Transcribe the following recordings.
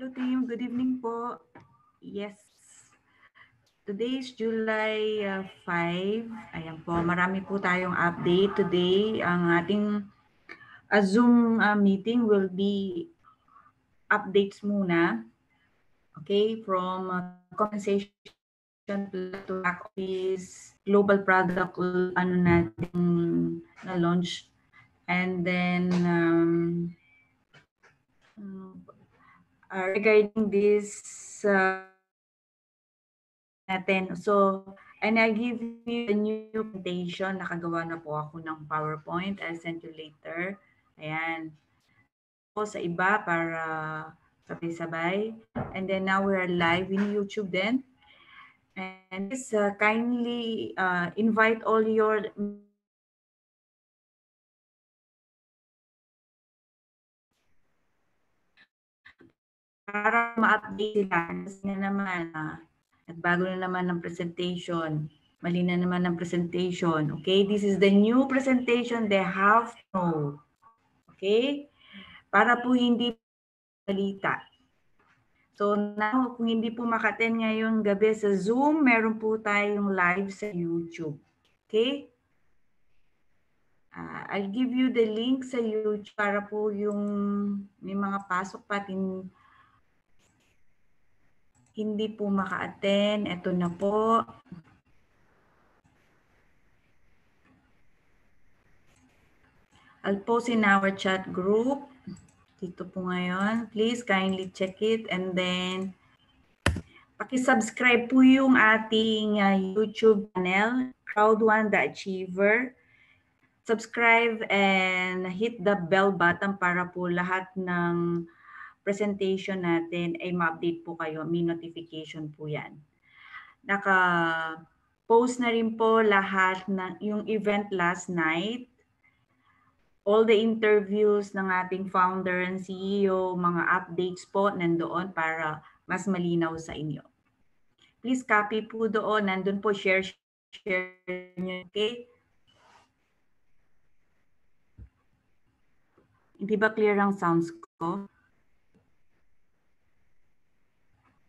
Hello team, good evening po. Yes. Today is July uh, 5. Ayan po, marami po tayong update today. Ang ating uh, Zoom uh, meeting will be updates muna. Okay, from uh, compensation to back office, global product, ano natin na launch. And then, um, uh, regarding this uh, natin. So, and I give you a new presentation. Nakagawa na po ako ng PowerPoint. I'll send you later. Ayan. Po sa iba para sabay-sabay. And then now we are live in YouTube then. And please uh, kindly uh, invite all your para ma-update sila. Kasi na naman, uh, nagbago na naman ng presentation. Mali na naman ng presentation. Okay, this is the new presentation they have to. Okay? Para po hindi balita. So now, kung hindi po makaten ngayong gabi sa Zoom, meron po tayong live sa YouTube. Okay? Uh, I'll give you the link sa YouTube para po yung may mga pasok patin hindi po maka-attend. Ito na po. I'll post in our chat group. Dito po ngayon. Please kindly check it and then paki-subscribe po yung ating uh, YouTube channel, Crowd One The Achiever. Subscribe and hit the bell button para po lahat ng presentation natin ay ma-update po kayo. May notification po yan. Naka-post na rin po lahat ng yung event last night all the interviews ng ating founder and CEO, mga updates po nandoon para mas malinaw sa inyo. Please copy po doon. Nandun po share, share nyo. Okay? Hindi ba clear ang sounds ko?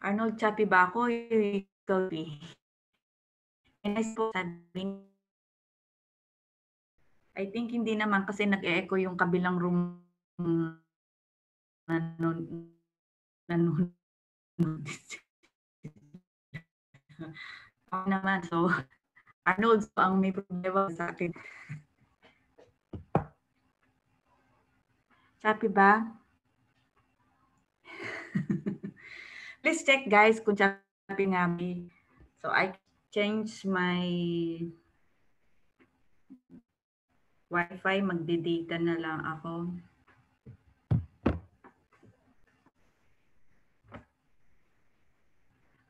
Arnold, chappy ba ako? Ikaw, Nice po sabihin I think hindi naman kasi nag-echo yung kabilang room nanon nanon ako naman so Arnold so ang may problema sa akin Chappy ba? Please check guys kung chappy nga So I change my Wi-Fi, magde-data na lang ako.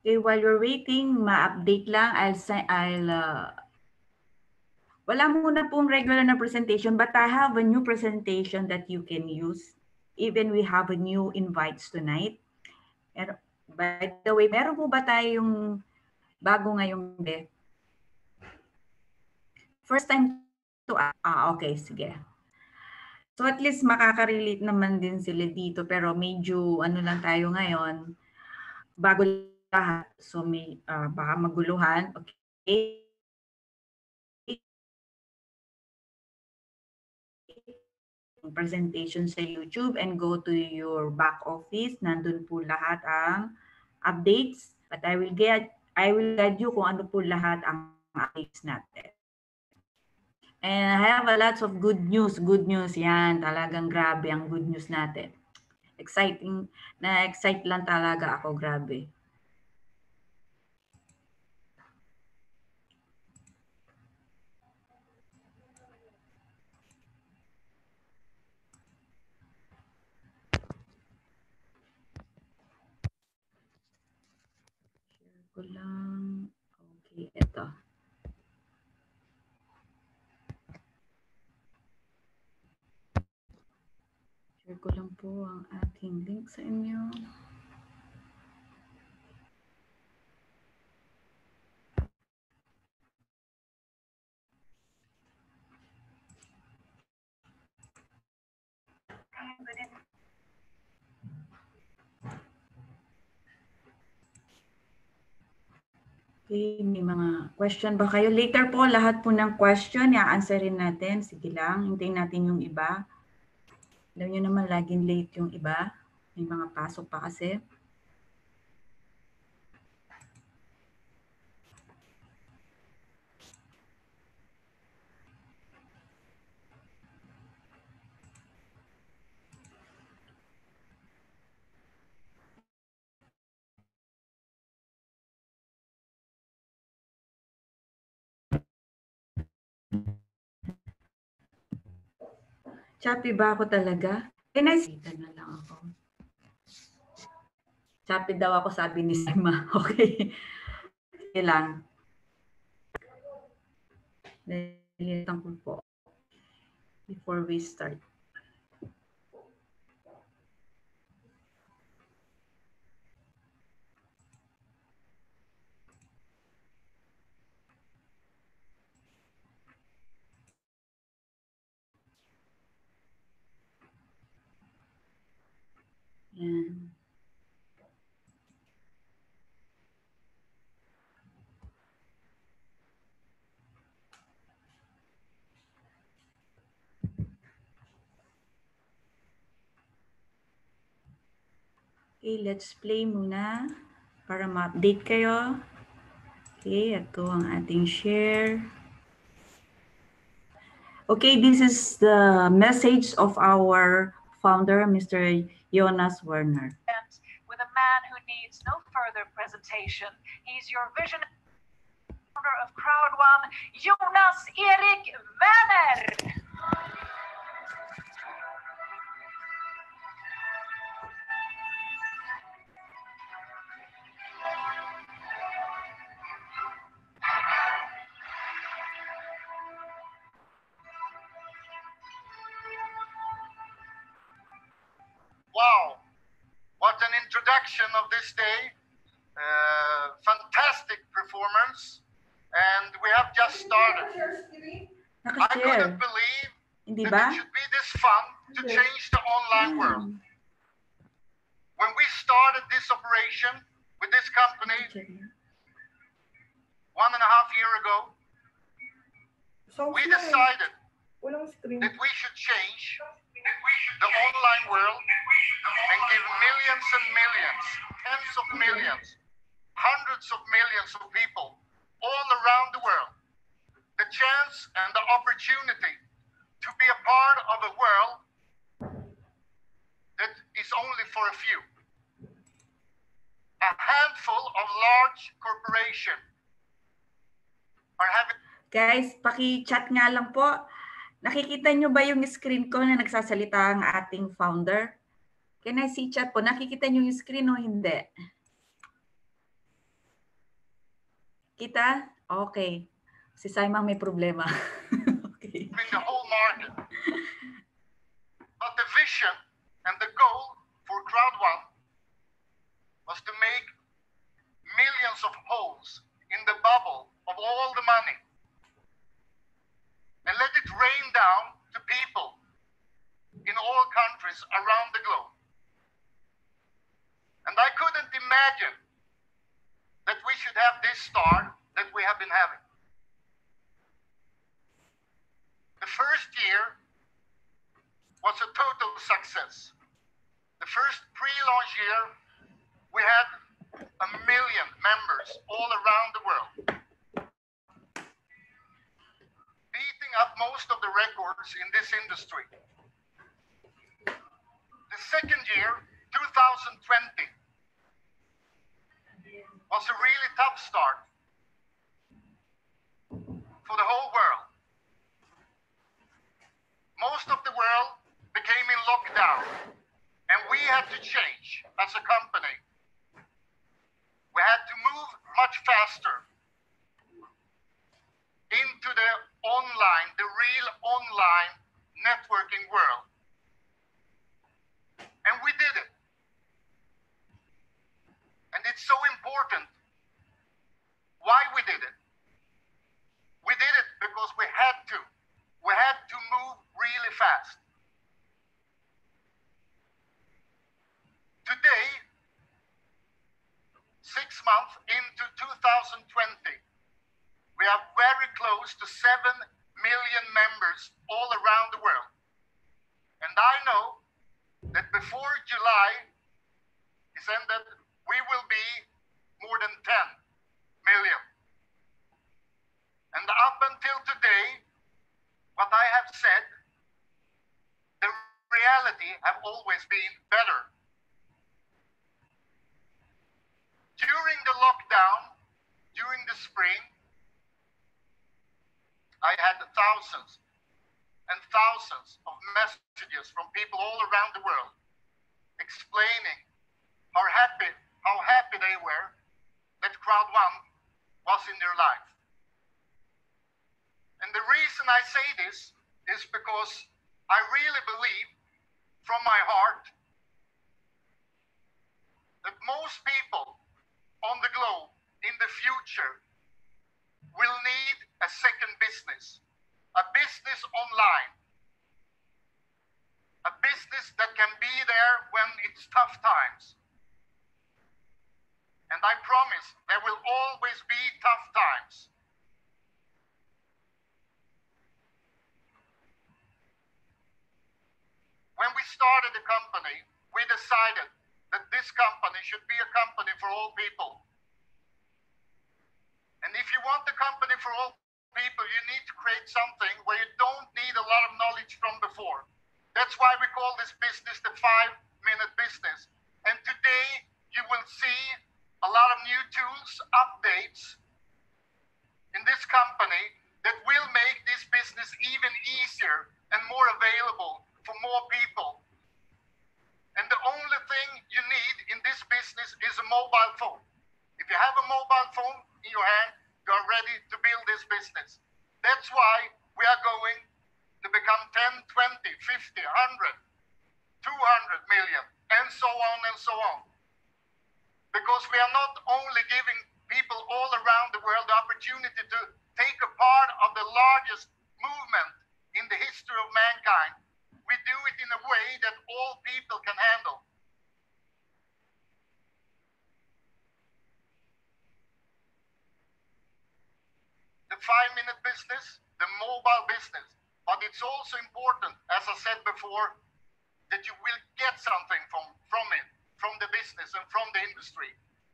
Okay, while you're waiting, ma-update lang. I'll, I'll uh, wala muna pong regular na presentation, but I have a new presentation that you can use. Even we have a new invites tonight. By the way, meron po ba tayong bago ngayong day? First time to ah, okay, sige. So at least makaka-relate naman din sila dito pero medyo ano lang tayo ngayon bago lahat. So may uh, baka maguluhan. Okay. presentation sa YouTube and go to your back office. Nandun po lahat ang updates. But I will get I will guide you kung ano po lahat ang updates natin. And I have a lots of good news. Good news yan. Talagang grabe ang good news natin. Exciting. Na-excite lang talaga ako. Grabe. Share ko lang. Okay, ito. Share ko lang po ang ating link sa inyo. Okay, may mga question ba kayo? Later po, lahat po ng question, i-answerin natin. Sige lang, hintayin natin yung iba. Alam nyo naman, laging late yung iba. May mga pasok pa kasi. Choppy ba ako talaga? Eh, nice. na lang ako. Choppy daw ako, sabi ni Sima. Okay. Sige lang. Nalitan ko po. Before we start. Yan. Okay, let's play muna para ma-update kayo. Okay, ito ang ating share. Okay, this is the message of our founder, Mr. Jonas Werner. And With a man who needs no further presentation, he's your vision founder of Crowd One, Jonas Erik Werner. Introduction of this day. Uh, fantastic performance. And we have just started. I couldn't believe that it should be this fun to change the online world. When we started this operation with this company one and a half year ago, Sounds we decided screen. that we should change the online world and give millions and millions, tens of millions, hundreds of millions of people all around the world the chance and the opportunity to be a part of a world that is only for a few. A handful of large corporations are having Guys, paki-chat nga lang po. Nakikita nyo ba yung screen ko na nagsasalita ang ating founder? Can I see chat po? Nakikita nyo yung screen o hindi? Kita? Okay. Si Simon may problema. okay. the whole market. But the vision and the goal for Crowd One was to make millions of holes in the bubble of all the money and let it rain down to people in all countries around the globe. And I couldn't imagine that we should have this start that we have been having. The first year was a total success. The first pre-launch year, we had a million members all around the world, up most of the records in this industry. The second year, 2020, was a really tough start for the whole world most of the world became in lockdown and we had to change as a company. We had to move much faster into the online, the real online networking world. And we did it. And it's so important why we did it. We did it because we had to. We had to move really fast. Today, six months into 2020, we are very close to 7 million members all around the world. And I know that before July is ended, we will be more than 10 million. And up until today, what I have said, the reality have always been better. During the lockdown, during the spring, I had thousands and thousands of messages from people all around the world explaining how happy how happy they were that crowd one was in their life. And the reason I say this is because I really believe from my heart that most people on the globe in the future will need a second business, a business online, a business that can be there when it's tough times. And I promise there will always be tough times. When we started the company, we decided that this company should be a company for all people. Want the company for all people, you need to create something where you don't need a lot of knowledge from before. That's why we call this business the five minute business. And today you will see a lot of new tools, updates in this company that will make this business even easier and more available for more people. And the only thing you need in this business is a mobile phone. If you have a mobile phone in your hand, you are ready to build this business. That's why we are going to become 10, 20, 50, 100, 200 million, and so on and so on. Because we are not only giving people all around the world the opportunity to take a part of the largest movement in the history of mankind, we do it in a way that all people can handle. The five minute business, the mobile business. But it's also important, as I said before, that you will get something from, from it, from the business and from the industry.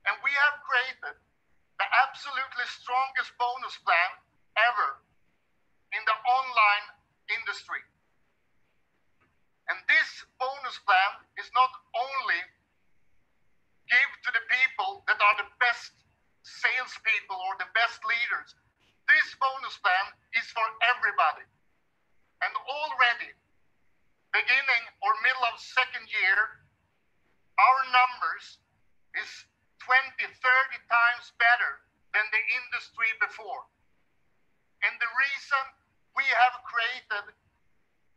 And we have created the absolutely strongest bonus plan ever in the online industry. And this bonus plan is not only give to the people that are the best salespeople or the best leaders. This bonus plan is for everybody. And already, beginning or middle of second year, our numbers is 20, 30 times better than the industry before. And the reason we have created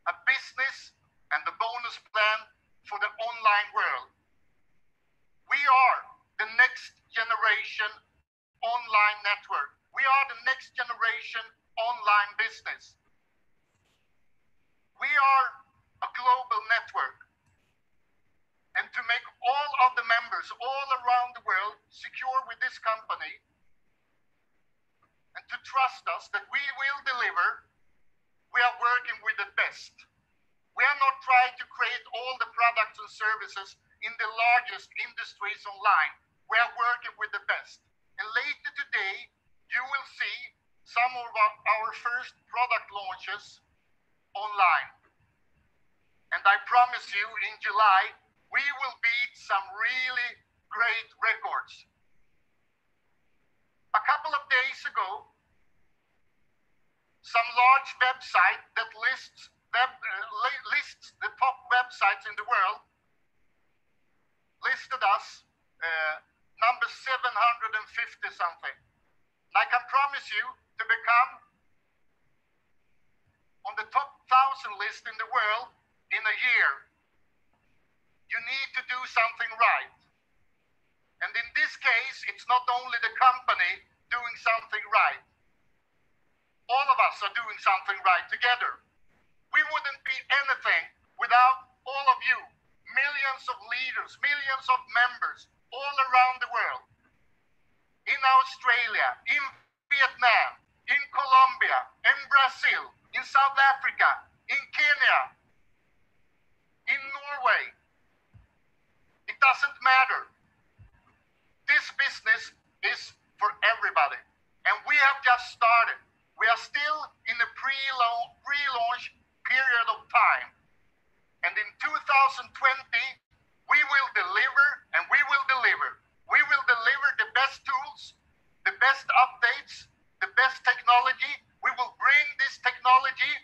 a business and the bonus plan for the online world. We are the next generation online network. We are the next generation online business. We are a global network. And to make all of the members all around the world secure with this company and to trust us that we will deliver, we are working with the best. We are not trying to create all the products and services in the largest industries online. We are working with the best. And later today, you will see some of our, first product launches online. And I promise you, in July, we will beat some really great records. A couple of days ago, some large website that lists web, uh, lists the top websites in the world listed us uh, number 750 something. And I can promise you to become on the top thousand list in the world in a year. You need to do something right. And in this case, it's not only the company doing something right. All of us are doing something right together. We wouldn't be anything without all of you, millions of leaders, millions of members all around the world. In Australia, in Vietnam, in Colombia, in Brazil, in South Africa, in Kenya, in Norway. It doesn't matter. This business is for everybody. And we have just started. We are still in the pre-launch, period of time. And in 2020, we will deliver and we will deliver. We will deliver the best tools, the best updates, the best technology. We will bring this technology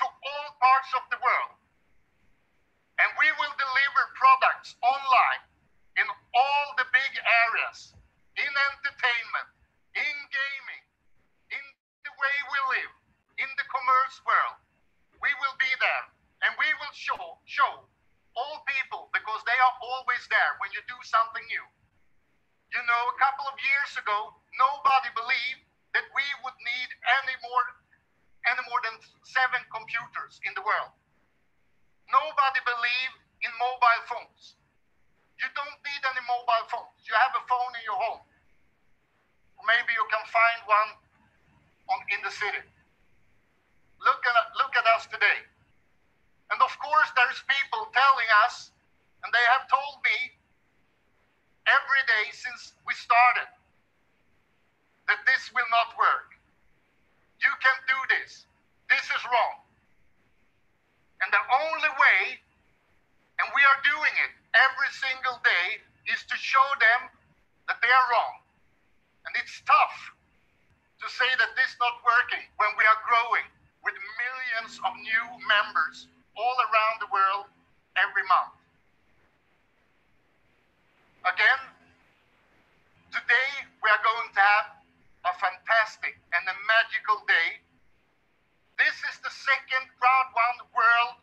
to all parts of the world. And we will deliver products online in all the big areas, in entertainment, in gaming, in the way we live, in the commerce world. We will be there and we will show show all people because they are always there when you do something new. You know, a couple of years ago, nobody believed that we would need any more any more than seven computers in the world. Nobody believed in mobile phones. You don't need any mobile phones. You have a phone in your home. Maybe you can find one on, in the city. Look at, look at us today. And of course, there's people telling us, and they have told me every day since we started, that this will not work. You can't do this. This is wrong. And the only way, and we are doing it every single day, is to show them that they are wrong. And it's tough to say that this is not working when we are growing with millions of new members all around the world every month. Again, today we are going to have a fantastic and a magical day. This is the second Crowd One World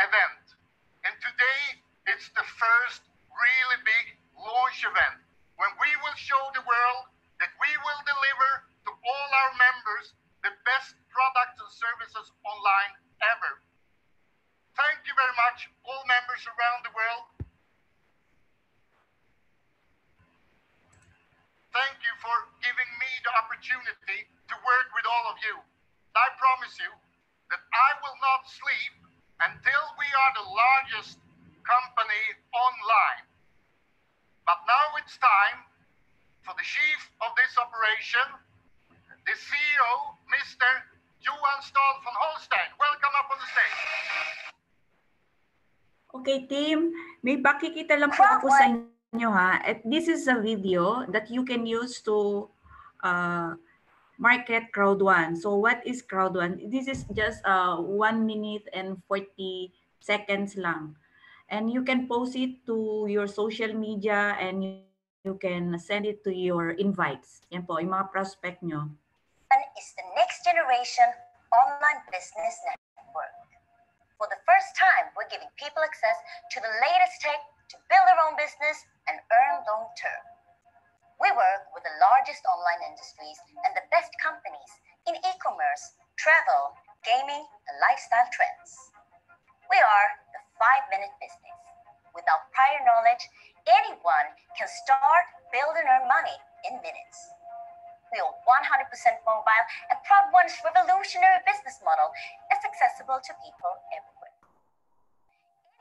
event. And today it's the first really big launch event when we will show the world that we will deliver to all our members the best products and services online ever. Thank you very much, all members around the world. Thank you for giving me the opportunity to work with all of you. I promise you that I will not sleep until we are the largest company online. But now it's time for the chief of this operation, the CEO, Mr. Johan Stahl von Holstein. Welcome up on the stage. Okay, team, may pakikita lang po ako sa inyo ha. This is a video that you can use to uh, market crowd one. So what is crowd one? This is just uh, 1 minute and 40 seconds long, And you can post it to your social media and you, you can send it to your invites. Yan po, yung mga prospect nyo. And is the next generation online business network. For the first time, we're giving people access to the latest tech to build their own business and earn long term. We work with the largest online industries and the best companies in e commerce, travel, gaming, and lifestyle trends. We are the five minute business. Without prior knowledge, anyone can start, build, and earn money in minutes. We are 100% mobile, and Prod One's revolutionary business model is accessible to people everywhere.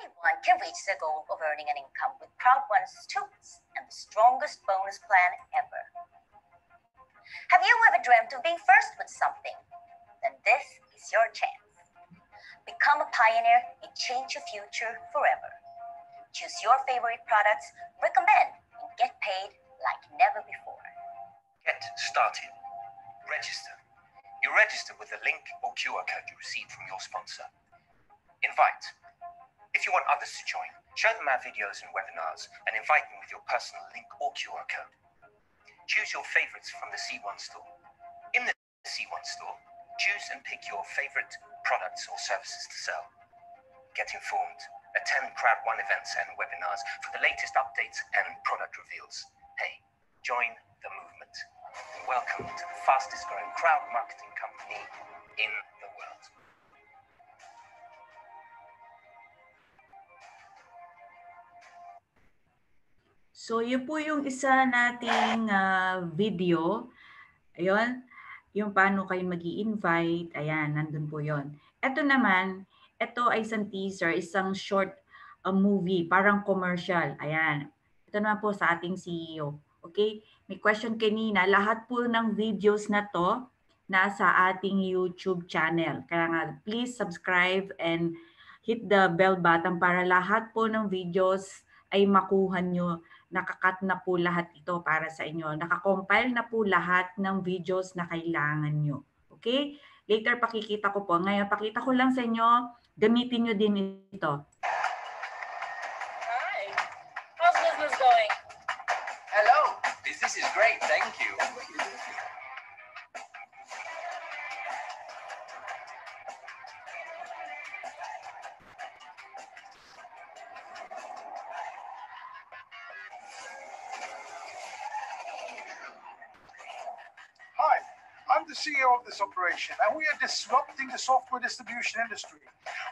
Anyone can reach their goal of earning an income with Proud One's tools and the strongest bonus plan ever. Have you ever dreamt of being first with something? Then this is your chance. Become a pioneer and change your future forever. Choose your favorite products, recommend, and get paid like never before. Get started. Register. You register with the link or QR code you received from your sponsor. Invite. If you want others to join, show them our videos and webinars and invite them with your personal link or QR code. Choose your favorites from the C1 store. In the C1 store, choose and pick your favorite products or services to sell. Get informed. Attend Crowd One events and webinars for the latest updates and product reveals. Hey, join the movement. Welcome to the fastest growing crowd marketing company in So, yun po yung isa nating ah, video. Ayun, yung paano kayo mag invite Ayan, nandun po yon. Ito naman, ito ay isang teaser, isang short ah, movie, parang commercial. Ayan, ito naman po sa ating CEO. Okay, may question kanina, lahat po ng videos na to nasa ating YouTube channel. Kaya nga, please subscribe and hit the bell button para lahat po ng videos ay makuha nyo. Nakakat na po lahat ito para sa inyo. Nakakompile na po lahat ng videos na kailangan nyo. Okay? Later pakikita ko po. Ngayon, pakita ko lang sa inyo. Gamitin nyo din ito. Disrupting the software distribution industry.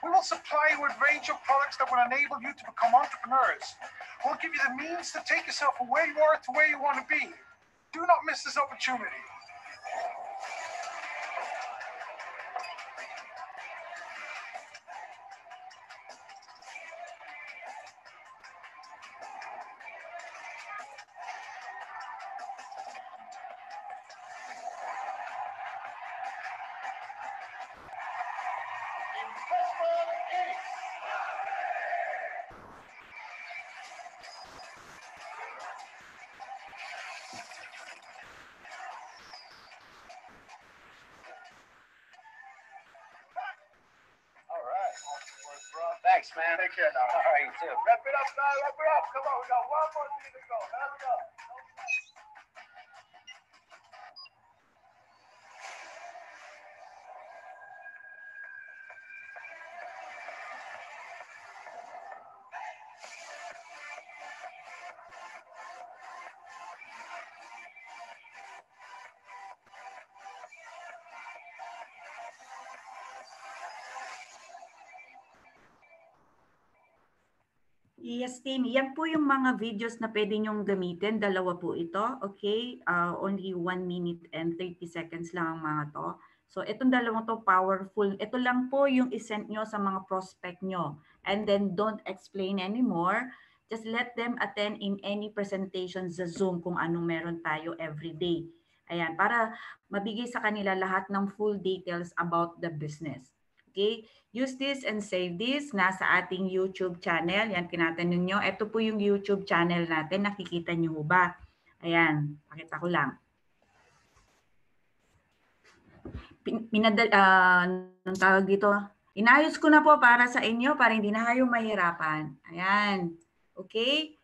We will supply you with a range of products that will enable you to become entrepreneurs. We'll give you the means to take yourself from where you are to where you want to be. Do not miss this opportunity. Wrap it up, man. Wrap it up. Come on, we got one more Yes, team. Yan po yung mga videos na pwede nyong gamitin. Dalawa po ito. Okay? Uh, only 1 minute and 30 seconds lang ang mga to. So, itong dalawang to powerful. Ito lang po yung isend nyo sa mga prospect nyo. And then, don't explain anymore. Just let them attend in any presentation sa Zoom kung anong meron tayo every day. Ayan, para mabigay sa kanila lahat ng full details about the business. Okay? Use this and save this. Nasa ating YouTube channel. Yan, tinatanong nyo. Ito po yung YouTube channel natin. Nakikita nyo ba? Ayan, pakita ko lang. Pin- Pinadal, ah, anong tawag dito? Inayos ko na po para sa inyo para hindi na kayo mahirapan. Ayan. Okay?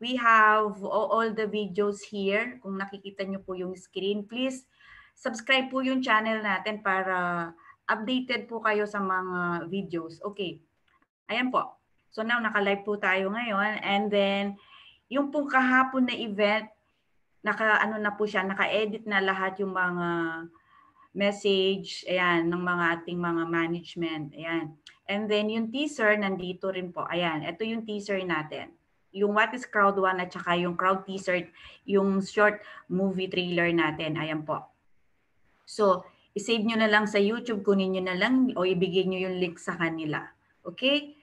We have all the videos here. Kung nakikita nyo po yung screen, please subscribe po yung channel natin para updated po kayo sa mga videos. Okay. Ayan po. So now, naka-live po tayo ngayon. And then, yung pong kahapon na event, naka, ano na po siya, naka-edit na lahat yung mga message, ayan, ng mga ating mga management. Ayan. And then, yung teaser, nandito rin po. Ayan, ito yung teaser natin. Yung What is Crowd 1 at saka yung crowd teaser, yung short movie trailer natin. Ayan po. So, isave nyo na lang sa YouTube, kunin nyo na lang o ibigay nyo yung link sa kanila. Okay?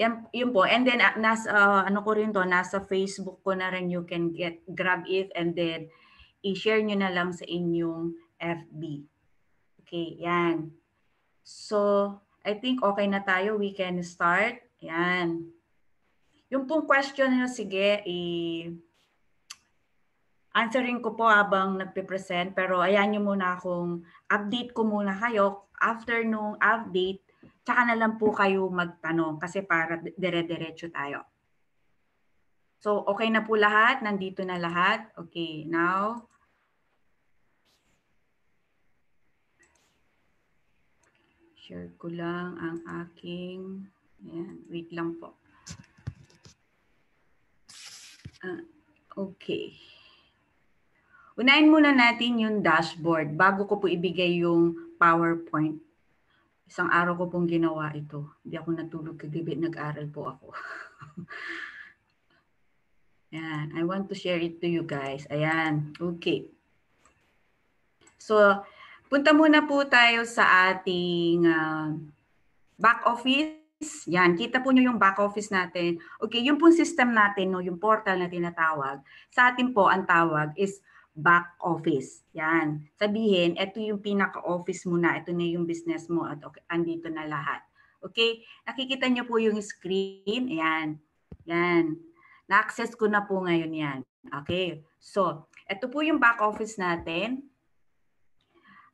Yan, yun po. And then, uh, nasa, uh, ano ko rin to, nasa Facebook ko na rin you can get, grab it and then i-share nyo na lang sa inyong FB. Okay, yan. So, I think okay na tayo. We can start. Yan. Yung pong question nyo, sige, i- answering ko po habang nagpe-present pero ayan nyo muna akong update ko muna kayo after nung update tsaka na lang po kayo magtanong kasi para dire-diretso tayo. So okay na po lahat, nandito na lahat. Okay, now share ko lang ang aking ayan, wait lang po. Ah, okay. Unahin muna natin yung dashboard bago ko po ibigay yung PowerPoint. Isang araw ko pong ginawa ito. Hindi ako natulog kagabi, nag-aral po ako. Ayan, I want to share it to you guys. Ayan, okay. So, punta muna po tayo sa ating uh, back office. Yan, kita po nyo yung back office natin. Okay, yung pong system natin, no, yung portal na tinatawag, sa atin po ang tawag is back office. Yan. Sabihin, ito yung pinaka-office mo na, ito na yung business mo at okay, andito na lahat. Okay? Nakikita nyo po yung screen. Ayan. Yan. Na-access ko na po ngayon yan. Okay. So, ito po yung back office natin.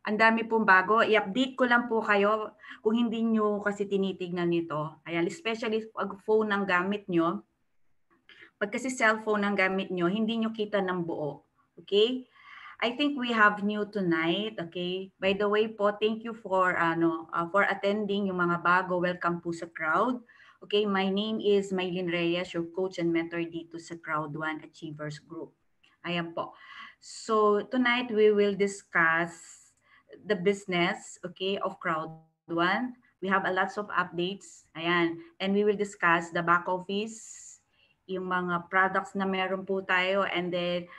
Ang dami pong bago. I-update ko lang po kayo kung hindi nyo kasi tinitignan nito. Ayan, especially pag phone ang gamit nyo. Pag kasi cellphone ang gamit nyo, hindi nyo kita ng buo. Okay? I think we have new tonight. Okay? By the way po, thank you for ano uh, for attending yung mga bago. Welcome po sa crowd. Okay, my name is Maylin Reyes, your coach and mentor dito sa Crowd One Achievers Group. Ayan po. So tonight we will discuss the business, okay, of Crowd One. We have a lots of updates. Ayan. And we will discuss the back office, yung mga products na meron po tayo, and then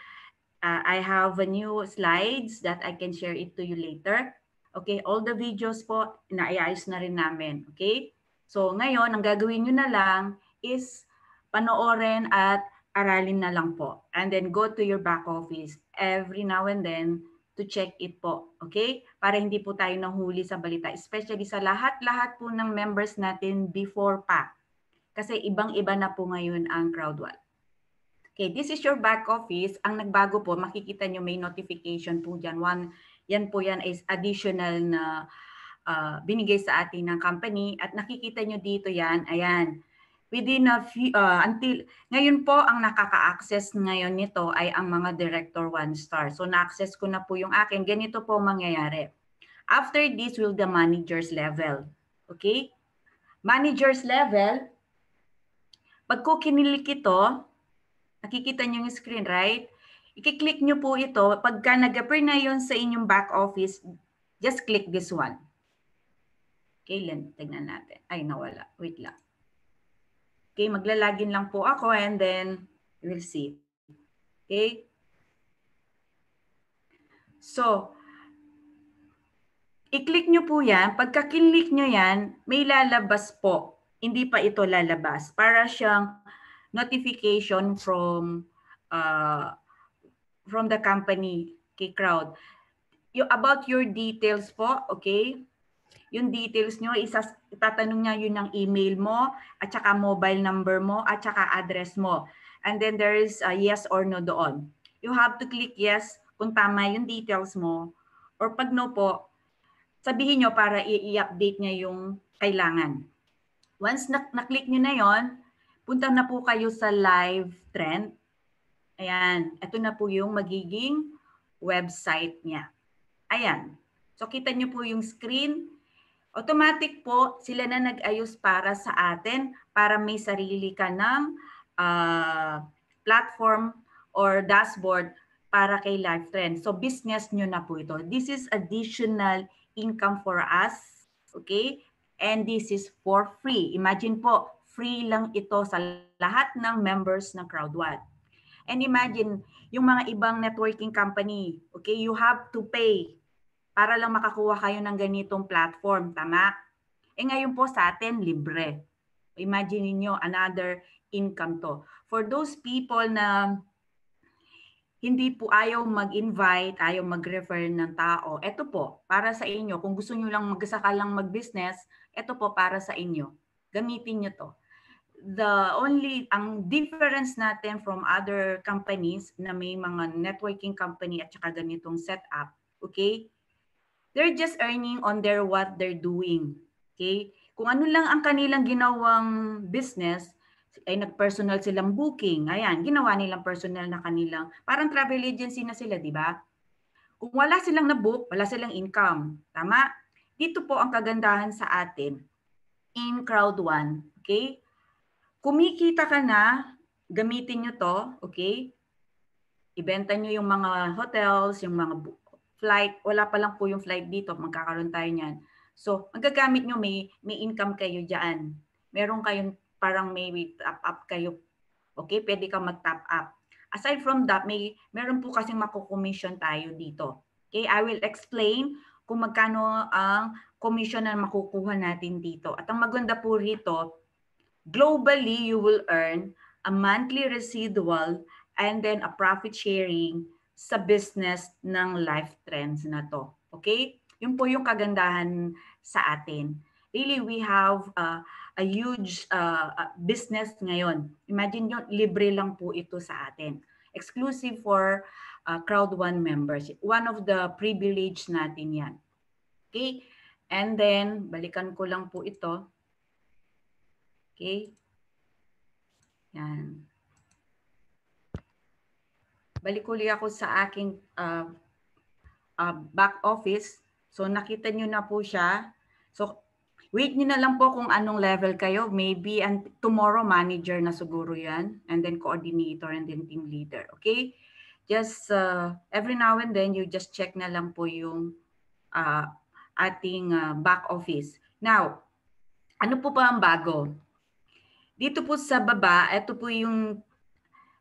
uh, I have a new slides that I can share it to you later. Okay, all the videos po, naayos na rin namin. Okay? So ngayon, ang gagawin nyo na lang is panoorin at aralin na lang po. And then go to your back office every now and then to check it po. Okay? Para hindi po tayo nahuli sa balita. Especially sa lahat-lahat po ng members natin before pa. Kasi ibang-iba na po ngayon ang CrowdWall. Okay, this is your back office. Ang nagbago po, makikita nyo may notification po dyan. One, yan po yan is additional na uh, binigay sa atin ng company at nakikita nyo dito yan, ayan, within a few, uh, until, ngayon po ang nakaka-access ngayon nito ay ang mga director one star. So na-access ko na po yung akin, ganito po mangyayari. After this will the manager's level. Okay? Manager's level, pag ko kinilik ito, nakikita nyo yung screen, right? I-click nyo po ito. Pagka nag-appear na yun sa inyong back office, just click this one. Okay, Len, tignan natin. Ay, nawala. Wait lang. Okay, maglalagin lang po ako and then we'll see. Okay? So, i-click nyo po yan. Pagka kinlik nyo yan, may lalabas po. Hindi pa ito lalabas. Para siyang notification from uh, from the company, kay crowd. You, about your details po, okay? yung details nyo, isas, itatanong niya yun ng email mo, at saka mobile number mo, at saka address mo. And then there is a yes or no doon. You have to click yes kung tama yung details mo. Or pag no po, sabihin nyo para i-update niya yung kailangan. Once na- na-click nyo na yon, punta na po kayo sa live trend. Ayan, ito na po yung magiging website niya. Ayan. So kita nyo po yung screen automatic po sila na nag-ayos para sa atin para may sarili ka ng uh, platform or dashboard para kay LiveTrend. So business nyo na po ito. This is additional income for us. Okay? And this is for free. Imagine po, free lang ito sa lahat ng members ng CrowdWall. And imagine, yung mga ibang networking company, okay, you have to pay para lang makakuha kayo ng ganitong platform. Tama? Eh ngayon po sa atin, libre. Imagine niyo another income to. For those people na hindi po ayaw mag-invite, ayaw mag-refer ng tao, ito po, para sa inyo. Kung gusto nyo lang magsaka lang mag-business, ito po para sa inyo. Gamitin nyo to. The only, ang difference natin from other companies na may mga networking company at saka ganitong setup, okay? They're just earning on their what they're doing. Okay? Kung ano lang ang kanilang ginawang business, ay nag-personal silang booking. Ayan, ginawa nilang personal na kanilang, parang travel agency na sila, di ba? Kung wala silang na-book, wala silang income. Tama? Dito po ang kagandahan sa atin in Crowd One. Okay? Kumikita ka na, gamitin nyo to, okay? Ibenta nyo yung mga hotels, yung mga flight, wala pa lang po yung flight dito, magkakaroon tayo niyan. So, magagamit nyo, may, may income kayo dyan. Meron kayong parang may top up kayo Okay, pwede kang mag-top up. Aside from that, may meron po kasing makukommission tayo dito. Okay, I will explain kung magkano ang commission na makukuha natin dito. At ang maganda po rito, globally you will earn a monthly residual and then a profit sharing sa business ng life trends na to. Okay? Yun po yung kagandahan sa atin. Really, we have uh, a huge uh, business ngayon. Imagine nyo, libre lang po ito sa atin. Exclusive for uh, Crowd One members. One of the privilege natin yan. Okay? And then, balikan ko lang po ito. Okay? Yan. Balik uli ako sa aking uh, uh, back office. So nakita nyo na po siya. So wait nyo na lang po kung anong level kayo. Maybe and tomorrow manager na siguro yan. And then coordinator and then team leader. Okay? Just uh, every now and then you just check na lang po yung uh, ating uh, back office. Now, ano po pa ang bago? Dito po sa baba, ito po yung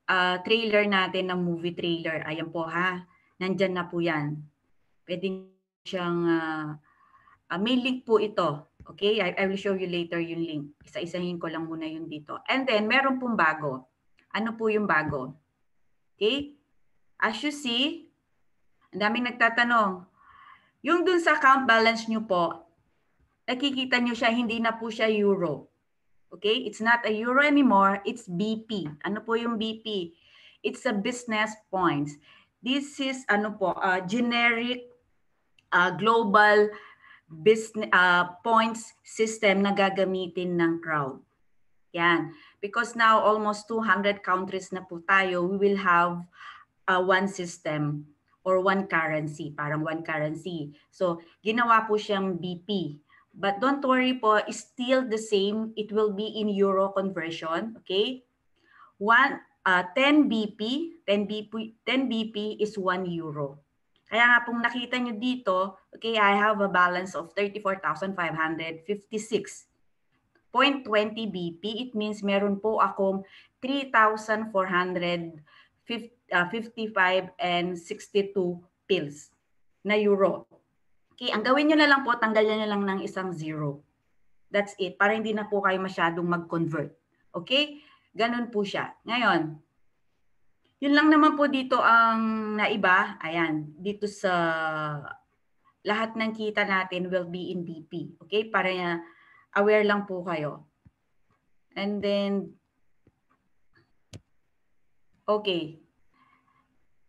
uh, trailer natin ng movie trailer. Ayan po ha. Nandyan na po yan. Pwede siyang, uh, uh, may link po ito. Okay, I, I will show you later yung link. Isa-isahin ko lang muna yung dito. And then, meron pong bago. Ano po yung bago? Okay? As you see, ang daming nagtatanong. Yung dun sa account balance nyo po, nakikita nyo siya, hindi na po siya euro. Okay? It's not a euro anymore, it's BP. Ano po yung BP? It's a business points. This is ano po, uh, generic uh, global business uh, points system na gagamitin ng crowd. Yan. Because now almost 200 countries na po tayo, we will have uh, one system or one currency, parang one currency. So, ginawa po siyang BP. But don't worry po, still the same. It will be in euro conversion, okay? One, uh, 10 BP, 10 BP, 10 BP is 1 euro. Kaya nga pong nakita nyo dito, okay, I have a balance of 34,556. 0.20 BP, it means meron po akong 3,455 uh, and 62 pills na euro. Okay, ang gawin nyo na lang po, tanggalin nyo lang ng isang zero. That's it, para hindi na po kayo masyadong mag-convert. Okay? Ganun po siya. Ngayon, yun lang naman po dito ang naiba. Ayan, dito sa lahat ng kita natin will be in BP. Okay? Para aware lang po kayo. And then, okay.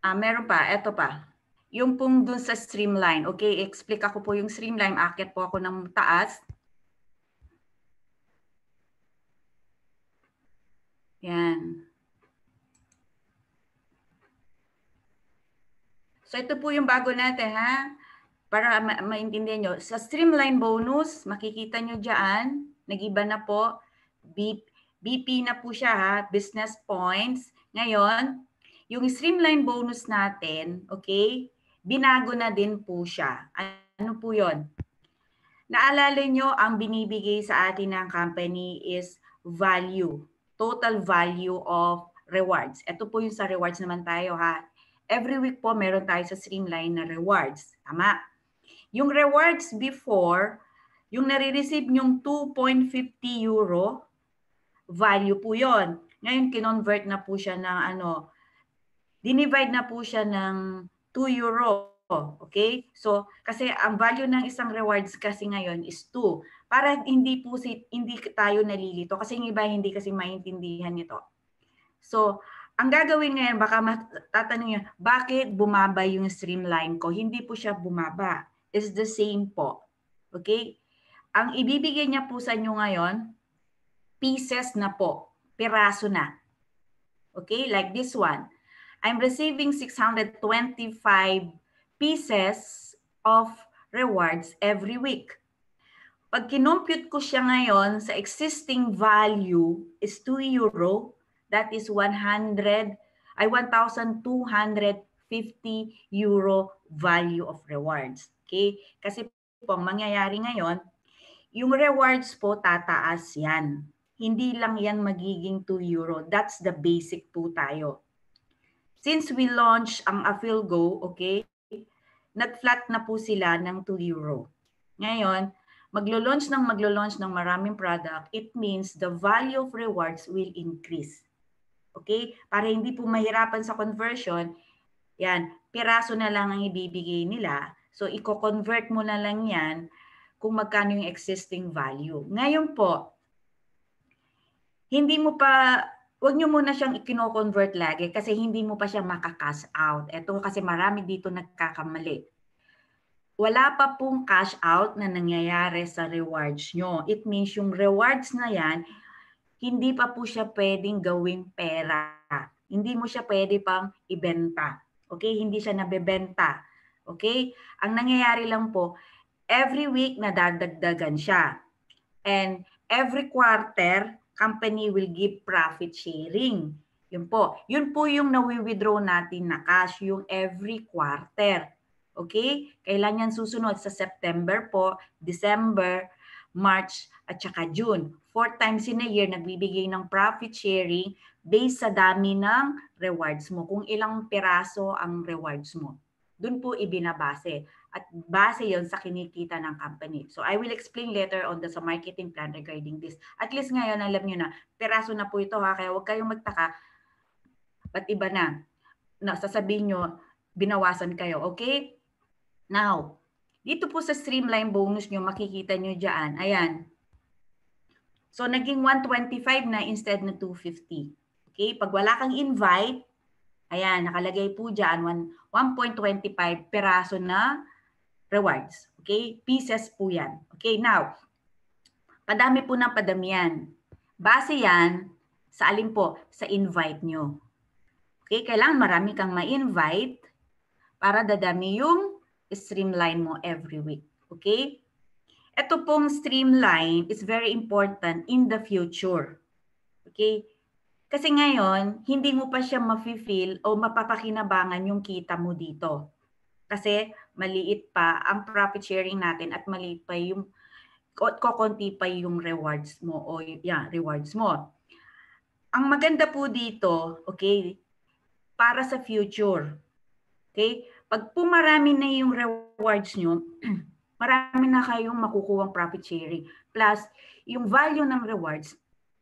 Ah, meron pa. Ito pa. Yung pong dun sa streamline. Okay, explain ako po yung streamline. Akit po ako ng taas. Yan. So ito po yung bago natin ha. Para ma- maintindihan nyo. Sa streamline bonus, makikita nyo dyan, nag-iba na po. BP, na po siya ha, business points. Ngayon, yung streamline bonus natin, okay, binago na din po siya. Ano po yon? Naalala nyo, ang binibigay sa atin ng company is value. Total value of rewards. Ito po yung sa rewards naman tayo ha every week po meron tayo sa streamline na rewards. Tama. Yung rewards before, yung nare-receive nyong 2.50 euro, value po yon. Ngayon, kinonvert na po siya ng ano, dinivide na po siya ng 2 euro. Okay? So, kasi ang value ng isang rewards kasi ngayon is 2. Para hindi po si, hindi tayo nalilito kasi yung iba hindi kasi maintindihan nito. So, ang gagawin ngayon, baka matatanong nyo, bakit bumaba yung streamline ko? Hindi po siya bumaba. It's the same po. Okay? Ang ibibigay niya po sa inyo ngayon, pieces na po. Piraso na. Okay? Like this one. I'm receiving 625 pieces of rewards every week. Pag kinompute ko siya ngayon sa existing value is 2 euro, that is 100 ay 1,250 euro value of rewards. Okay? Kasi po ang mangyayari ngayon, yung rewards po tataas yan. hindi lang yan magiging 2 euro. That's the basic po tayo. Since we launched ang Afilgo, okay, nag-flat na po sila ng 2 euro. Ngayon, maglo-launch ng maglo-launch ng maraming product, it means the value of rewards will increase. Okay? Para hindi po mahirapan sa conversion, yan, piraso na lang ang ibibigay nila. So, i-convert mo na lang yan kung magkano yung existing value. Ngayon po, hindi mo pa, wag nyo muna siyang ikino-convert lagi kasi hindi mo pa siya makakash out. Ito kasi marami dito nagkakamali. Wala pa pong cash out na nangyayari sa rewards nyo. It means yung rewards na yan, hindi pa po siya pwedeng gawing pera. Hindi mo siya pwede pang ibenta. Okay? Hindi siya nabebenta. Okay? Ang nangyayari lang po, every week nadadagdagan siya. And every quarter, company will give profit sharing. Yun po. Yun po yung nawi-withdraw natin na cash, yung every quarter. Okay? Kailan yan susunod? Sa September po, December, March, at saka June. Four times in a year, nagbibigay ng profit sharing based sa dami ng rewards mo. Kung ilang piraso ang rewards mo. Doon po ibinabase at base yon sa kinikita ng company. So I will explain later on the sa marketing plan regarding this. At least ngayon alam niyo na, peraso na po ito ha, kaya huwag kayong magtaka. Ba't iba na? na sasabihin nyo, binawasan kayo. Okay? Now, dito po sa streamline bonus nyo, makikita nyo dyan. Ayan. So, naging 125 na instead na 250. Okay? Pag wala kang invite, ayan, nakalagay po dyan, 1.25 peraso na rewards. Okay? Pieces po yan. Okay, now, padami po ng padami yan. Base yan sa alin po? Sa invite nyo. Okay, kailangan marami kang ma-invite para dadami yung streamline mo every week. Okay? Ito pong streamline is very important in the future. Okay? Kasi ngayon, hindi mo pa siya mafe-feel o mapapakinabangan yung kita mo dito. Kasi maliit pa ang profit sharing natin at maliit pa yung kokonti pa yung rewards mo o yeah, rewards mo. Ang maganda po dito, okay, para sa future. Okay? Pag pumarami na yung rewards nyo, marami na kayong makukuha profit sharing. Plus, yung value ng rewards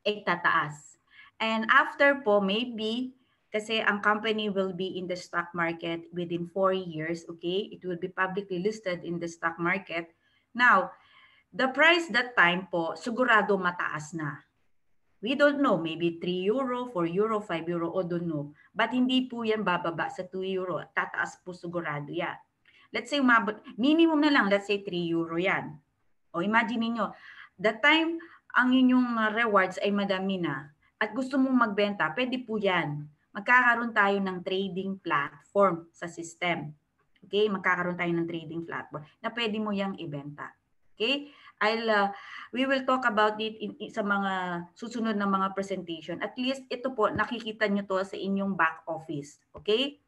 ay tataas. And after po, maybe kasi ang company will be in the stock market within four years, okay? It will be publicly listed in the stock market. Now, the price that time po, sigurado mataas na. We don't know, maybe 3 euro, 4 euro, 5 euro, o don't know. But hindi po yan bababa sa 2 euro. Tataas po sigurado yan. Let's say minimum na lang, let's say 3 euro yan. O imagine niyo, the time ang inyong rewards ay madami na at gusto mong magbenta, pwede po yan magkakaroon tayo ng trading platform sa system. Okay? Magkakaroon tayo ng trading platform na pwede mo yang ibenta. Okay? I'll, uh, we will talk about it in, in, sa mga susunod na mga presentation. At least ito po, nakikita nyo to sa inyong back office. Okay?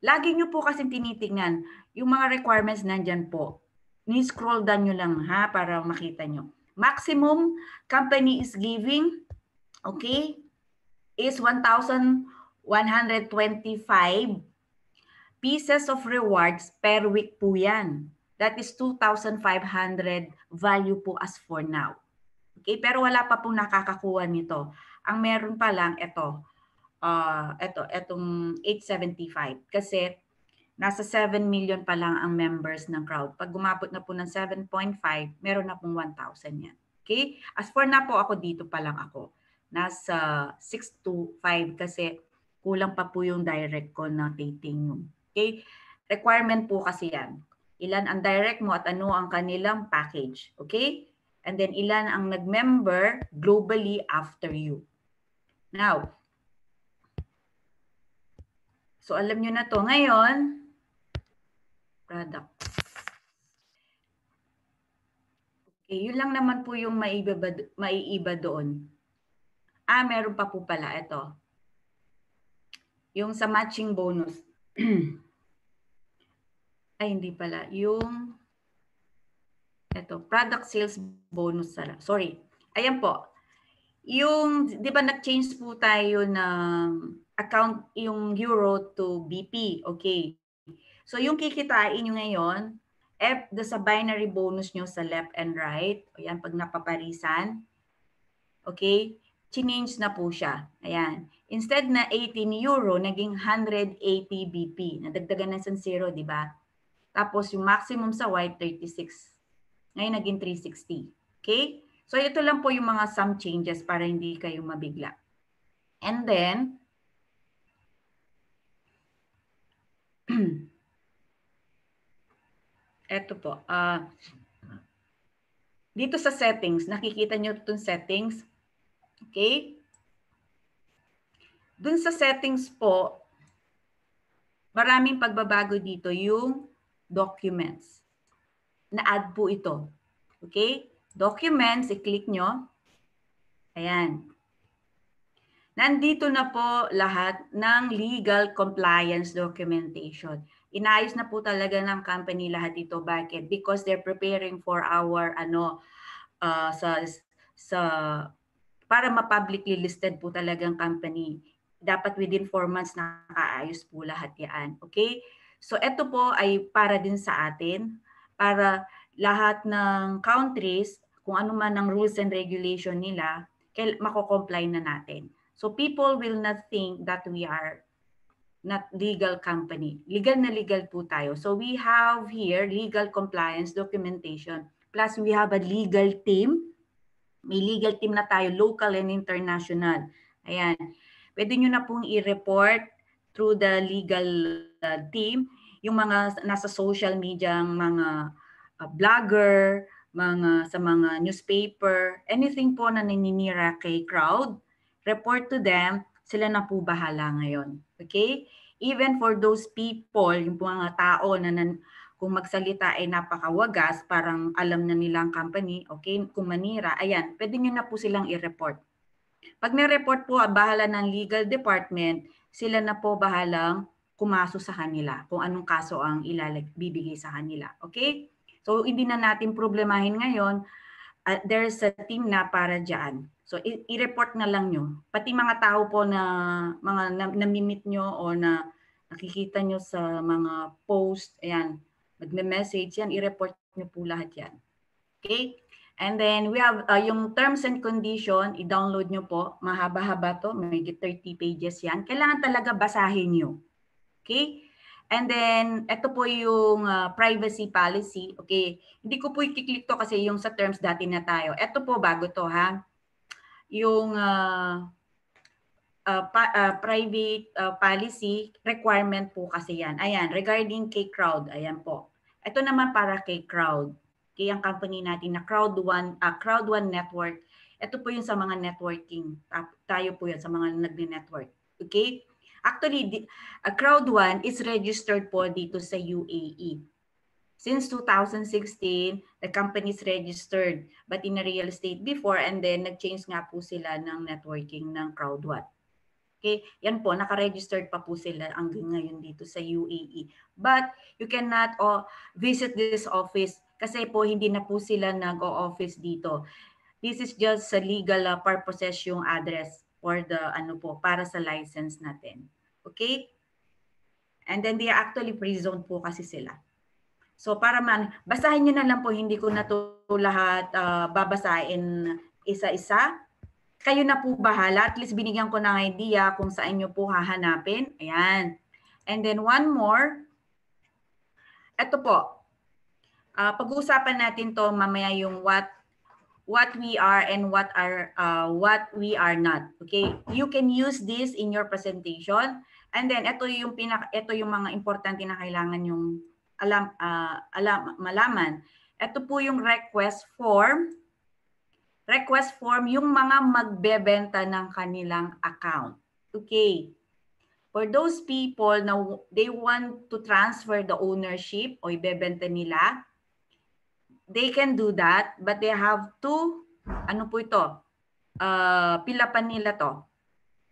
Lagi nyo po kasi tinitingnan yung mga requirements nandyan po. Ni-scroll down nyo lang ha para makita nyo. Maximum company is giving, okay, is 1,000 125 pieces of rewards per week po yan. That is 2,500 value po as for now. Okay, pero wala pa pong nakakakuha nito. Ang meron pa lang ito. Uh, ito, itong 875 kasi nasa 7 million pa lang ang members ng crowd. Pag gumabot na po ng 7.5, meron na pong 1,000 yan. Okay? As for na po ako dito pa lang ako. Nasa 6 to 5 kasi kulang pa po yung direct ko na dating Okay? Requirement po kasi yan. Ilan ang direct mo at ano ang kanilang package. Okay? And then ilan ang nag-member globally after you. Now, so alam nyo na to. Ngayon, product. Okay, yun lang naman po yung maiiba, maiiba doon. Ah, meron pa po pala. Ito. Yung sa matching bonus. Ay, hindi pala. Yung, ito, product sales bonus. Sorry. Ayan po. yung, di ba nag-change po tayo ng account, yung euro to BP, okay. So yung kikitain nyo ngayon, F, the sa binary bonus nyo sa left and right, ayan, pag napaparisan, okay, change na po siya. Ayan. Instead na 18 euro, naging 180 BP. Nadagdagan na sa zero, di ba? Tapos yung maximum sa white, 36. Ngayon naging 360. Okay? So ito lang po yung mga sum changes para hindi kayo mabigla. And then, ito po. Uh, dito sa settings, nakikita nyo itong settings. Okay? Dun sa settings po, maraming pagbabago dito yung documents. Na-add po ito. Okay? Documents, i-click nyo. Ayan. Nandito na po lahat ng legal compliance documentation. Inayos na po talaga ng company lahat ito. Bakit? Because they're preparing for our ano uh, sa sa para ma-publicly listed po talagang company dapat within 4 months nakaayos po lahat yan. Okay? So ito po ay para din sa atin, para lahat ng countries, kung ano man ang rules and regulation nila, mako-comply na natin. So people will not think that we are not legal company. Legal na legal po tayo. So we have here legal compliance documentation. Plus we have a legal team. May legal team na tayo, local and international. Ayan. Pwede nyo na pong i-report through the legal uh, team yung mga nasa social media, mga uh, blogger, mga sa mga newspaper, anything po na naninira kay crowd, report to them, sila na po bahala ngayon. Okay? Even for those people, yung mga tao na nan, kung magsalita ay napakawagas, parang alam na nilang company, okay, kung manira, ayan, pwede nyo na po silang i-report. Pag ni-report po, bahala ng legal department, sila na po bahalang kumaso sa kanila kung anong kaso ang ilalag, bibigay sa kanila. Okay? So, hindi na natin problemahin ngayon. Uh, there's a team na para dyan. So, i-report na lang nyo. Pati mga tao po na mga na, namimit nyo o na nakikita nyo sa mga post, ayan, magme-message yan, i-report nyo po lahat yan. Okay? And then we have uh, yung terms and condition, i-download nyo po. Mahaba-haba to, may 30 pages yan. Kailangan talaga basahin nyo. Okay? And then, ito po yung uh, privacy policy. Okay, hindi ko po i-click to kasi yung sa terms dati na tayo. Ito po, bago to ha. Yung uh, uh, pa, uh, private uh, policy requirement po kasi yan. Ayan, regarding kay crowd, ayan po. Ito naman para kay crowd kay ang company natin na Crowd1 uh, Crowd1 Network. Ito po yung sa mga networking. Tayo po yan sa mga nagne-network. Okay? Actually, uh, Crowd1 is registered po dito sa UAE. Since 2016, the company is registered but in a real estate before and then nag-change nga po sila ng networking ng Crowd1. Okay, yan po, naka-registered pa po sila hanggang ngayon dito sa UAE. But you cannot oh, visit this office kasi po hindi na po sila nag-o-office dito. This is just sa legal uh, purposes yung address for the ano po para sa license natin. Okay? And then they are actually pre-zoned po kasi sila. So para man, basahin niyo na lang po, hindi ko na to lahat uh, babasahin isa-isa. Kayo na po bahala. At least binigyan ko ng idea kung saan niyo po hahanapin. Ayan. And then one more. Ito po. Uh, pag-uusapan natin to mamaya yung what what we are and what are uh, what we are not. Okay? You can use this in your presentation. And then ito yung pinak ito yung mga importante na kailangan yung alam uh, alam malaman. Ito po yung request form. Request form yung mga magbebenta ng kanilang account. Okay. For those people na they want to transfer the ownership o ibebenta nila, they can do that, but they have to, ano po ito, uh, pilapan nila to.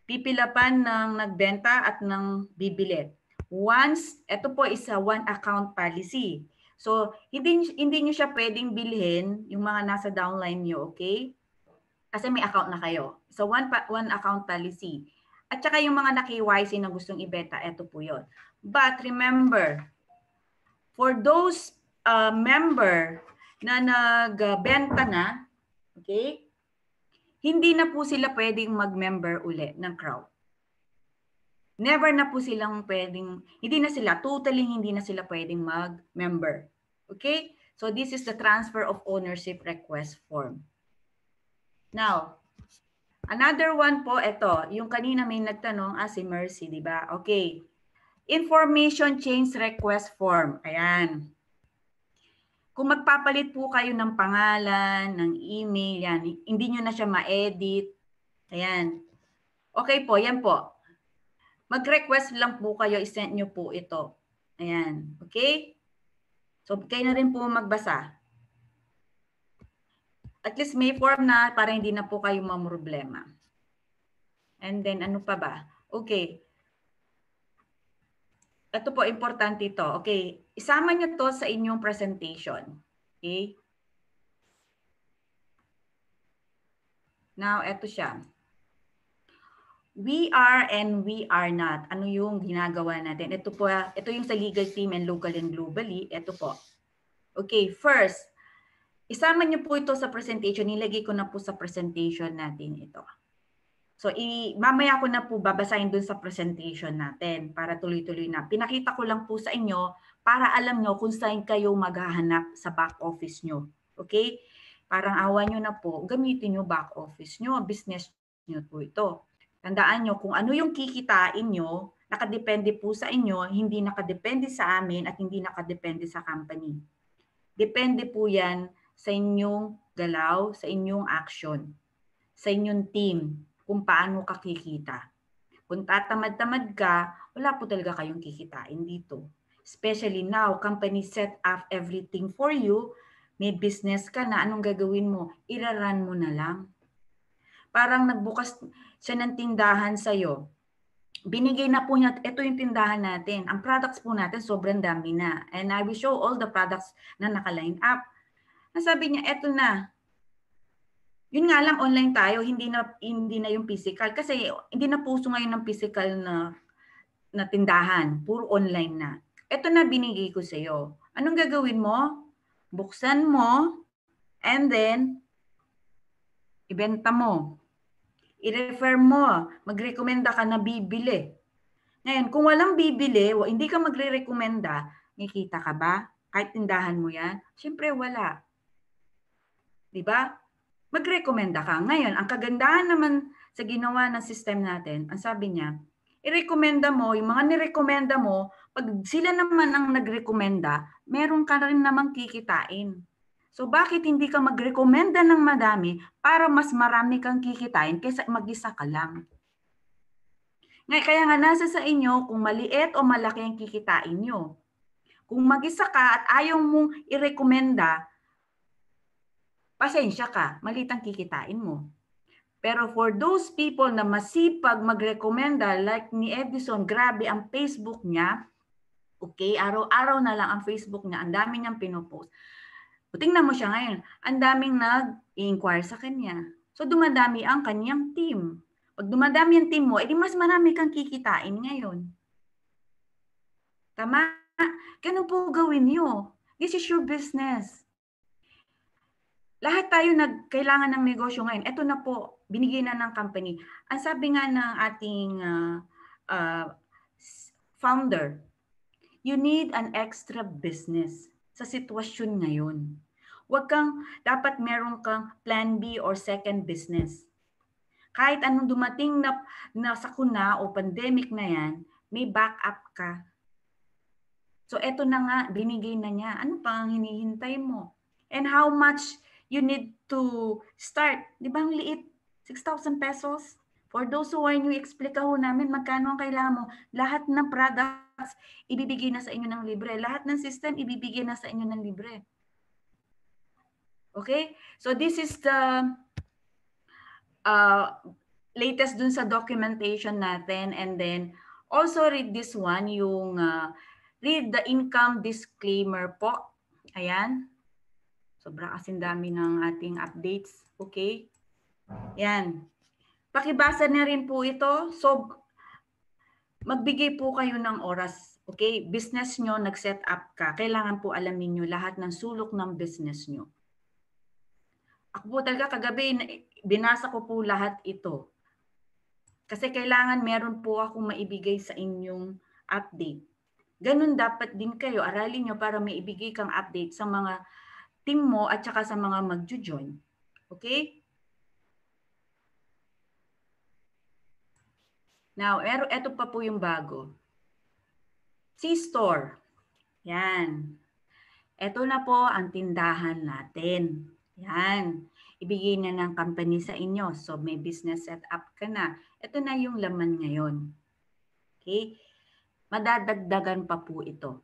Pipilapan ng nagbenta at ng bibili. Once, ito po is a one account policy. So, hindi, hindi nyo siya pwedeng bilhin yung mga nasa downline nyo, okay? Kasi may account na kayo. So one, one account policy. At saka yung mga na-KYC na gustong ibeta, eto po yun. But remember, for those uh, member na nagbenta na, okay, hindi na po sila pwedeng mag-member uli ng crowd. Never na po silang pwedeng, hindi na sila, totally hindi na sila pwedeng mag-member. Okay? So this is the transfer of ownership request form. Now, another one po, ito, yung kanina may nagtanong, ah, si Mercy, di ba? Okay. Information change request form. Ayan. Kung magpapalit po kayo ng pangalan, ng email, yan, hindi nyo na siya ma-edit. Ayan. Okay po, yan po. Mag-request lang po kayo, isend nyo po ito. Ayan. Okay? So, kayo na rin po magbasa. At least may form na para hindi na po kayo mamroblema. And then, ano pa ba? Okay. Ito po, importante ito. Okay. Isama nyo to sa inyong presentation. Okay? Now, ito siya. We are and we are not. Ano yung ginagawa natin? Ito po, ito yung sa legal team and local and globally. Ito po. Okay, first, isama niyo po ito sa presentation. Nilagay ko na po sa presentation natin ito. So, i mamaya ko na po babasahin dun sa presentation natin para tuloy-tuloy na. Pinakita ko lang po sa inyo para alam nyo kung saan kayo maghahanap sa back office nyo. Okay? Parang awa nyo na po, gamitin nyo back office nyo, business nyo po ito. Tandaan nyo, kung ano yung kikitain nyo, nakadepende po sa inyo, hindi nakadepende sa amin at hindi nakadepende sa company. Depende po yan sa inyong galaw, sa inyong action, sa inyong team, kung paano ka kikita. Kung tatamad-tamad ka, wala po talaga kayong kikitain dito. Especially now, company set up everything for you. May business ka na, anong gagawin mo? Iraran mo na lang. Parang nagbukas siya ng tindahan sa'yo. Binigay na po niya, ito yung tindahan natin. Ang products po natin, sobrang dami na. And I will show all the products na naka-line up. Nasabi niya, eto na, yun nga lang online tayo, hindi na hindi na yung physical kasi hindi na puso ngayon ng physical na na tindahan, puro online na. Ito na binigay ko sa iyo. Anong gagawin mo? Buksan mo and then ibenta mo. I-refer mo, magrekomenda ka na bibili. Ngayon, kung walang bibili, hindi ka magre-rekomenda, nakikita ka ba? Kahit tindahan mo yan? Siyempre, wala. 'Di ba? magrekomenda ka. Ngayon, ang kagandahan naman sa ginawa ng system natin, ang sabi niya, irekomenda mo, yung mga nirekomenda mo, pag sila naman ang nagrekomenda, meron ka rin namang kikitain. So bakit hindi ka magrekomenda ng madami para mas marami kang kikitain kaysa mag-isa ka lang? Ngay, kaya nga nasa sa inyo kung maliit o malaki ang kikitain nyo. Kung mag-isa ka at ayaw mong irekomenda, pasensya ka, malit ang kikitain mo. Pero for those people na masipag magrekomenda, like ni Edison, grabe ang Facebook niya, okay, araw-araw na lang ang Facebook niya, ang dami niyang pinopost. O, tingnan mo siya ngayon, ang daming nag-inquire sa kanya. So dumadami ang kanyang team. Pag dumadami ang team mo, edi mas marami kang kikitain ngayon. Tama? Ganun po gawin niyo. This is your business lahat tayo nag kailangan ng negosyo ngayon. Ito na po, binigay na ng company. Ang sabi nga ng ating uh, uh, founder, you need an extra business sa sitwasyon ngayon. Huwag kang, dapat meron kang plan B or second business. Kahit anong dumating na, na sakuna o pandemic na yan, may backup ka. So eto na nga, binigay na niya. Ano pa ang hinihintay mo? And how much you need to start. Di ba ang liit? 6,000 pesos? For those who are new, explica ho namin magkano ang kailangan mo. Lahat ng products, ibibigay na sa inyo ng libre. Lahat ng system, ibibigay na sa inyo ng libre. Okay? So this is the uh, latest dun sa documentation natin. And then, also read this one, yung uh, read the income disclaimer po. Ayan. Sobra kasing dami ng ating updates. Okay? Yan. Pakibasa na rin po ito. So, magbigay po kayo ng oras. Okay? Business nyo, nag-set up ka. Kailangan po alamin nyo lahat ng sulok ng business nyo. Ako po talaga kagabi, na- binasa ko po lahat ito. Kasi kailangan meron po akong maibigay sa inyong update. Ganun dapat din kayo, aralin nyo para may ibigay kang update sa mga team mo at saka sa mga magjo-join. Okay? Now, ero, eto pa po yung bago. C-Store. Yan. Ito na po ang tindahan natin. Yan. Ibigay na ng company sa inyo. So, may business setup ka na. Ito na yung laman ngayon. Okay? Madadagdagan pa po ito.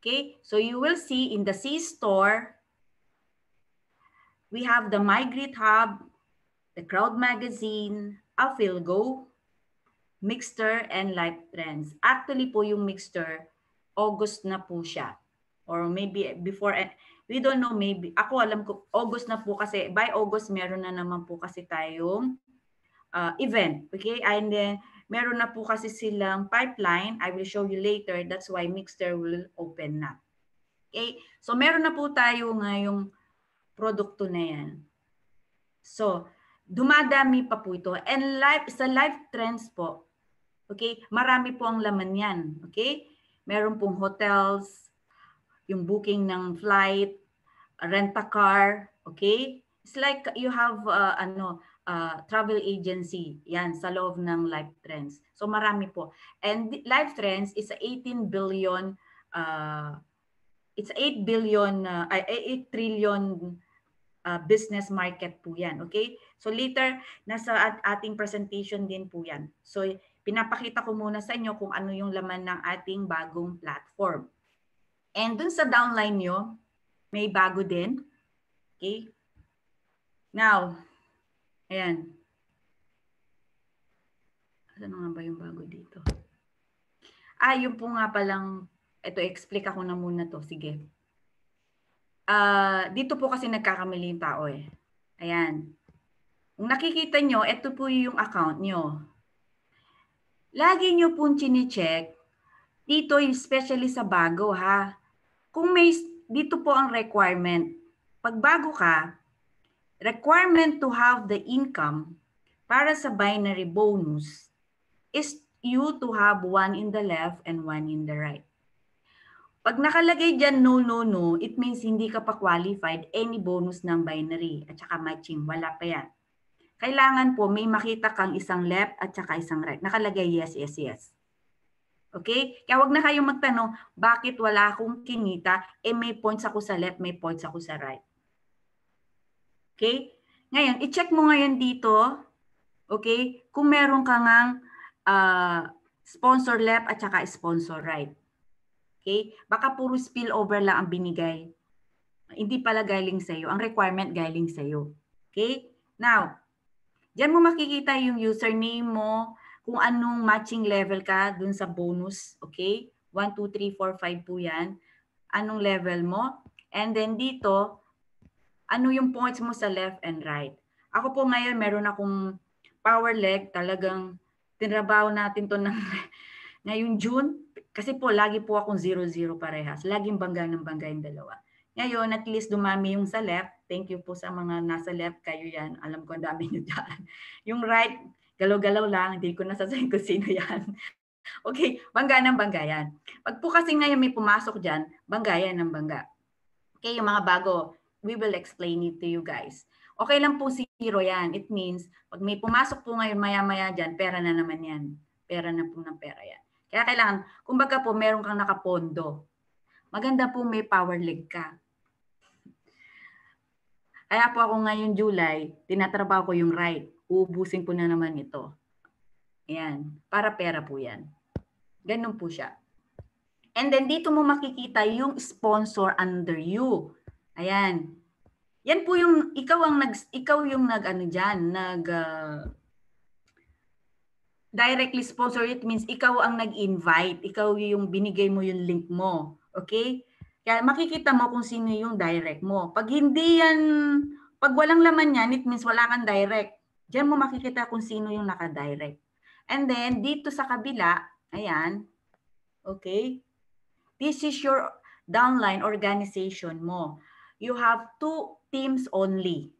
Okay? So, you will see in the C-Store, we have the Migrate Hub, the Crowd Magazine, Afilgo, Mixter, and Life Trends. Actually po yung Mixter, August na po siya. Or maybe before, we don't know, maybe. Ako alam ko, August na po kasi, by August meron na naman po kasi tayong uh, event. Okay? And then, meron na po kasi silang pipeline. I will show you later. That's why Mixter will open na. Okay? So, meron na po tayo ngayong produkto na yan. So, dumadami pa po ito. And live, sa live trends po, okay, marami po ang laman yan. Okay? Meron pong hotels, yung booking ng flight, rent a car, okay? It's like you have uh, ano, uh, travel agency, yan, sa loob ng Life Trends. So marami po. And Life Trends is a 18 billion, uh, it's 8 billion, uh, 8 trillion uh, business market po yan, okay? So later, nasa at ating presentation din po yan. So pinapakita ko muna sa inyo kung ano yung laman ng ating bagong platform. And dun sa downline nyo, may bago din. Okay? Now, ayan. Ano nga ba yung bago dito? Ah, yung po nga palang, ito, explain ako na muna to. Sige. Ah, dito po kasi nagkakamali yung tao eh. Ayan. Kung nakikita nyo, ito po yung account nyo. Lagi nyo pong chine-check, dito especially sa bago ha. Kung may, dito po ang requirement. Pag bago ka, requirement to have the income para sa binary bonus is you to have one in the left and one in the right. Pag nakalagay dyan no, no, no, it means hindi ka pa qualified any bonus ng binary at saka matching. Wala pa yan. Kailangan po may makita kang isang left at saka isang right. Nakalagay yes, yes, yes. Okay? Kaya wag na kayong magtanong, bakit wala akong kinita? Eh may points ako sa left, may points ako sa right. Okay? Ngayon, i-check mo ngayon dito, okay, kung meron ka ngang uh, sponsor left at saka sponsor right. Okay? Baka puro spillover lang ang binigay. Hindi pala galing sa iyo. Ang requirement galing sa iyo. Okay? Now, diyan mo makikita yung username mo, kung anong matching level ka dun sa bonus. Okay? 1, 2, 3, 4, 5 po yan. Anong level mo. And then dito, ano yung points mo sa left and right. Ako po ngayon, meron akong power leg. Talagang tinrabaho natin to ng ngayong June. Kasi po, lagi po akong 0-0 parehas. Laging bangga ng bangga yung dalawa. Ngayon, at least dumami yung sa left. Thank you po sa mga nasa left. Kayo yan. Alam ko ang dami nyo dyan. Yung right, galaw-galaw lang. Hindi ko nasasabihin kung sino yan. okay, bangga ng bangga yan. Pag po kasi ngayon may pumasok dyan, bangga yan ng bangga. Okay, yung mga bago, we will explain it to you guys. Okay lang po zero yan. It means, pag may pumasok po ngayon maya-maya dyan, pera na naman yan. Pera na po ng pera yan. Kaya kailangan, kumbaga po, meron kang nakapondo. Maganda po may power leg ka. Kaya po ako ngayon July, tinatrabaho ko yung right. Uubusin ko na naman ito. Ayan. Para pera po yan. Ganun po siya. And then dito mo makikita yung sponsor under you. Ayan. Yan po yung ikaw ang nag ikaw yung nag ano diyan, nag uh, directly sponsor it means ikaw ang nag-invite, ikaw yung binigay mo yung link mo. Okay? Kaya makikita mo kung sino yung direct mo. Pag hindi yan Pag walang laman yan, it means wala kang direct. Diyan mo makikita kung sino yung naka-direct. And then, dito sa kabila, ayan, okay, this is your downline organization mo. You have two teams only.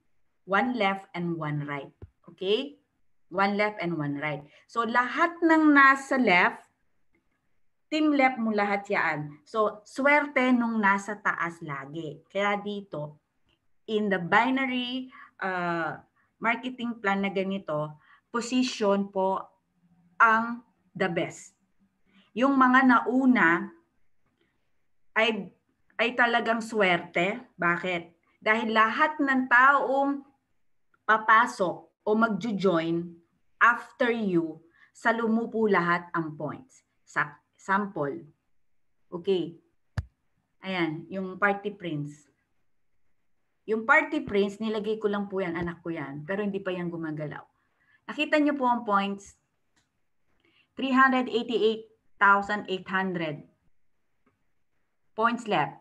One left and one right. Okay? One left and one right. So, lahat ng nasa left, team left mo lahat yan. So, swerte nung nasa taas lagi. Kaya dito, in the binary uh, marketing plan na ganito, position po ang the best. Yung mga nauna ay ay talagang swerte. Bakit? Dahil lahat ng taong papasok o magjo-join after you, sa lumupo lahat ang points. Sa sample. Okay. Ayan, yung party prince. Yung party prince, nilagay ko lang po yan, anak ko yan, pero hindi pa yan gumagalaw. Nakita niyo po ang points. 388,800 points left.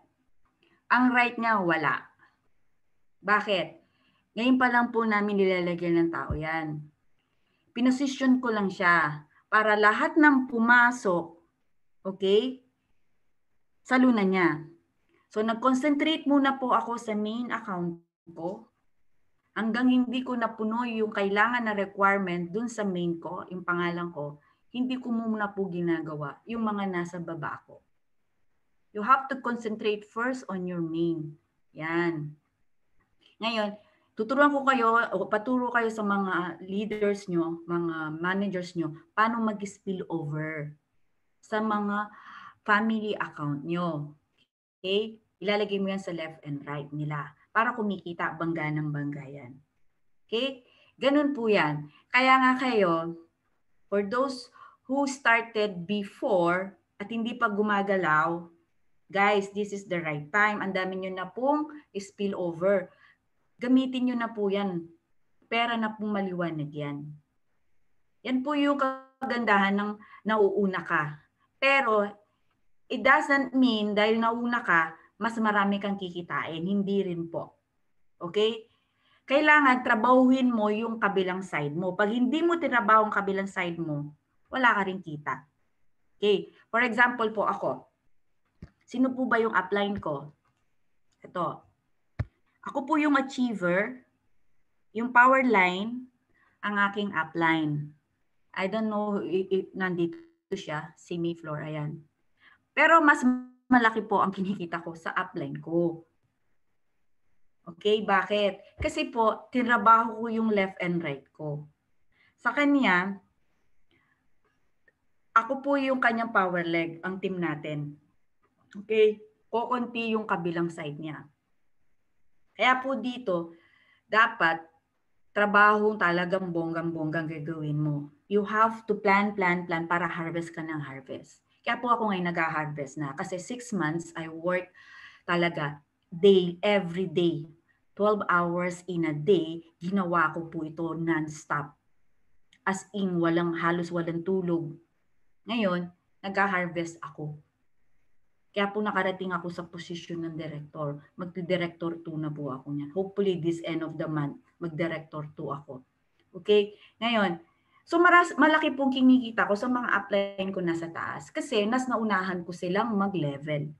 Ang right niya, wala. Bakit? Ngayon pa lang po namin nilalagyan ng tao yan. Pinosisyon ko lang siya para lahat ng pumasok, okay, salunan niya. So nag-concentrate muna po ako sa main account ko hanggang hindi ko napuno yung kailangan na requirement dun sa main ko, yung pangalan ko, hindi ko muna po ginagawa yung mga nasa baba ko. You have to concentrate first on your main. Yan. Ngayon, tuturuan ko kayo o paturo kayo sa mga leaders nyo, mga managers nyo, paano mag-spill over sa mga family account nyo. Okay? Ilalagay mo yan sa left and right nila para kumikita bangga ng bangga yan. Okay? Ganun po yan. Kaya nga kayo, for those who started before at hindi pa gumagalaw, guys, this is the right time. Ang dami nyo na pong spill over. Gamitin nyo na po yan. Pera na pong maliwanag yan. Yan po yung kagandahan ng nauuna ka. Pero, it doesn't mean dahil nauna ka, mas marami kang kikitain. Hindi rin po. Okay? Kailangan trabahuin mo yung kabilang side mo. Pag hindi mo tinabaho ang kabilang side mo, wala ka rin kita. Okay? For example po ako. Sino po ba yung upline ko? Ito. Ako po yung achiever. Yung power line, ang aking upline. I don't know if nandito siya, si Mayflower, ayan. Pero mas malaki po ang kinikita ko sa upline ko. Okay, bakit? Kasi po, tinabaho ko yung left and right ko. Sa kanya, ako po yung kanyang power leg, ang team natin. Okay, kokonti yung kabilang side niya. Kaya po dito, dapat trabaho talagang bonggang-bonggang gagawin mo. You have to plan, plan, plan para harvest ka ng harvest. Kaya po ako ngayon nag-harvest na. Kasi six months, I work talaga day, every day. 12 hours in a day, ginawa ko po ito non-stop. As in, walang, halos walang tulog. Ngayon, nag-harvest ako. Kaya po nakarating ako sa posisyon ng director. Magdi-director 2 na po ako niyan. Hopefully this end of the month, mag-director 2 ako. Okay? Ngayon, so maras, malaki pong kinikita ko sa mga upline ko nasa taas kasi nas naunahan ko silang mag-level.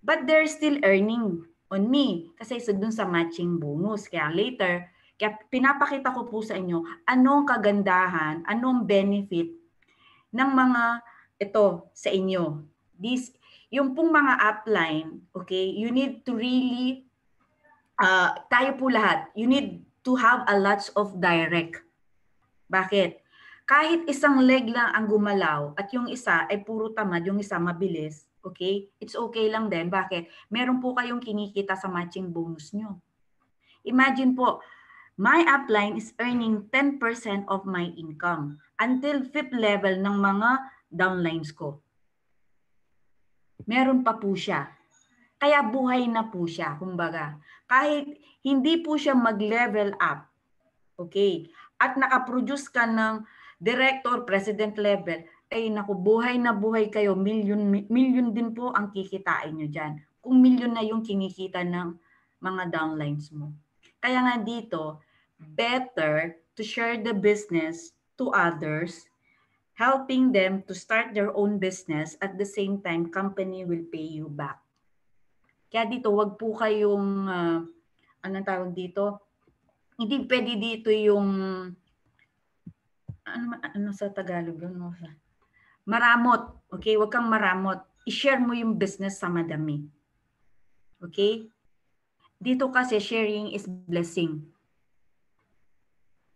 But they're still earning on me kasi sa dun sa matching bonus. Kaya later, kaya pinapakita ko po sa inyo anong kagandahan, anong benefit ng mga ito sa inyo. This yung pong mga upline, okay, you need to really, uh, tayo po lahat, you need to have a lots of direct. Bakit? Kahit isang leg lang ang gumalaw at yung isa ay puro tamad, yung isa mabilis, okay? It's okay lang din. Bakit? Meron po kayong kinikita sa matching bonus nyo. Imagine po, my upline is earning 10% of my income until fifth level ng mga downlines ko meron pa po siya. Kaya buhay na po siya, kumbaga. Kahit hindi po siya mag-level up, okay, at nakaproduce ka ng director, president level, ay naku, buhay na buhay kayo, million, million din po ang kikitain nyo dyan. Kung million na yung kinikita ng mga downlines mo. Kaya nga dito, better to share the business to others, helping them to start their own business at the same time company will pay you back. Kaya dito, wag po kayong, uh, anong tawag dito? Hindi pwede dito yung, ano, ano sa Tagalog yun? Maramot. Okay? Wag kang maramot. I-share mo yung business sa madami. Okay? Dito kasi sharing is blessing.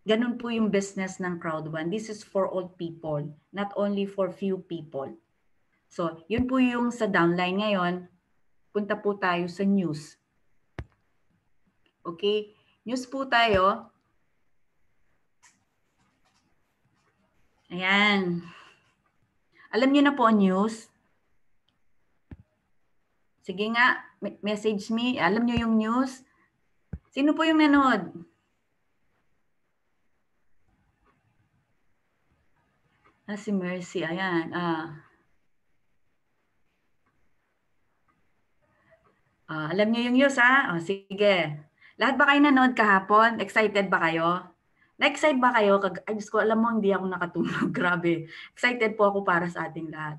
Ganun po yung business ng Crowd One. This is for all people, not only for few people. So, yun po yung sa downline ngayon. Punta po tayo sa news. Okay? News po tayo. Ayan. Alam niyo na po news. Sige nga, message me. Alam niyo yung news? Sino po yung nanood? Ah, si Mercy. Ayan. Ah. Ah, alam niyo yung news, ha? Oh, sige. Lahat ba kayo nanood kahapon? Excited ba kayo? Na-excite ba kayo? Kag Ay, Diyos ko, alam mo, hindi ako nakatulog. Grabe. Excited po ako para sa ating lahat.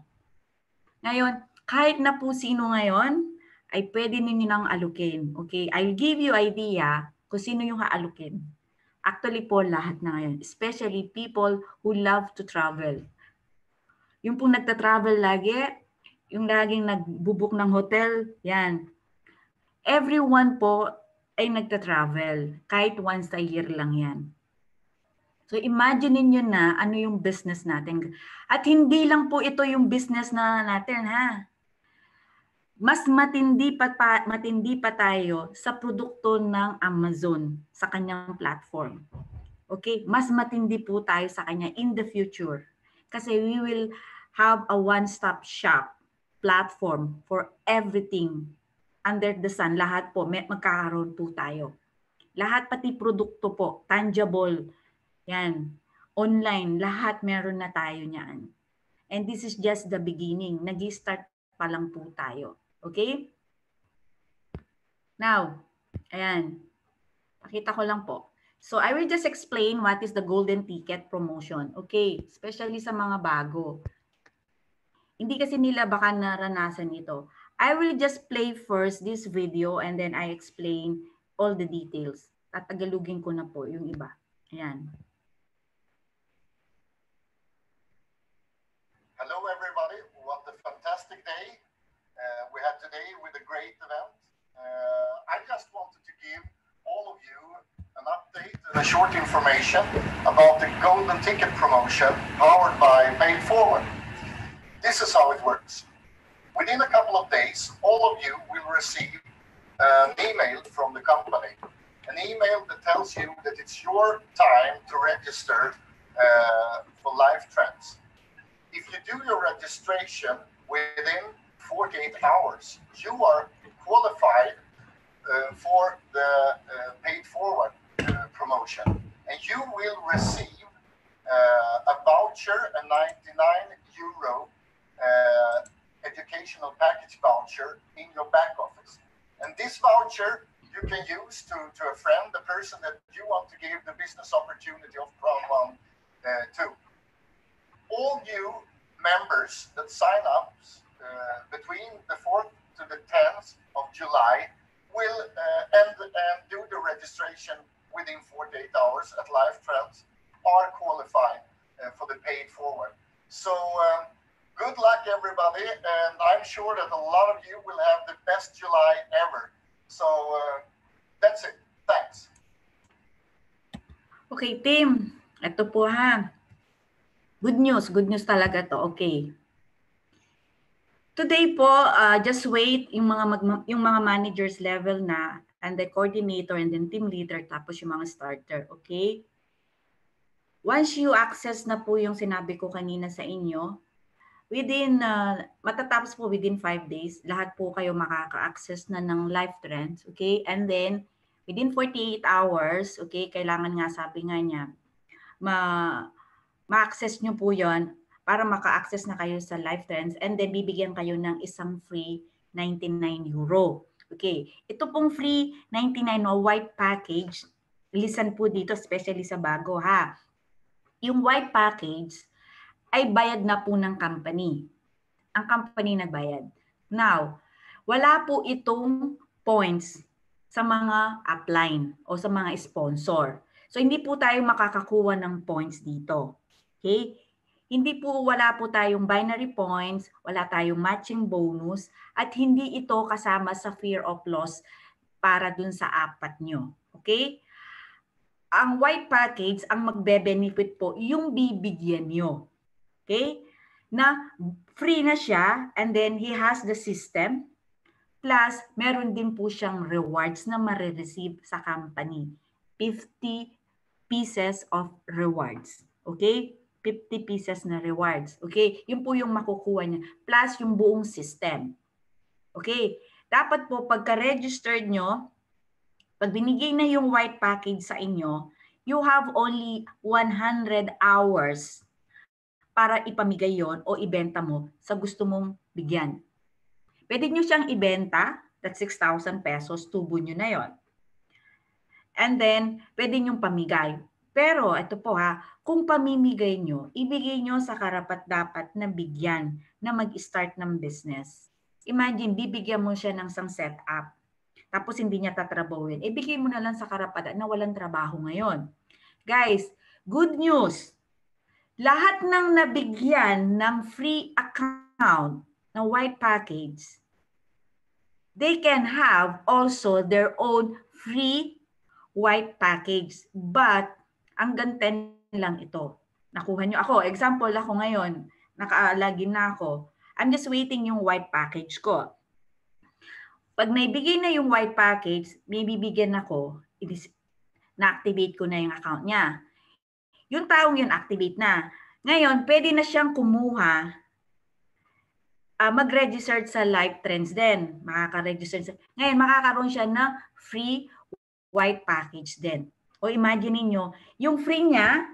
Ngayon, kahit na po sino ngayon, ay pwede ninyo nang alukin. Okay? I'll give you idea kung sino yung haalukin. Actually po lahat na ngayon, especially people who love to travel. Yung pong nagta-travel lagi, yung laging nagbubuk ng hotel, yan. Everyone po ay nagta-travel, kahit once a year lang yan. So imagine niyo na ano yung business natin. At hindi lang po ito yung business na natin ha. Mas matindi pa, pa matindi pa tayo sa produkto ng Amazon sa kanyang platform. Okay, mas matindi po tayo sa kanya in the future. Kasi we will have a one-stop shop platform for everything under the sun. Lahat po, may, magkakaroon po tayo. Lahat pati produkto po, tangible, yan, online, lahat meron na tayo niyan. And this is just the beginning. Nag-start pa lang po tayo. Okay? Now, ayan. Pakita ko lang po. So, I will just explain what is the golden ticket promotion. Okay? Especially sa mga bago. Hindi kasi nila baka naranasan ito. I will just play first this video and then I explain all the details. Tatagalugin ko na po yung iba. Ayan. Hello everybody. What a fantastic day uh, we had today with a great event. Uh, I just wanted to give all of you an update and a short information about the golden ticket promotion powered by Pay Forward. This is how it works. Within a couple of days, all of you will receive an email from the company. An email that tells you that it's your time to register uh, for live trends. If you do your registration within 48 hours, you are qualified uh, for the uh, paid forward uh, promotion. And you will receive uh, a voucher, a 99 euro uh, educational package voucher in your back office. And this voucher you can use to, to a friend, the person that you want to give the business opportunity of Crowd One uh, to. All new members that sign up uh, between the 4th to the 10th of July will uh, end and do the registration within 48 hours at Live Trends are qualified uh, for the paid forward. So um, good luck, everybody, and I'm sure that a lot of you will have the best July ever. So uh, that's it. Thanks. Okay, team. Ito po ha. Good news. Good news talaga to. Okay. Today po, uh, just wait yung mga mag, yung mga managers level na and the coordinator and then team leader tapos yung mga starter, okay? Once you access na po yung sinabi ko kanina sa inyo, within, uh, matatapos po within 5 days, lahat po kayo makaka-access na ng live trends, okay? And then, within 48 hours, okay, kailangan nga sabi nga niya, ma ma-access nyo po yon para maka-access na kayo sa live trends and then bibigyan kayo ng isang free 99 euro. Okay, ito pong free 99 o white package, listen po dito, especially sa bago ha. Yung white package ay bayad na po ng company. Ang company nagbayad. Now, wala po itong points sa mga upline o sa mga sponsor. So, hindi po tayo makakakuha ng points dito. Okay? Hindi po wala po tayong binary points, wala tayong matching bonus, at hindi ito kasama sa fear of loss para dun sa apat nyo. Okay? Ang white package, ang magbe-benefit po, yung bibigyan nyo. Okay? Na free na siya, and then he has the system, plus meron din po siyang rewards na marireceive sa company. 50 pieces of rewards. Okay? 50 pieces na rewards. Okay? Yun po yung makukuha niya. Plus yung buong system. Okay? Dapat po pagka-registered nyo, pag binigay na yung white package sa inyo, you have only 100 hours para ipamigay yon o ibenta mo sa gusto mong bigyan. Pwede nyo siyang ibenta, that's 6,000 pesos, tubo nyo na yon. And then, pwede nyong pamigay. Pero ito po ha, kung pamimigay nyo, ibigay nyo sa karapat dapat na bigyan na mag-start ng business. Imagine, bibigyan mo siya ng isang setup. Tapos hindi niya tatrabawin. Ibigay mo na lang sa karapat na walang trabaho ngayon. Guys, good news. Lahat ng nabigyan ng free account na white package, they can have also their own free white package. But hanggang 10 lang ito. Nakuha nyo ako. Example, ako ngayon, nakaalagin na ako. I'm just waiting yung white package ko. Pag naibigay na yung white package, may bibigyan ako, na-activate ko na yung account niya. Yung taong yun, activate na. Ngayon, pwede na siyang kumuha, uh, mag-register sa Live Trends din. Makaka-register. Sa... Ngayon, makakaroon siya ng free white package din. O imagine niyo, yung free niya,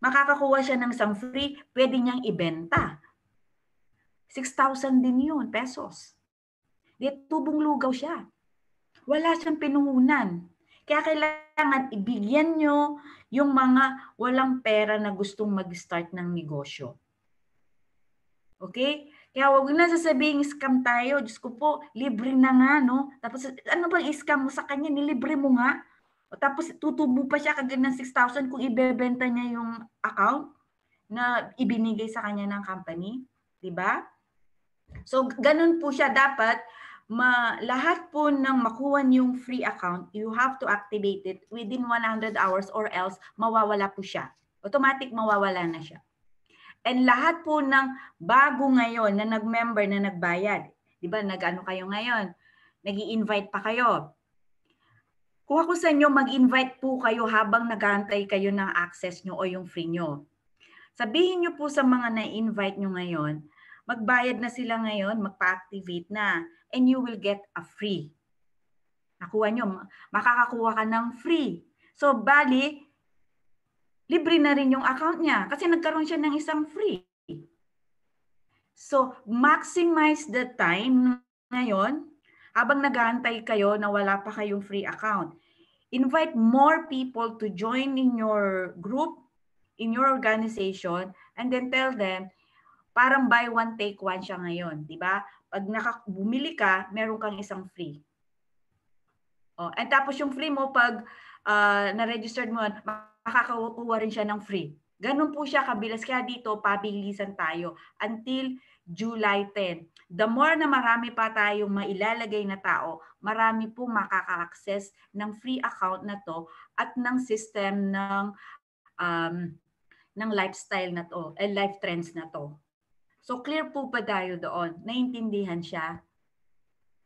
makakakuha siya ng isang free, pwede niyang ibenta. 6,000 din yun, pesos. Di tubong lugaw siya. Wala siyang pinuhunan. Kaya kailangan ibigyan nyo yung mga walang pera na gustong mag-start ng negosyo. Okay? Kaya wag na sasabihin scam tayo. Diyos ko po, libre na nga, no? Tapos ano bang scam mo sa kanya? Nilibre mo nga. O tapos tutubo pa siya kagad ng 6,000 kung ibebenta niya yung account na ibinigay sa kanya ng company, ba? So ganun po siya dapat ma lahat po ng makuha yung free account, you have to activate it within 100 hours or else mawawala po siya. Automatic mawawala na siya. And lahat po ng bago ngayon na nag-member na nagbayad, 'di ba? Nag-ano kayo ngayon? Nag-i-invite pa kayo kung ako sa inyo, mag-invite po kayo habang nagantay kayo ng access nyo o yung free nyo. Sabihin nyo po sa mga na-invite nyo ngayon, magbayad na sila ngayon, magpa-activate na, and you will get a free. Nakuha nyo, makakakuha ka ng free. So, bali, libre na rin yung account niya kasi nagkaroon siya ng isang free. So, maximize the time ngayon habang naghahantay kayo na wala pa kayong free account. Invite more people to join in your group, in your organization, and then tell them, parang buy one, take one siya ngayon. di ba? Pag naka, bumili ka, meron kang isang free. Oh, and tapos yung free mo, pag uh, na-registered mo, makakakuha rin siya ng free. Ganun po siya kabilis. Kaya dito, pabilisan tayo until July 10. The more na marami pa tayong mailalagay na tao, marami po makaka-access ng free account na to at ng system ng um, ng lifestyle na to, eh, life trends na to. So clear po pa tayo doon? Naintindihan siya?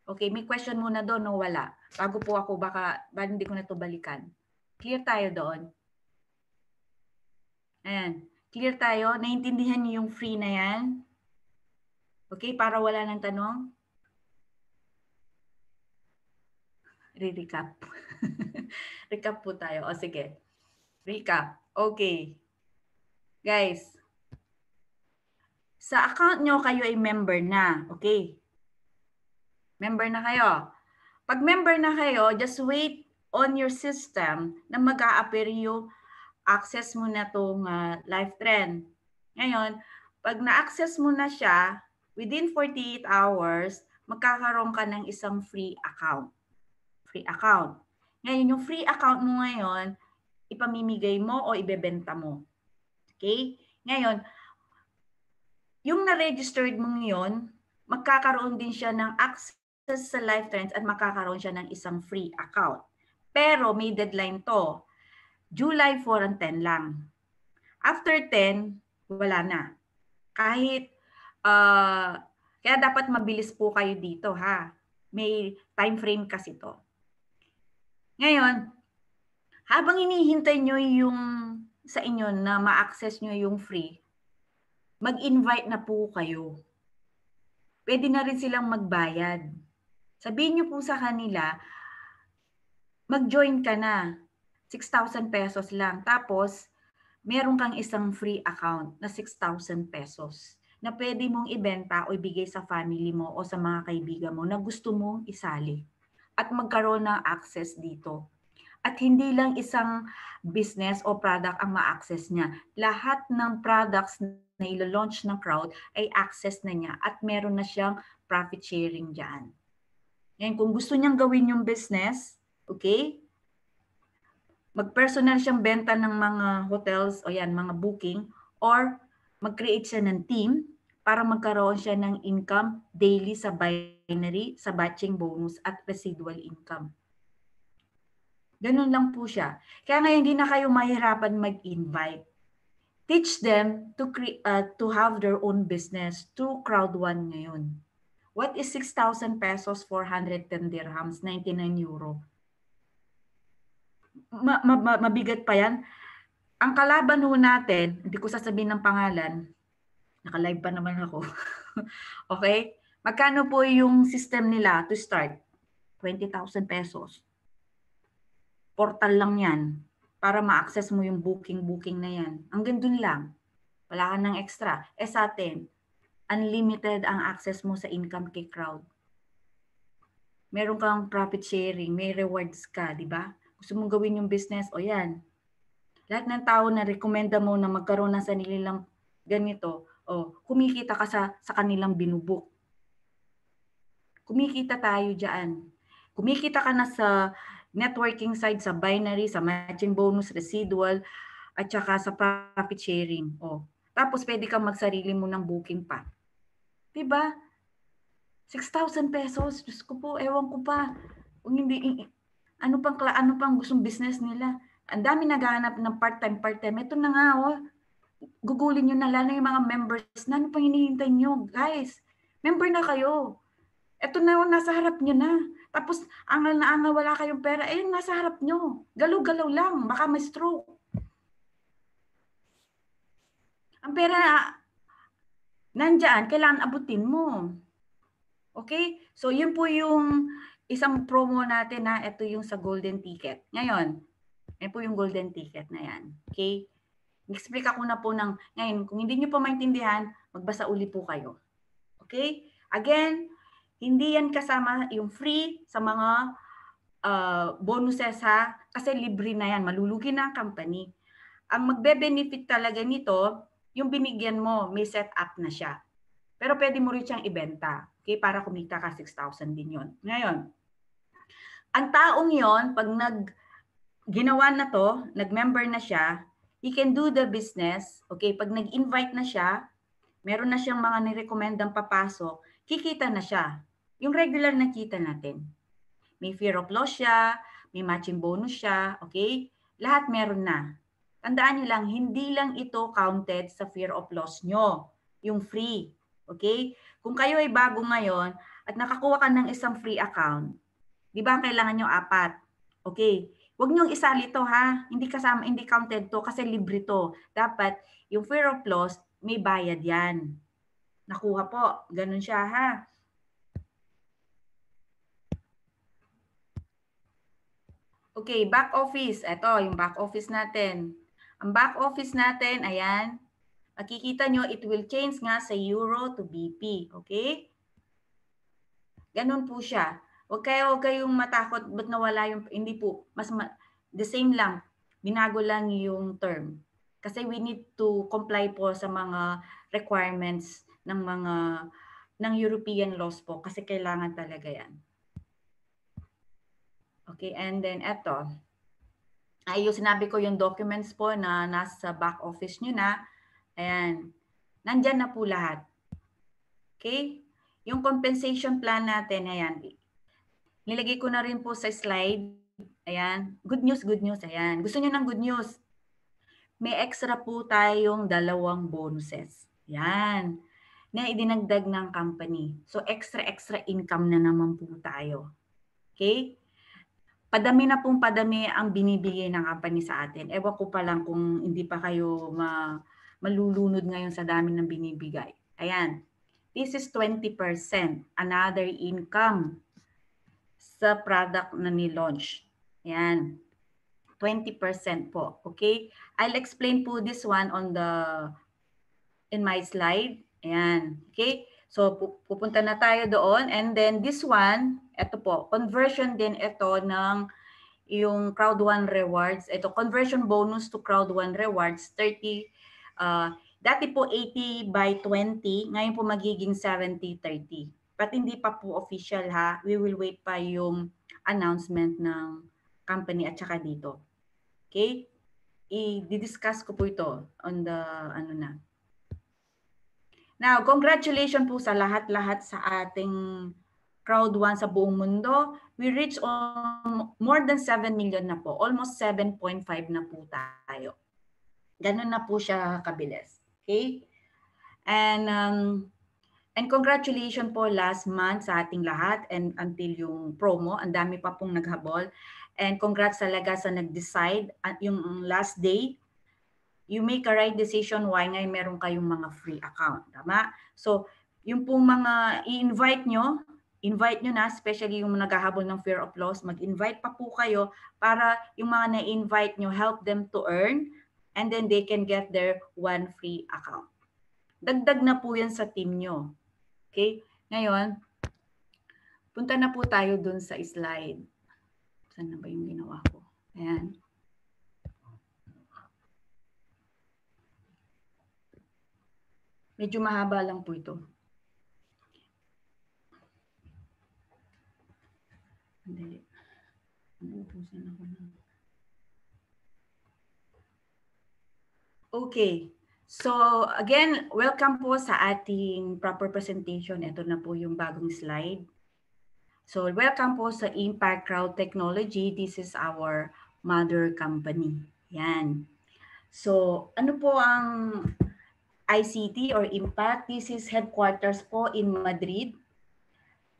Okay, may question muna doon no wala. Bago po ako baka, baka hindi ko na to balikan. Clear tayo doon? Ayan. Clear tayo? Naintindihan niyo yung free na yan? Okay, para wala ng tanong. Re-recap. Recap po tayo. O sige. Recap. Okay. Guys. Sa account nyo, kayo ay member na. Okay. Member na kayo. Pag member na kayo, just wait on your system na mag appear yung access mo na tong uh, live trend. Ngayon, pag na-access mo na siya, within 48 hours, magkakaroon ka ng isang free account. Free account. Ngayon, yung free account mo ngayon, ipamimigay mo o ibebenta mo. Okay? Ngayon, yung na-registered mo ngayon, magkakaroon din siya ng access sa live trends at magkakaroon siya ng isang free account. Pero may deadline to. July 4 and 10 lang. After 10, wala na. Kahit, uh, kaya dapat mabilis po kayo dito ha. May time frame kasi to. Ngayon, habang hinihintay nyo yung sa inyo na ma-access nyo yung free, mag-invite na po kayo. Pwede na rin silang magbayad. Sabihin nyo po sa kanila, mag-join ka na. 6,000 pesos lang. Tapos, meron kang isang free account na 6,000 pesos na pwede mong ibenta o ibigay sa family mo o sa mga kaibigan mo na gusto mong isali at magkaroon ng access dito. At hindi lang isang business o product ang ma-access niya. Lahat ng products na ilo-launch ng crowd ay access na niya at meron na siyang profit sharing dyan. Ngayon, kung gusto niyang gawin yung business, okay, mag-personal siyang benta ng mga hotels o yan, mga booking or mag-create siya ng team para magkaroon siya ng income daily sa binary, sa batching bonus at residual income. Ganun lang po siya. Kaya ngayon hindi na kayo mahirapan mag-invite. Teach them to cre- uh, to have their own business through Crowd One ngayon. What is 6,000 pesos, 410 dirhams, 99 euro? ma, ma, ma, mabigat pa yan. Ang kalaban ho natin, hindi ko sasabihin ng pangalan, naka-live pa naman ako. okay? Magkano po yung system nila to start? 20,000 pesos. Portal lang yan para ma-access mo yung booking-booking na yan. Ang gandun lang. Wala ka ng extra. Eh sa atin, unlimited ang access mo sa income kay crowd. Meron kang profit sharing, may rewards ka, di ba? gusto mong gawin yung business, o yan. Lahat ng tao na rekomenda mo na magkaroon ng sarili lang ganito, o kumikita ka sa, sa kanilang binubuk. Kumikita tayo dyan. Kumikita ka na sa networking side, sa binary, sa matching bonus, residual, at saka sa profit sharing. O, tapos pwede kang magsarili mo ng booking pa. Diba? 6,000 pesos. Diyos ko po, ewan ko pa. Kung hindi, ano pang ano pang gustong business nila? Ang dami naghahanap ng part-time, part-time. Ito na nga, oh. Gugulin nyo na lalo yung mga members na ano pang hinihintay nyo? Guys, member na kayo. Ito na, oh, nasa harap nyo na. Tapos, angal na angal, wala kayong pera. Eh, nasa harap nyo. Galaw-galaw lang. Baka may stroke. Ang pera na, nandyan, kailangan abutin mo. Okay? So, yun po yung isang promo natin na ito yung sa golden ticket. Ngayon, yan po yung golden ticket na yan. Okay? Explain ako na po ng, ngayon, kung hindi nyo pa maintindihan, magbasa uli po kayo. Okay? Again, hindi yan kasama yung free sa mga uh, bonuses ha, kasi libre na yan, malulugi na ang company. Ang magbe-benefit talaga nito, yung binigyan mo, may set up na siya. Pero pwede mo rin siyang ibenta. Okay, para kumita ka 6,000 din yon. Ngayon, ang taong yon pag nag ginawa na to, nag-member na siya, he can do the business. Okay, pag nag-invite na siya, meron na siyang mga nirekomendang papasok, kikita na siya. Yung regular na kita natin. May fear of loss siya, may matching bonus siya, okay? Lahat meron na. Tandaan niyo lang, hindi lang ito counted sa fear of loss nyo, yung free. Okay? Kung kayo ay bago ngayon at nakakuha ka ng isang free account, Di ba kailangan nyo apat? Okay. Huwag nyo isali to ha. Hindi kasama, hindi counted to kasi libre to. Dapat yung fear of loss, may bayad yan. Nakuha po. Ganun siya ha. Okay, back office. Ito, yung back office natin. Ang back office natin, ayan. Makikita nyo, it will change nga sa euro to BP. Okay? Ganun po siya. Huwag kayo, huwag kayong matakot, ba't nawala yung, hindi po, mas ma- the same lang, binago lang yung term. Kasi we need to comply po sa mga requirements ng mga ng European laws po kasi kailangan talaga yan. Okay, and then eto. Ay, yung sinabi ko yung documents po na nasa back office nyo na. Ayan. Nandyan na po lahat. Okay? Yung compensation plan natin, ayan. Nilagay ko na rin po sa slide. Ayan. Good news, good news. Ayan. Gusto nyo ng good news? May extra po tayong dalawang bonuses. Ayan. Na idinagdag ng company. So, extra-extra income na naman po tayo. Okay? Padami na pong padami ang binibigay ng company sa atin. Ewan ko pa lang kung hindi pa kayo ma malulunod ngayon sa dami ng binibigay. Ayan. This is 20%. Another income sa product na ni-launch. Ayan. 20% po. Okay? I'll explain po this one on the in my slide. Ayan. Okay? So, pupunta na tayo doon. And then this one, ito po, conversion din ito ng yung Crowd One Rewards. Ito, conversion bonus to Crowd One Rewards, 30, uh, dati po 80 by 20, ngayon po magiging 70-30. But hindi pa po official ha. We will wait pa yung announcement ng company at saka dito. Okay? I-discuss ko po ito on the ano na Now, congratulations po sa lahat-lahat sa ating crowd one sa buong mundo. We reach um, more than 7 million na po. Almost 7.5 na po tayo. Ganun na po siya kabilis. Okay? And um, and congratulations po last month sa ating lahat and until yung promo, ang dami pa pong naghabol. And congrats talaga sa nag-decide yung last day you make a right decision why ngay meron kayong mga free account. Tama? So, yung pong mga i-invite nyo, invite nyo na, especially yung naghahabol ng fear of loss, mag-invite pa po kayo para yung mga na-invite nyo, help them to earn and then they can get their one free account. Dagdag na po yan sa team nyo. Okay? Ngayon, punta na po tayo dun sa slide. Saan na ba yung ginawa ko? Ayan. Medyo mahaba lang po ito. Andali. Uubusan ako na. Okay. So again, welcome po sa ating proper presentation. Ito na po yung bagong slide. So welcome po sa Impact Crowd Technology. This is our mother company. Yan. So ano po ang ICT or Impact. This is headquarters po in Madrid.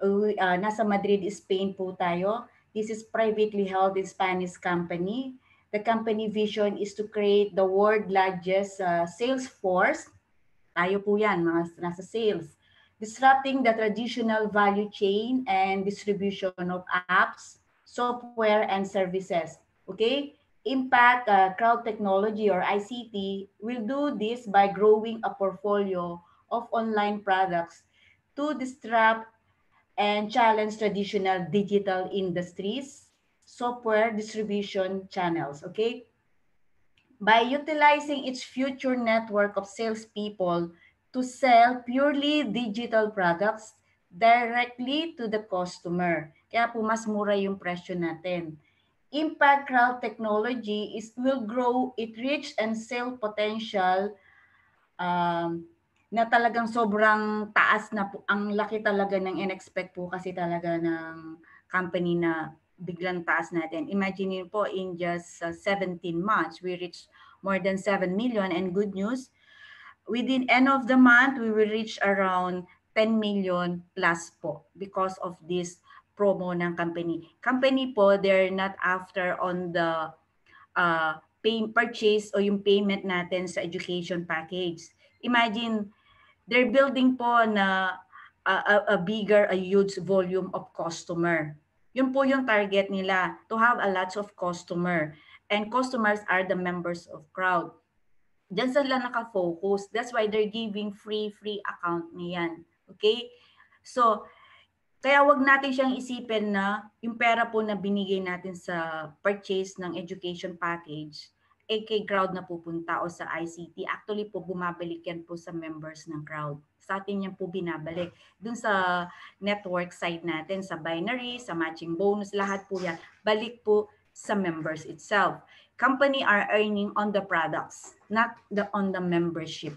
Uh, nasa Madrid, Spain po tayo. This is privately held in Spanish company. The company vision is to create the world largest uh, sales force. Tayo po yan, mga nasa sales. Disrupting the traditional value chain and distribution of apps, software, and services. Okay? Impact uh, Crowd Technology or ICT will do this by growing a portfolio of online products to disrupt and challenge traditional digital industries, software distribution channels, okay? By utilizing its future network of salespeople to sell purely digital products directly to the customer. Kaya po mas mura yung presyo natin impact crowd technology is will grow it reach and sale potential um, na talagang sobrang taas na po. Ang laki talaga ng in-expect po kasi talaga ng company na biglang taas natin. Imagine po in just uh, 17 months, we reached more than 7 million and good news, within end of the month, we will reach around 10 million plus po because of this promo ng company. Company po, they're not after on the uh, pay, purchase o yung payment natin sa education package. Imagine, they're building po na a, a, a bigger, a huge volume of customer. Yun po yung target nila, to have a lots of customer. And customers are the members of crowd. Diyan sila nakafocus. That's why they're giving free, free account niyan. Okay? So, Kaya wag natin siyang isipin na yung pera po na binigay natin sa purchase ng education package kay crowd na pupunta o sa ICT. Actually po, bumabalik yan po sa members ng crowd. Sa atin yan po binabalik. Dun sa network side natin, sa binary, sa matching bonus, lahat po yan. Balik po sa members itself. Company are earning on the products, not the on the membership.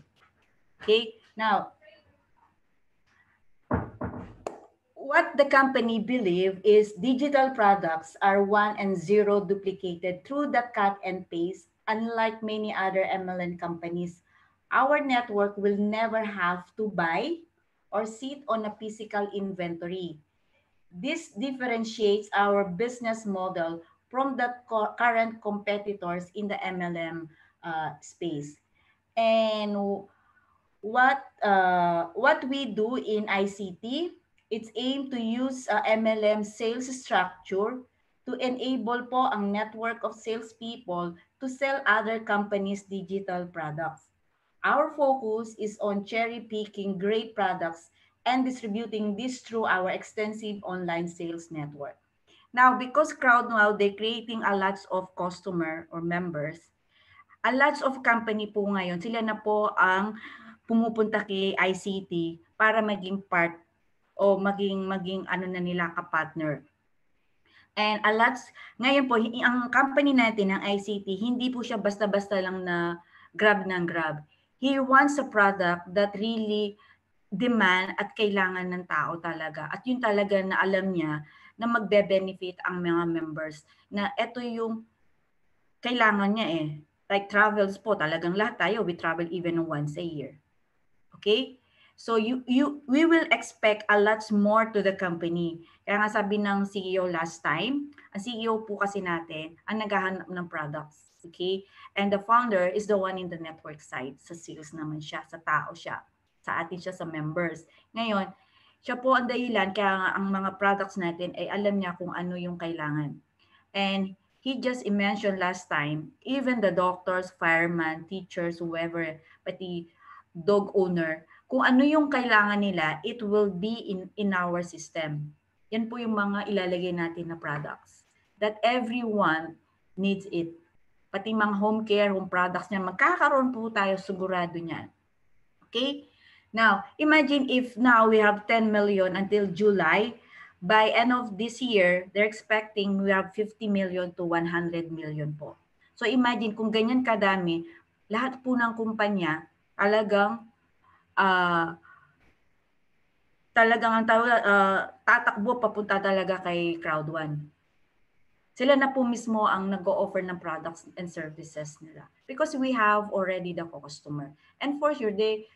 Okay? Now, what the company believe is digital products are one and zero duplicated through the cut and paste. Unlike many other MLN companies, our network will never have to buy or sit on a physical inventory. This differentiates our business model from the co- current competitors in the MLM uh, space. And what uh, what we do in ICT, it's aimed to use uh, MLM sales structure to enable po ang network of salespeople to sell other companies' digital products. Our focus is on cherry picking great products and distributing this through our extensive online sales network. Now, because crowd now, they're creating a lots of customer or members, a lots of company po ngayon, sila na po ang pumupunta kay ICT para maging part o maging maging ano na nila ka-partner. And a lots, ngayon po, ang company natin ng ICT, hindi po siya basta-basta lang na grab ng grab. He wants a product that really demand at kailangan ng tao talaga. At yun talaga na alam niya na magbe-benefit ang mga members na ito yung kailangan niya eh. Like travels po, talagang lahat tayo, we travel even once a year. Okay? So you you we will expect a lot more to the company. Kaya nga sabi ng CEO last time, ang CEO po kasi natin ang naghahanap ng products. Okay? And the founder is the one in the network side. Sa sales naman siya, sa tao siya. Sa atin siya sa members. Ngayon, siya po ang dahilan kaya ang mga products natin ay alam niya kung ano yung kailangan. And he just mentioned last time, even the doctors, firemen, teachers, whoever, pati dog owner, kung ano yung kailangan nila, it will be in, in our system. Yan po yung mga ilalagay natin na products. That everyone needs it. Pati mga home care, home products niya, magkakaroon po tayo sigurado niyan. Okay? Now, imagine if now we have 10 million until July, by end of this year, they're expecting we have 50 million to 100 million po. So imagine kung ganyan kadami, lahat po ng kumpanya talagang uh, talagang ang tawag, uh, tatakbo papunta talaga kay Crowd One. Sila na po mismo ang nag-o-offer ng products and services nila. Because we have already the customer. And for sure, they,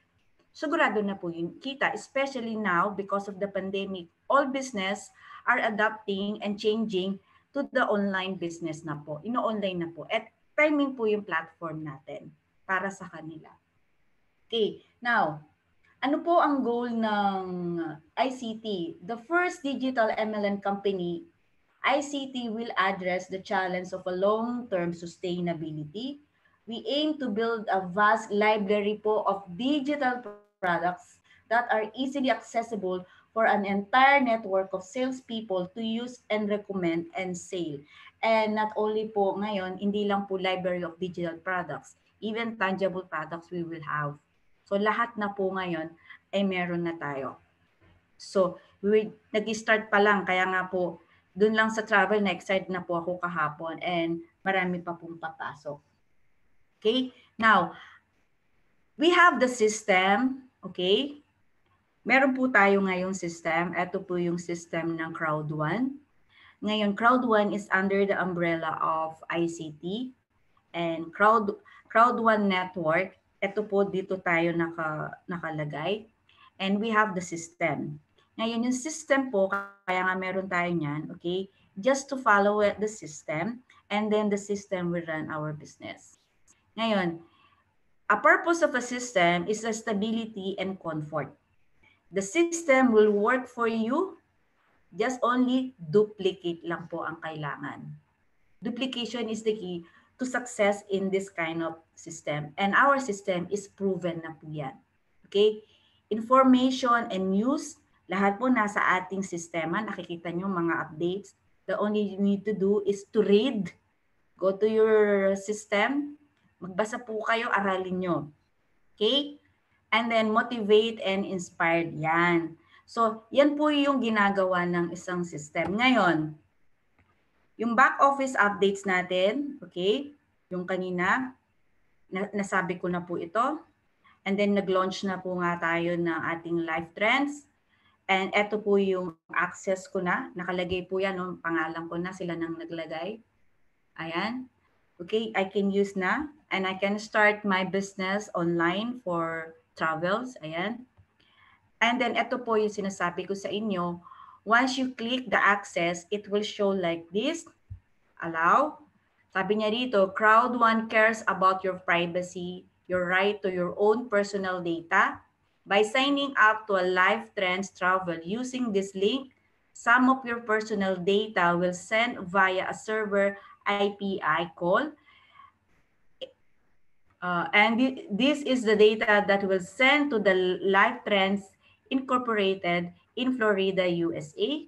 sigurado na po yung kita, especially now because of the pandemic. All business are adapting and changing to the online business na po. Ino-online na po. At timing po yung platform natin para sa kanila. Okay, now, ano po ang goal ng ICT? The first digital MLM company, ICT will address the challenge of a long-term sustainability. We aim to build a vast library po of digital products that are easily accessible for an entire network of salespeople to use and recommend and sell. And not only po ngayon, hindi lang po library of digital products, even tangible products we will have. So lahat na po ngayon ay meron na tayo. So we nag-start pa lang, kaya nga po, dun lang sa travel, na-excite na po ako kahapon and marami pa pong papasok. Okay? Now, we have the system, okay? Meron po tayo ngayong system. Ito po yung system ng Crowd1. Ngayon, Crowd1 is under the umbrella of ICT and Crowd Crowd1 Network. Ito po dito tayo naka, nakalagay. And we have the system. Ngayon, yung system po, kaya nga meron tayo niyan, okay? Just to follow the system and then the system will run our business. Ngayon, a purpose of a system is a stability and comfort. The system will work for you, just only duplicate lang po ang kailangan. Duplication is the key to success in this kind of system. And our system is proven na po yan. Okay? Information and news Lahat po nasa ating sistema, nakikita nyo mga updates. The only you need to do is to read. Go to your system. Magbasa po kayo, aralin nyo. Okay? And then motivate and inspired. Yan. So, yan po yung ginagawa ng isang system. Ngayon, yung back office updates natin, okay? Yung kanina, na, nasabi ko na po ito. And then nag-launch na po nga tayo ng ating live trends. And ito po yung access ko na. Nakalagay po yan, no? pangalan ko na sila nang naglagay. Ayan. Okay, I can use na. And I can start my business online for travels. Ayan. And then ito po yung sinasabi ko sa inyo. Once you click the access, it will show like this. Allow. Sabi niya dito, Crowd One cares about your privacy, your right to your own personal data, By signing up to a live trends travel using this link, some of your personal data will send via a server IPI call. Uh, and this is the data that will send to the Live Trends Incorporated in Florida, USA.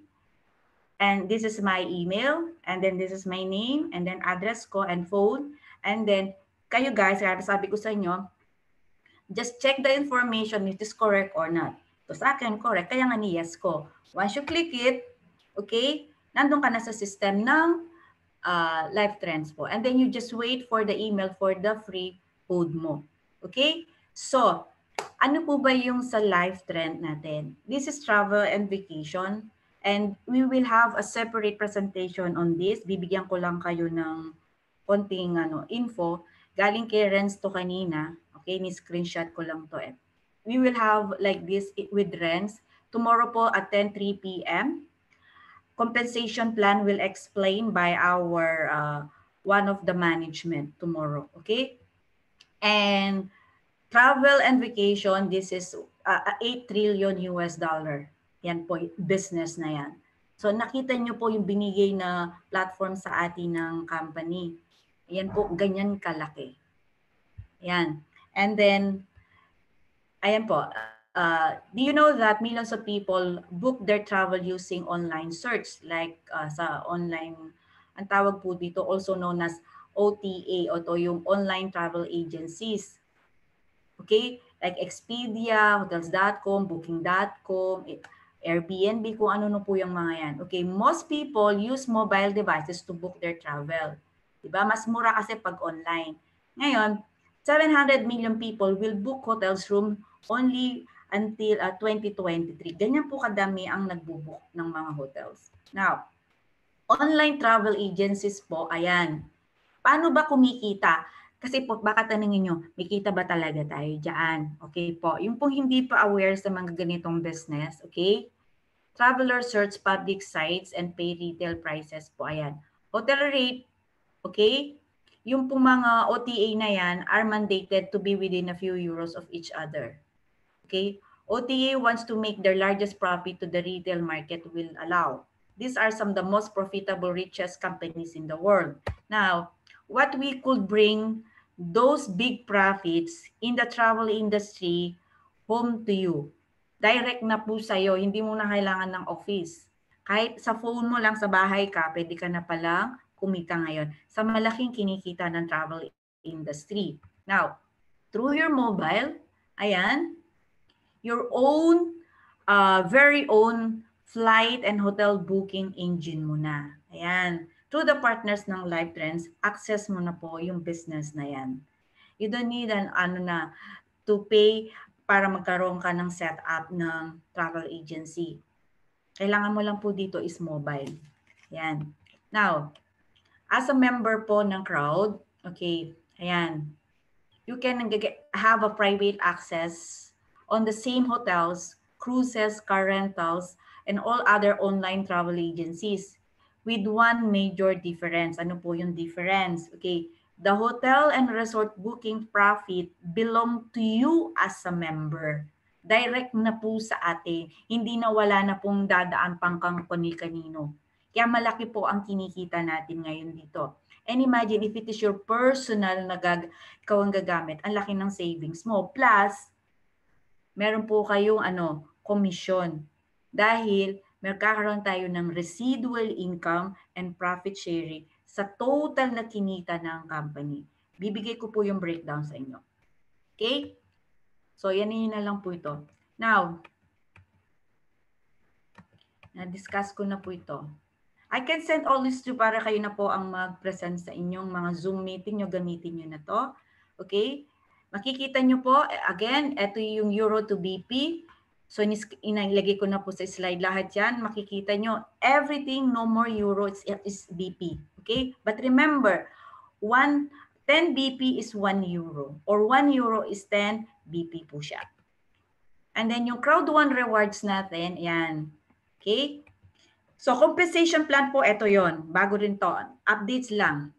And this is my email, and then this is my name, and then address ko and phone. And then kayo guys, sabi ko sa inyo, just check the information if it correct or not. So sa akin, correct. Kaya nga ni yes ko. Once you click it, okay, nandun ka na sa system ng uh, live trends po. And then you just wait for the email for the free code mo. Okay? So, ano po ba yung sa live trend natin? This is travel and vacation. And we will have a separate presentation on this. Bibigyan ko lang kayo ng konting ano, info. Galing kay Renz to kanina. Okay, ni-screenshot ko lang to eh. We will have like this with rents. Tomorrow po at 10:03 p.m. Compensation plan will explain by our uh, one of the management tomorrow. Okay? And travel and vacation, this is uh, 8 trillion US dollar. Yan po, business na yan. So nakita nyo po yung binigay na platform sa atin ng company. Yan po, ganyan kalaki. Yan. And then, ayan po, uh, do you know that millions of people book their travel using online search like uh, sa online, ang tawag po dito also known as OTA o to yung online travel agencies. Okay? Like Expedia, Hotels.com, Booking.com, Airbnb, kung ano no po yung mga yan. Okay, most people use mobile devices to book their travel. Diba? Mas mura kasi pag online. Ngayon, 700 million people will book hotels room only until uh, 2023. Ganyan po kadami ang nagbubook ng mga hotels. Now, online travel agencies po, ayan. Paano ba kumikita? Kasi po, baka tanongin nyo, may kita ba talaga tayo dyan? Okay po. Yung po hindi pa aware sa mga ganitong business, okay? Traveler search public sites and pay retail prices po. Ayan. Hotel rate, okay? yung pong mga OTA na yan are mandated to be within a few euros of each other. Okay? OTA wants to make their largest profit to the retail market will allow. These are some of the most profitable, richest companies in the world. Now, what we could bring those big profits in the travel industry home to you. Direct na po sa'yo, hindi mo na kailangan ng office. Kahit sa phone mo lang sa bahay ka, pwede ka na palang kumita ngayon sa malaking kinikita ng travel industry. Now, through your mobile, ayan, your own, uh, very own flight and hotel booking engine mo na. Ayan. Through the partners ng Live Trends, access mo na po yung business na yan. You don't need an ano na to pay para magkaroon ka ng setup ng travel agency. Kailangan mo lang po dito is mobile. Yan. Now, as a member po ng crowd, okay, ayan, you can have a private access on the same hotels, cruises, car rentals, and all other online travel agencies with one major difference. Ano po yung difference? Okay, the hotel and resort booking profit belong to you as a member. Direct na po sa atin. Hindi na wala na pong dadaan pang kang kanino. Kaya malaki po ang kinikita natin ngayon dito. And imagine if it is your personal na gag ikaw ang gagamit, ang laki ng savings mo. Plus, meron po kayong ano, commission. dahil magkakaroon tayo ng residual income and profit sharing sa total na kinita ng company. Bibigay ko po yung breakdown sa inyo. Okay? So, yan na lang po ito. Now, na-discuss ko na po ito. I can send all this to para kayo na po ang mag-present sa inyong mga Zoom meeting nyo. Gamitin nyo na to. Okay? Makikita nyo po, again, ito yung Euro to BP. So, inilagay ko na po sa slide lahat yan. Makikita nyo, everything, no more Euro, is, is BP. Okay? But remember, one, 10 BP is 1 Euro. Or 1 Euro is 10 BP po siya. And then yung crowd one rewards natin, yan. Okay? So, compensation plan po, ito yon Bago rin to. Updates lang.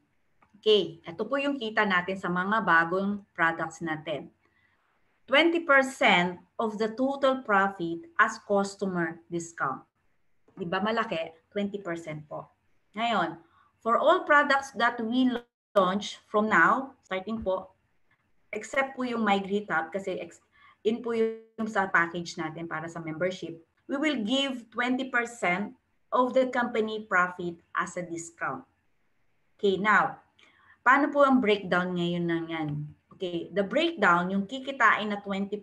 Okay, ito po yung kita natin sa mga bagong products natin. 20% of the total profit as customer discount. Di ba malaki? 20% po. Ngayon, for all products that we launch from now, starting po, except po yung Migrate Tab, kasi in po yung sa package natin para sa membership, we will give 20% of the company profit as a discount. Okay, now, paano po ang breakdown ngayon ng yan? Okay, the breakdown, yung kikitain na 20%,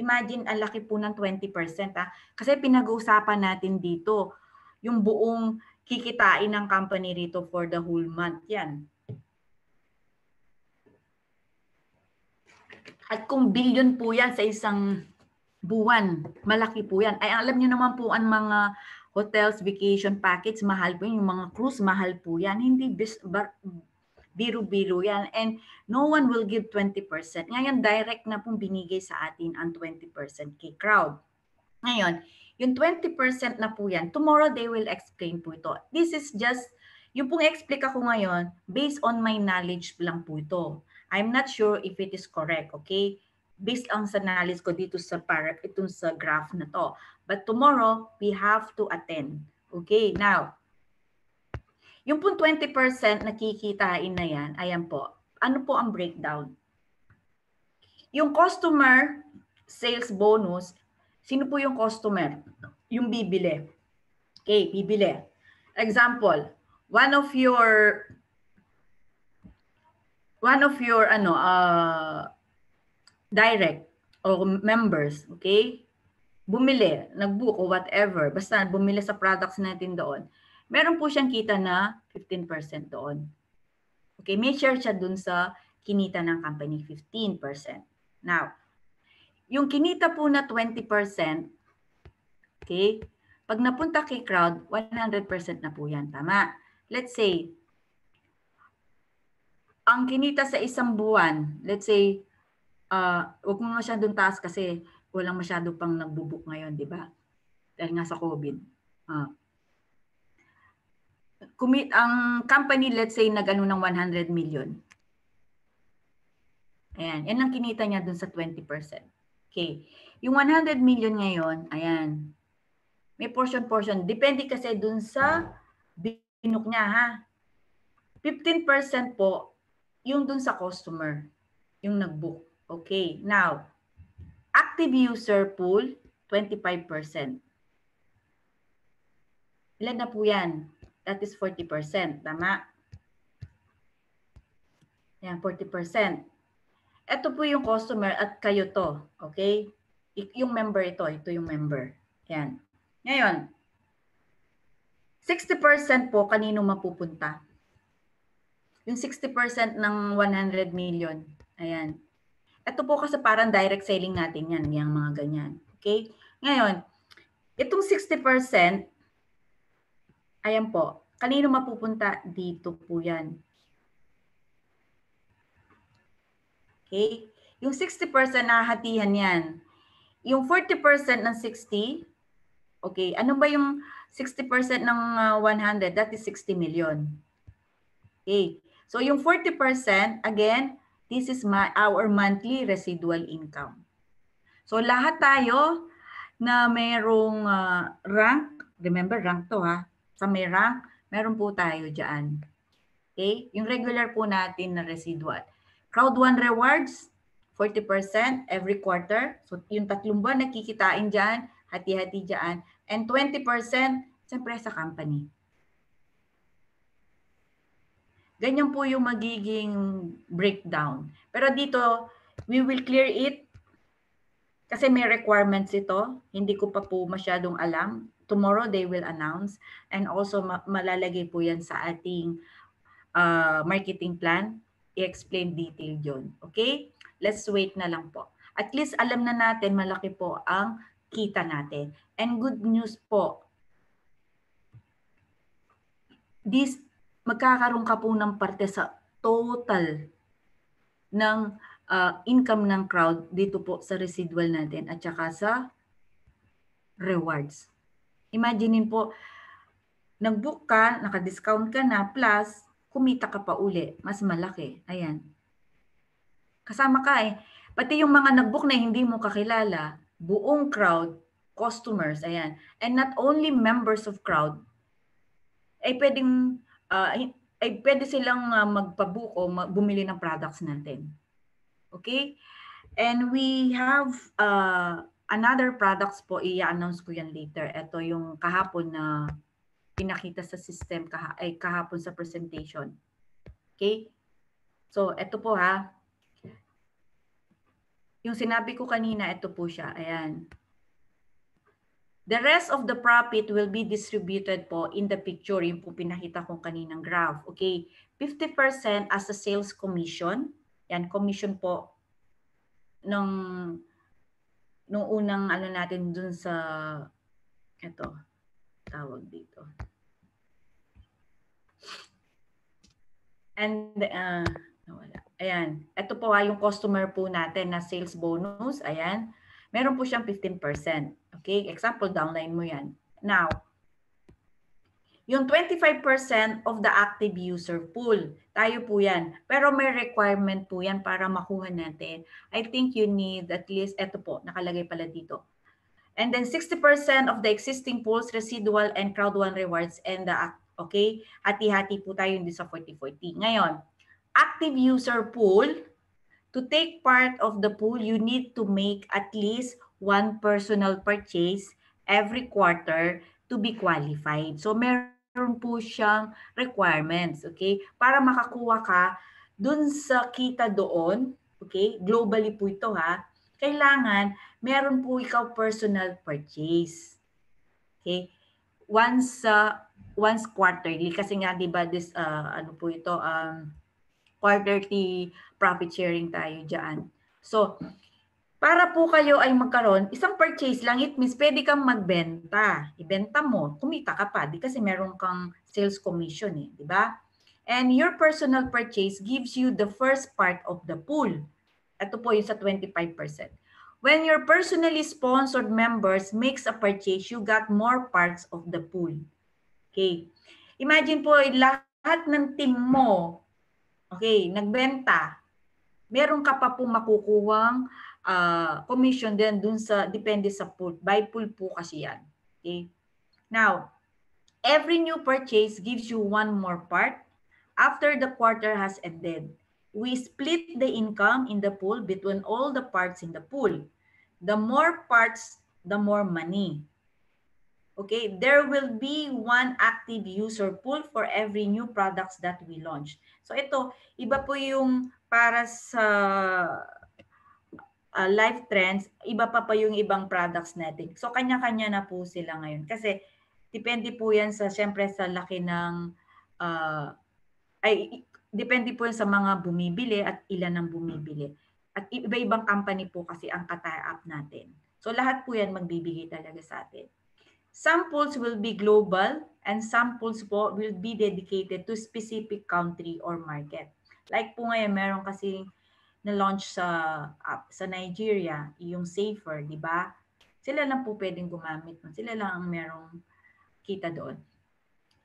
imagine, ang laki po ng 20%. Ha? Kasi pinag-uusapan natin dito, yung buong kikitain ng company rito for the whole month. Yan. At kung billion po yan sa isang buwan, malaki po yan. Ay, alam niyo naman po ang mga hotels, vacation package, mahal po yung mga cruise, mahal po yan. Hindi biro-biro yan. And no one will give 20%. Ngayon, direct na pong binigay sa atin ang 20% kay crowd. Ngayon, yung 20% na po yan, tomorrow they will explain po ito. This is just, yung pong explain ako ngayon, based on my knowledge lang po ito. I'm not sure if it is correct, okay? based ang sa knowledge ko dito sa para itong sa graph na to. But tomorrow, we have to attend. Okay, now, yung pong 20% na kikitain na yan, ayan po. Ano po ang breakdown? Yung customer sales bonus, sino po yung customer? Yung bibili. Okay, bibili. Example, one of your one of your ano uh direct o members, okay? Bumili, nag-book o whatever, basta bumili sa products natin doon, meron po siyang kita na 15% doon. Okay, may share siya dun sa kinita ng company, 15%. Now, yung kinita po na 20%, okay, pag napunta kay crowd, 100% na po yan. Tama. Let's say, ang kinita sa isang buwan, let's say, uh, huwag mo masyadong taas kasi walang masyado pang nagbubuk ngayon, di ba? Dahil nga sa COVID. Uh, commit, ang company, let's say, nag-ano ng 100 million. Ayan, yan ang kinita niya dun sa 20%. Okay. Yung 100 million ngayon, ayan, may portion-portion. Depende kasi dun sa binuk niya, ha? 15% po, yung dun sa customer, yung nag-book. Okay, now, active user pool, 25%. Ilan na po yan? That is 40%. Tama? Yan, 40%. Ito po yung customer at kayo to. Okay? Yung member ito. Ito yung member. Yan. Ngayon, 60% po kanino mapupunta? Yung 60% ng 100 million. Ayan. Ito po kasi parang direct selling natin yan, yung mga ganyan. Okay? Ngayon, itong 60%, ayan po, kanino mapupunta? Dito po yan. Okay? Yung 60% nahatihan yan. Yung 40% ng 60, okay, ano ba yung 60% ng uh, 100? That is 60 million. Okay. So yung 40%, again, This is my our monthly residual income. So lahat tayo na mayroong uh, rank, remember rank to ha, sa may rank, meron po tayo diyan. Okay? Yung regular po natin na residual. Crowd 1 rewards, 40% every quarter. So yung tatlong buwan nakikitain diyan, hati-hati dyan. And 20%, siyempre sa company. Ganyan po yung magiging breakdown. Pero dito, we will clear it kasi may requirements ito. Hindi ko pa po masyadong alam. Tomorrow they will announce and also ma- malalagay po yan sa ating uh, marketing plan. I-explain detail yon. Okay? Let's wait na lang po. At least alam na natin malaki po ang kita natin. And good news po, this magkakaroon ka po ng parte sa total ng uh, income ng crowd dito po sa residual natin at saka sa rewards. Imaginein po, nag-book ka, naka-discount ka na, plus kumita ka pa uli, mas malaki. Ayan. Kasama ka eh. Pati yung mga nag-book na hindi mo kakilala, buong crowd, customers, ayan. And not only members of crowd, ay pwedeng uh, ay pwede silang uh, magpabuko, mag, bumili ng products natin. Okay? And we have uh, another products po, i-announce ko yan later. Ito yung kahapon na pinakita sa system, kah ay kahapon sa presentation. Okay? So, ito po ha. Yung sinabi ko kanina, ito po siya. Ayan. The rest of the profit will be distributed po in the picture, yung po pinakita kong kaninang graph. Okay, 50% as a sales commission. Yan, commission po nung nung unang ano natin dun sa ito tawag dito. And uh, wala. Ayan. Ito po ha, yung customer po natin na sales bonus. Ayan meron po siyang 15%. Okay? Example, downline mo yan. Now, yung 25% of the active user pool, tayo po yan. Pero may requirement po yan para makuha natin. I think you need at least, eto po, nakalagay pala dito. And then 60% of the existing pools, residual and crowd one rewards and the, okay, hati-hati po tayo hindi sa 40-40. Ngayon, active user pool, To take part of the pool, you need to make at least one personal purchase every quarter to be qualified. So meron po siyang requirements, okay? Para makakuha ka dun sa kita doon, okay? Globally po ito ha. Kailangan meron po ikaw personal purchase. Okay? Once uh, once quarterly kasi nga 'di ba this uh, ano po ito um quarterly profit sharing tayo dyan. So, para po kayo ay magkaroon, isang purchase lang, it means pwede kang magbenta. Ibenta mo, kumita ka pa, di kasi meron kang sales commission eh, di ba? And your personal purchase gives you the first part of the pool. Ito po yung sa 25%. When your personally sponsored members makes a purchase, you got more parts of the pool. Okay. Imagine po, lahat ng team mo Okay, nagbenta. Meron ka pa po makukuhang uh, commission din dun sa, depende sa pool. By pool po kasi yan. Okay. Now, every new purchase gives you one more part after the quarter has ended. We split the income in the pool between all the parts in the pool. The more parts, the more money. Okay, there will be one active user pool for every new products that we launch. So ito, iba po yung para sa uh, life trends, iba pa pa yung ibang products natin. So kanya-kanya na po sila ngayon. Kasi depende po yan sa, syempre sa laki ng, uh, ay, depende po yan sa mga bumibili at ilan ang bumibili. At iba-ibang company po kasi ang ka-tie up natin. So lahat po yan magbibigay talaga sa atin. Some pools will be global and some pools po will be dedicated to specific country or market. Like po ngayon, meron kasi na-launch sa app sa Nigeria, yung Safer, di ba? Sila lang po pwedeng gumamit. Sila lang ang merong kita doon.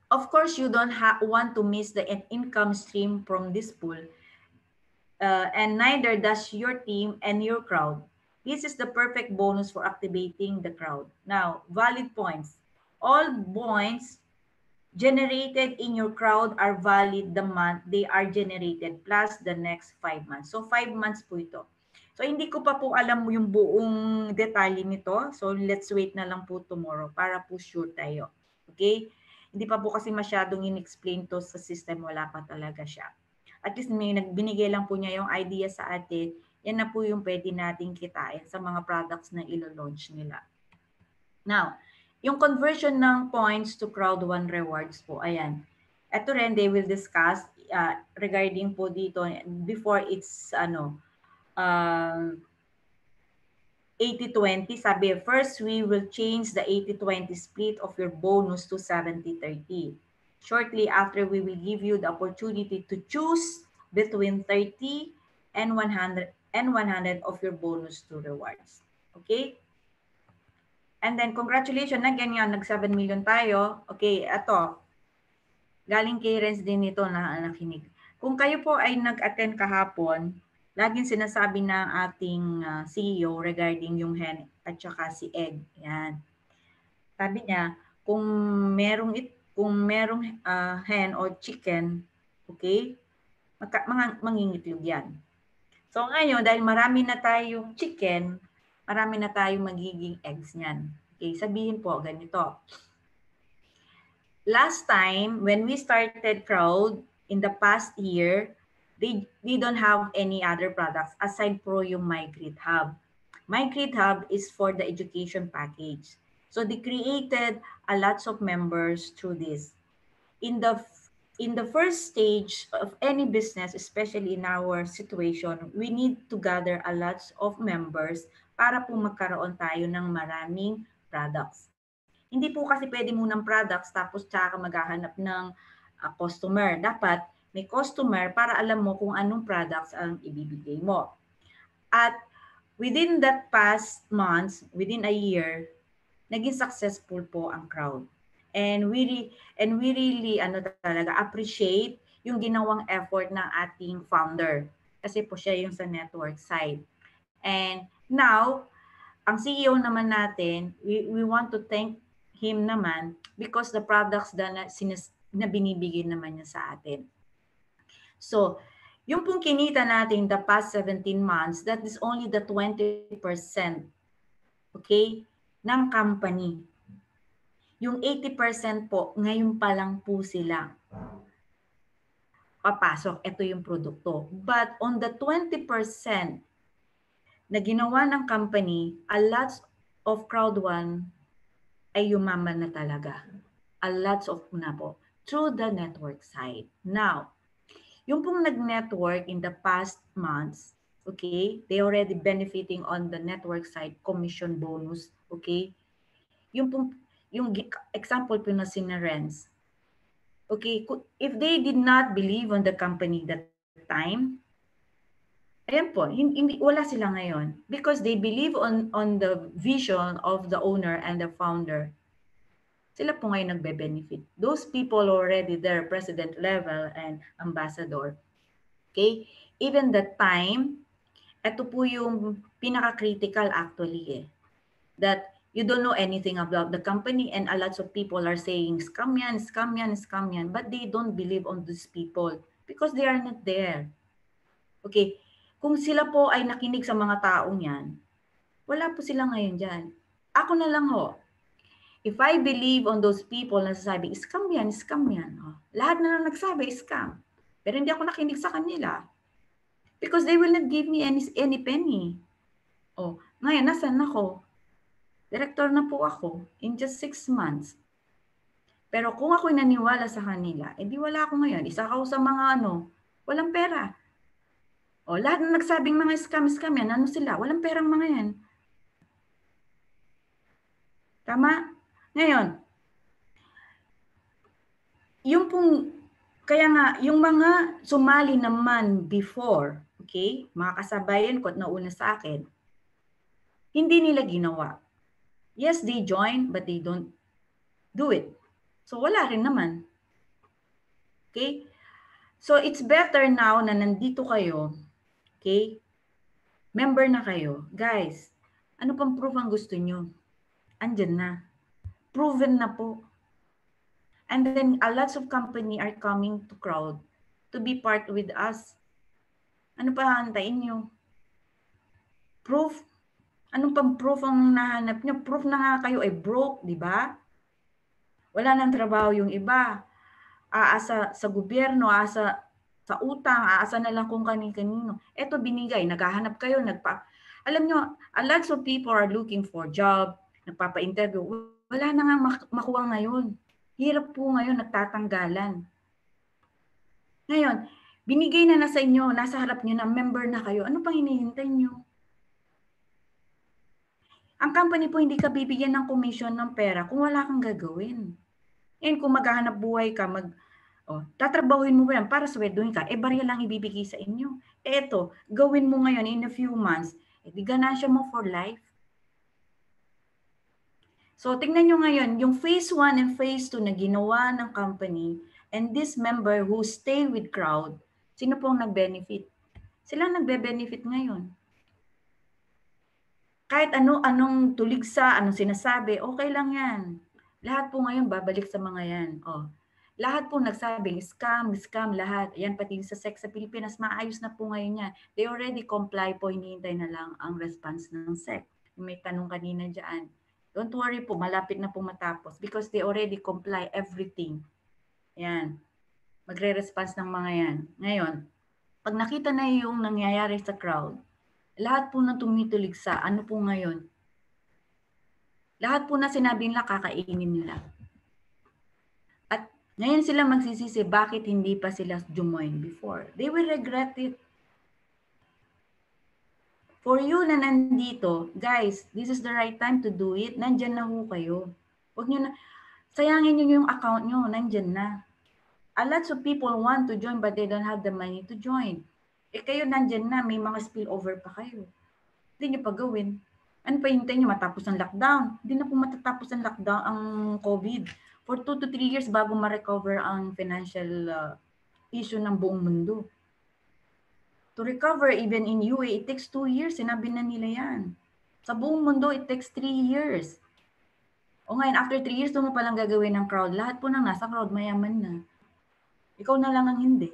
Of course, you don't want to miss the income stream from this pool. Uh, and neither does your team and your crowd. This is the perfect bonus for activating the crowd. Now, valid points. All points generated in your crowd are valid the month they are generated plus the next five months. So five months po ito. So hindi ko pa po alam yung buong detalye nito. So let's wait na lang po tomorrow para po sure tayo. Okay? Hindi pa po kasi masyadong in-explain to sa system. Wala pa talaga siya. At least may nagbinigay lang po niya yung idea sa atin. Yan na po yung pwede nating kitain sa mga products na ilo-launch nila. Now, yung conversion ng points to Crowd One rewards po, ayan. Ito rin, they will discuss uh, regarding po dito before it's ano, um, 80-20, sabi, first we will change the 80-20 split of your bonus to 70-30. Shortly after, we will give you the opportunity to choose between 30 and 100 and 100 of your bonus to rewards. Okay? And then, congratulations, na ganyan, nag 7 million tayo. Okay, ito. Galing kay Renz din ito na nakinig. Kung kayo po ay nag-attend kahapon, laging sinasabi ng ating uh, ah, CEO regarding yung hen at saka si egg. Yan. Sabi niya, kung merong it, kung merong uh, hen o chicken, okay, magka, mga, mangingitlog yan. So ngayon, dahil marami na tayong chicken, marami na tayong magiging eggs niyan. Okay, sabihin po ganito. Last time, when we started Crowd, in the past year, they, they don't have any other products aside pro yung Migrate Hub. Migrate Hub is for the education package. So they created a lots of members through this. In the in the first stage of any business, especially in our situation, we need to gather a lots of members para po magkaroon tayo ng maraming products. Hindi po kasi pwede munang products tapos tsaka maghahanap ng uh, customer. Dapat may customer para alam mo kung anong products ang ibibigay mo. At within that past months, within a year, naging successful po ang crowd. And we re, and we really ano talaga appreciate yung ginawang effort ng ating founder kasi po siya yung sa network side. And now, ang CEO naman natin, we, we want to thank him naman because the products na, sinas, na binibigay naman niya sa atin. So, yung pong kinita natin the past 17 months, that is only the 20%, okay, ng company. Yung 80% po, ngayon pa lang po sila papasok. Ito yung produkto. But on the 20% na ginawa ng company, a lot of crowd one ay yumaman na talaga. A lot of na po through the network side. Now, yung pong nag-network in the past months, okay, they already benefiting on the network side commission bonus, okay? Yung pong, yung example po na si Renz, okay, if they did not believe on the company that time, ayan po, hindi, wala sila ngayon because they believe on on the vision of the owner and the founder sila po ngayon nagbe-benefit. Those people already there, president level and ambassador. Okay? Even the time, ito po yung pinaka-critical actually eh. That you don't know anything about the company and a lot of people are saying, scam yan, scam yan, scam yan. But they don't believe on these people because they are not there. Okay? Kung sila po ay nakinig sa mga taong yan, wala po sila ngayon dyan. Ako na lang ho, If I believe on those people na sasabi, scam yan, scam yan. Oh, lahat na lang nagsabi, scam. Pero hindi ako nakinig sa kanila. Because they will not give me any, any penny. Oh, ngayon, nasan ako? Director na po ako in just six months. Pero kung ako'y naniwala sa kanila, edi wala ako ngayon. Isa ako sa mga ano, walang pera. O, lahat na nagsabing mga scam, scam yan, ano sila? Walang perang mga yan. Tama? Ngayon, yung pong, kaya nga, yung mga sumali naman before, okay, mga kasabayan ko at nauna sa akin, hindi nila ginawa. Yes, they join, but they don't do it. So wala rin naman. Okay? So it's better now na nandito kayo, okay? Member na kayo. Guys, ano pang proof ang gusto nyo? Andyan na proven na po. And then a lots of company are coming to crowd to be part with us. Ano pa hantayin nyo? Proof? Anong pang proof ang nahanap niyo? Proof na nga kayo ay broke, di ba? Wala nang trabaho yung iba. Aasa sa gobyerno, aasa sa utang, aasa na lang kung kanin-kanino. Ito binigay, naghahanap kayo, nagpa... Alam nyo, a lot of people are looking for job, nagpapa-interview. Wala na nga mak- makuha ngayon. Hirap po ngayon, nagtatanggalan. Ngayon, binigay na na sa inyo, nasa harap nyo na member na kayo. Ano pang hinihintay nyo? Ang company po hindi ka bibigyan ng commission ng pera kung wala kang gagawin. And kung maghahanap buhay ka, mag, oh, tatrabahuin mo ba yan para sweldohin ka, eh barya lang ibibigay sa inyo. Eh eto, gawin mo ngayon in a few months, eh di ganansya mo for life. So tingnan nyo ngayon, yung phase 1 and phase 2 na ginawa ng company and this member who stay with crowd, sino pong nag-benefit? Sila nagbe-benefit ngayon kahit ano anong tuligsa, anong sinasabi, okay lang 'yan. Lahat po ngayon babalik sa mga 'yan. Oh. Lahat po nagsabing scam, scam lahat. Yan pati sa sex sa Pilipinas, maayos na po ngayon yan. They already comply po, hinihintay na lang ang response ng SEC. May tanong kanina diyan. Don't worry po, malapit na po matapos because they already comply everything. Yan. Magre-response ng mga yan. Ngayon, pag nakita na yung nangyayari sa crowd, lahat po na tumitulig sa ano po ngayon? Lahat po na sinabi nila kakainin nila. Ngayon sila magsisisi bakit hindi pa sila jumoin before. They will regret it. For you na nandito, guys, this is the right time to do it. Nandyan na ho kayo. Huwag nyo na, sayangin nyo yung account nyo, nandyan na. A lot of people want to join but they don't have the money to join. Eh kayo nandyan na, may mga spillover pa kayo. Hindi nyo pa gawin. Ano pa hintayin nyo matapos ang lockdown? Hindi na po matatapos ang lockdown, ang COVID. For 2 to 3 years bago ma-recover ang financial uh, issue ng buong mundo. To recover even in UA, it takes 2 years. Sinabi na nila yan. Sa buong mundo, it takes 3 years. O ngayon, after 3 years, doon mo palang gagawin ng crowd. Lahat po nang nasa crowd, mayaman na. Ikaw na lang ang hindi.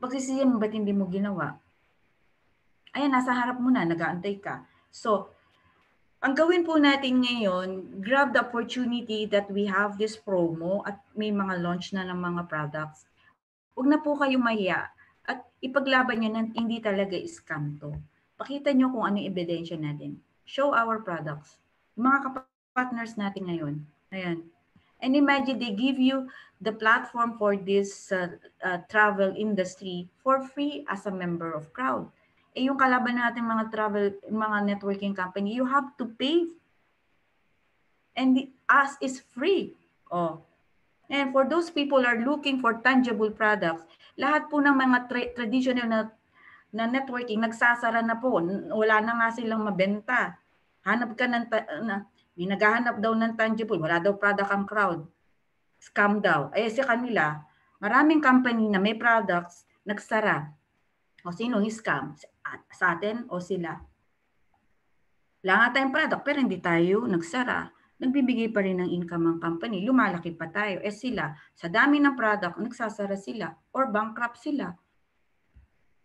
Pagsisiyan mo, ba't hindi mo ginawa? Ayan, nasa harap mo na, nag-aantay ka. So, ang gawin po natin ngayon, grab the opportunity that we have this promo at may mga launch na ng mga products. Huwag na po kayong mahiya at ipaglaban nyo na hindi talaga scam to. Pakita nyo kung ano yung ebidensya natin. Show our products. Mga partners natin ngayon. Ayan. And imagine they give you the platform for this uh, uh, travel industry for free as a member of crowd. Eh yung kalaban natin mga travel, mga networking company, you have to pay. And the us is free. Oh. And for those people are looking for tangible products, lahat po ng mga tra- traditional na na networking nagsasara na po. Wala na nga silang mabenta. Hanap ka ng ta- na, may naghahanap daw ng tangible, wala daw product ang crowd. Scam daw. Ay sa kanila, maraming company na may products, nagsara. O sino yung scam? Sa atin o sila? Wala nga tayong product, pero hindi tayo nagsara. Nagbibigay pa rin ng income ang company. Lumalaki pa tayo. Eh sila, sa dami ng product, nagsasara sila or bankrupt sila.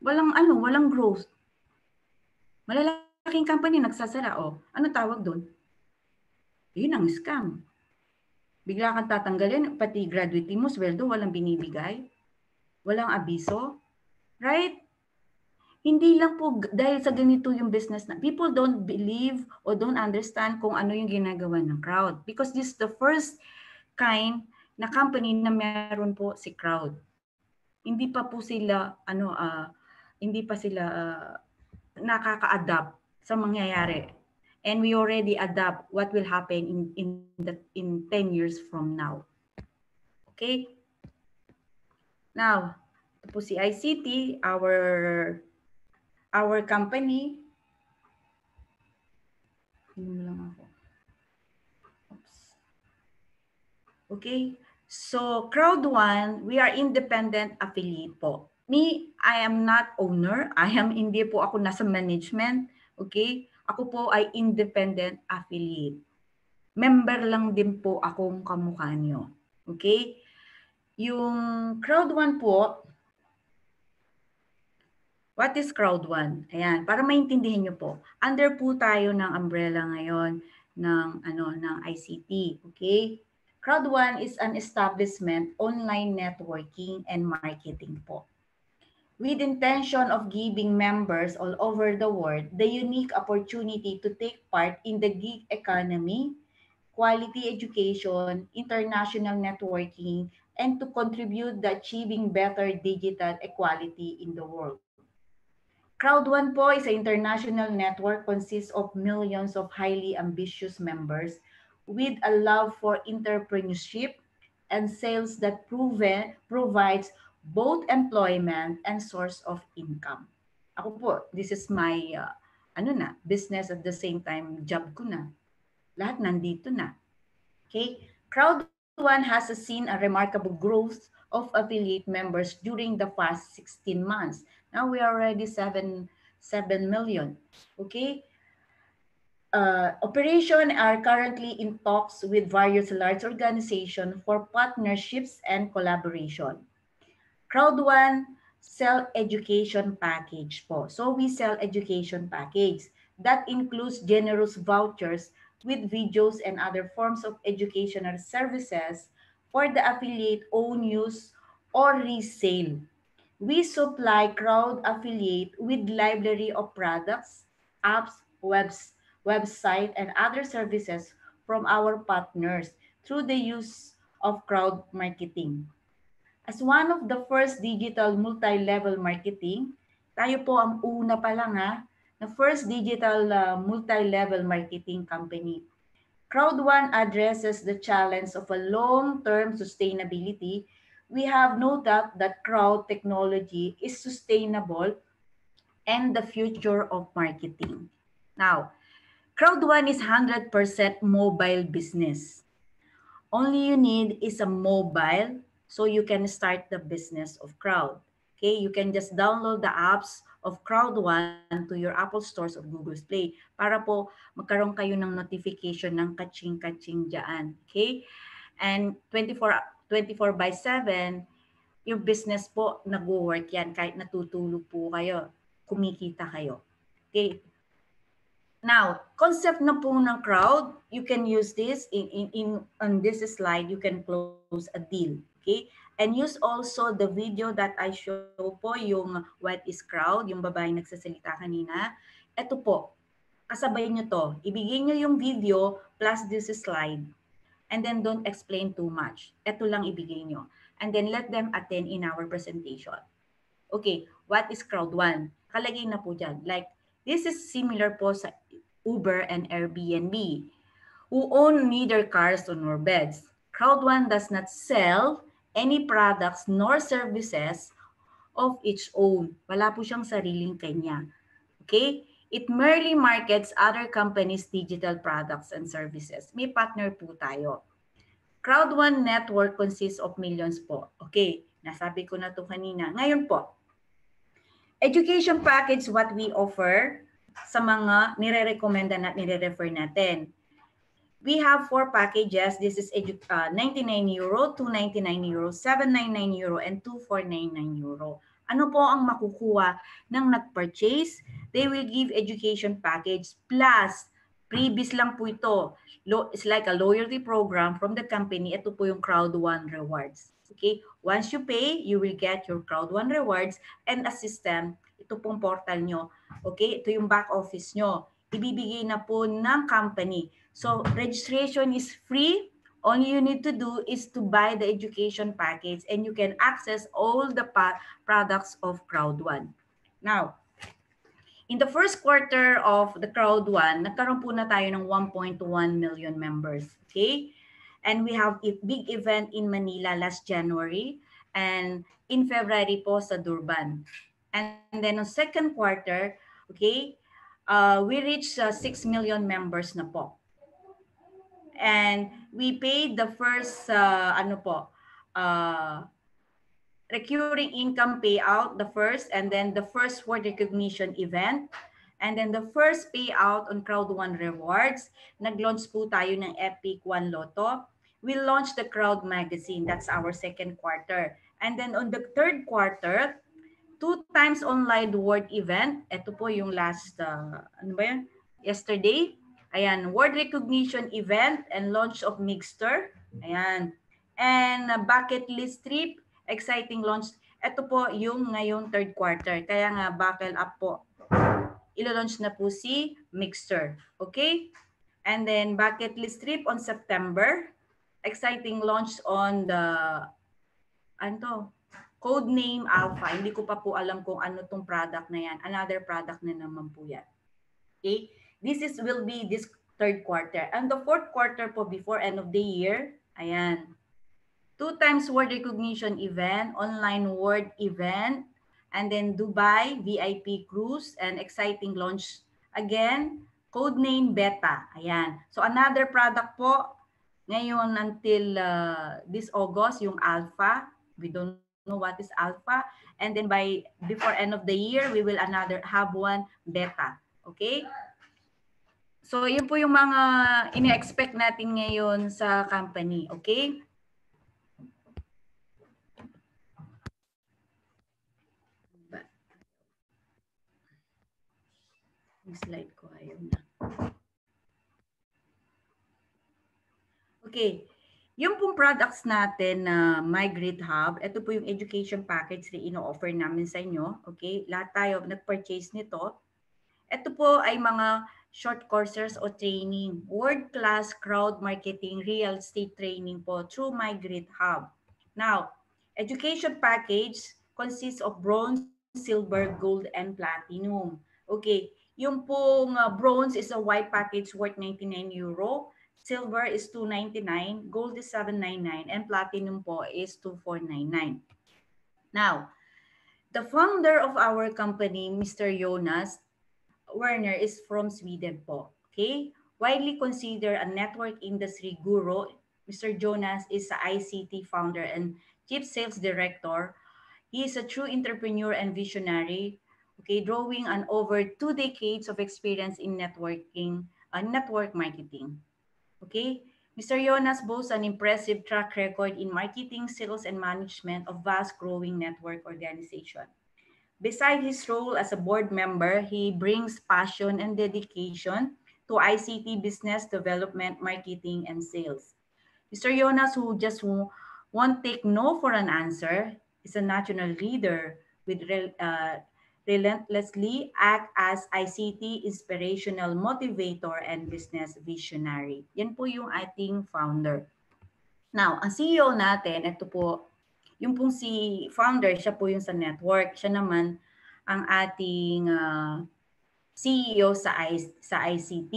Walang ano, walang growth. Malalaking company nagsasara. O, ano tawag doon? Yun ang scam. Bigla kang tatanggalin, pati graduate mo, sweldo, walang binibigay. Walang abiso. Right? Hindi lang po dahil sa ganito yung business na people don't believe or don't understand kung ano yung ginagawa ng crowd. Because this is the first kind na company na meron po si crowd. Hindi pa po sila, ano, uh, hindi pa sila uh, nakaka-adapt sa mangyayari and we already adapt what will happen in in the in 10 years from now okay now ito po si ICT our our company lang ako Oops. okay so crowd one we are independent affiliate po me I am not owner I am hindi po ako nasa management okay ako po ay independent affiliate. Member lang din po akong kamukha nyo. Okay? Yung crowd one po, What is Crowd One? Ayan, para maintindihan nyo po. Under po tayo ng umbrella ngayon ng ano ng ICT, okay? Crowd One is an establishment online networking and marketing po. With intention of giving members all over the world the unique opportunity to take part in the gig economy, quality education, international networking, and to contribute the achieving better digital equality in the world. Crowd One po is an international network consists of millions of highly ambitious members with a love for entrepreneurship and sales that proven, provides both employment and source of income. Ako po, this is my uh, ano na, business at the same time job ko na. Lahat nandito na. Okay? Crowd One has seen a remarkable growth of affiliate members during the past 16 months. Now we are already 7, 7 million. Okay? Uh, operation are currently in talks with various large organizations for partnerships and collaboration. Crowd One sell education package po. So we sell education package. That includes generous vouchers with videos and other forms of educational services for the affiliate own use or resale. We supply crowd affiliate with library of products, apps, webs, website, and other services from our partners through the use of crowd marketing. As one of the first digital multi-level marketing, tayo po ang una pa lang ha, na first digital uh, multi-level marketing company. Crowd One addresses the challenge of a long-term sustainability we have no doubt that crowd technology is sustainable and the future of marketing. Now, Crowd One is 100% mobile business. Only you need is a mobile so you can start the business of Crowd. Okay, you can just download the apps of Crowd One to your Apple stores or Google Play para po magkaroon kayo ng notification ng kaching-kaching dyan. Okay? And 24 24 by 7, yung business po nag-work yan kahit natutulog po kayo, kumikita kayo. Okay. Now, concept na po ng crowd, you can use this in, in, in on this slide, you can close a deal. Okay? And use also the video that I show po, yung what is crowd, yung babaeng nagsasalita kanina. Ito po, kasabay nyo to. Ibigay nyo yung video plus this slide and then don't explain too much. Ito lang ibigay nyo. And then let them attend in our presentation. Okay, what is crowd one? Kalagay na po dyan. Like, this is similar po sa Uber and Airbnb who own neither cars nor beds. Crowd one does not sell any products nor services of its own. Wala po siyang sariling kanya. Okay? It merely markets other companies' digital products and services. May partner po tayo. Crowd One Network consists of millions po. Okay, nasabi ko na to kanina. Ngayon po, education package what we offer sa mga nire-recommenda na nire-refer natin. We have four packages. This is uh, 99 euro, 299 euro, 799 euro, and 2499 euro. Ano po ang makukuha ng nag-purchase? They will give education package plus previous lang po ito. It's like a loyalty program from the company. Ito po yung Crowd One Rewards. Okay? Once you pay, you will get your Crowd One Rewards and a system. Ito pong portal nyo. Okay? Ito yung back office nyo. Ibibigay na po ng company. So, registration is free all you need to do is to buy the education package and you can access all the products of Crowd One. Now, in the first quarter of the Crowd One, nagkaroon po na tayo ng 1.1 million members. Okay? And we have a big event in Manila last January and in February po sa Durban. And then on second quarter, okay, uh, we reached uh, 6 million members na po. And we paid the first, uh, ano po, uh, recurring income payout, the first, and then the first word recognition event. And then the first payout on Crowd One Rewards. Nag-launch po tayo ng Epic One Lotto. We launched the Crowd Magazine. That's our second quarter. And then on the third quarter, two times online word event. Ito po yung last, uh, ano ba yan? Yesterday. Ayan, word recognition event and launch of Mixter. Ayan. And bucket list trip, exciting launch. Ito po yung ngayong third quarter. Kaya nga, buckle up po. Ilo-launch na po si Mixter. Okay? And then bucket list trip on September. Exciting launch on the ano to? Code name Alpha. Hindi ko pa po alam kung ano tong product na yan. Another product na naman po yan. Okay? This is will be this third quarter. And the fourth quarter po before end of the year, ayan. Two times word recognition event, online word event, and then Dubai VIP cruise and exciting launch again, code name beta. Ayan. So another product po ngayon until uh, this August yung alpha. We don't know what is alpha and then by before end of the year we will another have one beta. Okay? So, yun po yung mga ini-expect natin ngayon sa company. Okay? Yung slide ko, ayaw na. Okay. Yung pong products natin na uh, Migrate Hub, ito po yung education package na ino-offer namin sa inyo. Okay? Lahat tayo nag-purchase nito. Ito po ay mga short courses o training, world-class crowd marketing, real estate training po through Migrate Hub. Now, education package consists of bronze, silver, gold, and platinum. Okay, yung pong uh, bronze is a white package worth 99 euro, silver is 299, gold is 799, and platinum po is 2499. Now, the founder of our company, Mr. Jonas, Werner is from Sweden po. Okay? Widely considered a network industry guru, Mr. Jonas is a ICT founder and chief sales director. He is a true entrepreneur and visionary, okay, drawing on over two decades of experience in networking, uh, network marketing. Okay? Mr. Jonas boasts an impressive track record in marketing, sales, and management of vast growing network organization. Beside his role as a board member, he brings passion and dedication to ICT business development, marketing, and sales. Mr. Jonas, who just won't take no for an answer, is a national leader with uh, relentlessly act as ICT inspirational motivator and business visionary. Yan po yung ating founder. Now, ang CEO natin, ito po, yung pong si founder, siya po yung sa network. Siya naman ang ating uh, ah, CEO sa, I, sa ICT.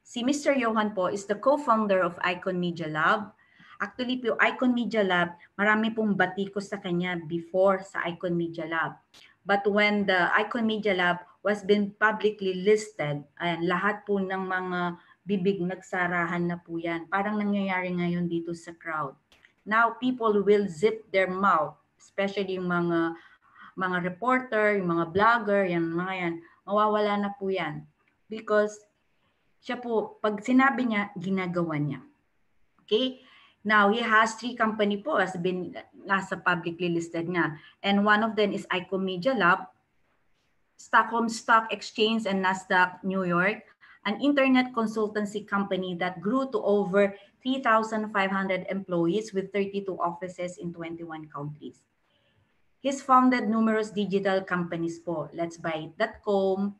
Si Mr. Johan po is the co-founder of Icon Media Lab. Actually po, Icon Media Lab, marami pong batiko sa kanya before sa Icon Media Lab. But when the Icon Media Lab was been publicly listed, ayan, lahat po ng mga bibig nagsarahan na po yan. Parang nangyayari ngayon dito sa crowd. Now, people will zip their mouth, especially yung mga mga reporter, yung mga vlogger, yan, mga yan, mawawala na po yan. Because siya po, pag sinabi niya, ginagawa niya. Okay? Now, he has three company po as been nasa publicly listed nga. And one of them is Icon Media Lab, Stockholm Stock Exchange and Nasdaq New York, an internet consultancy company that grew to over 3,500 employees with 32 offices in 21 countries. He's founded numerous digital companies po. Let's Buy It.com.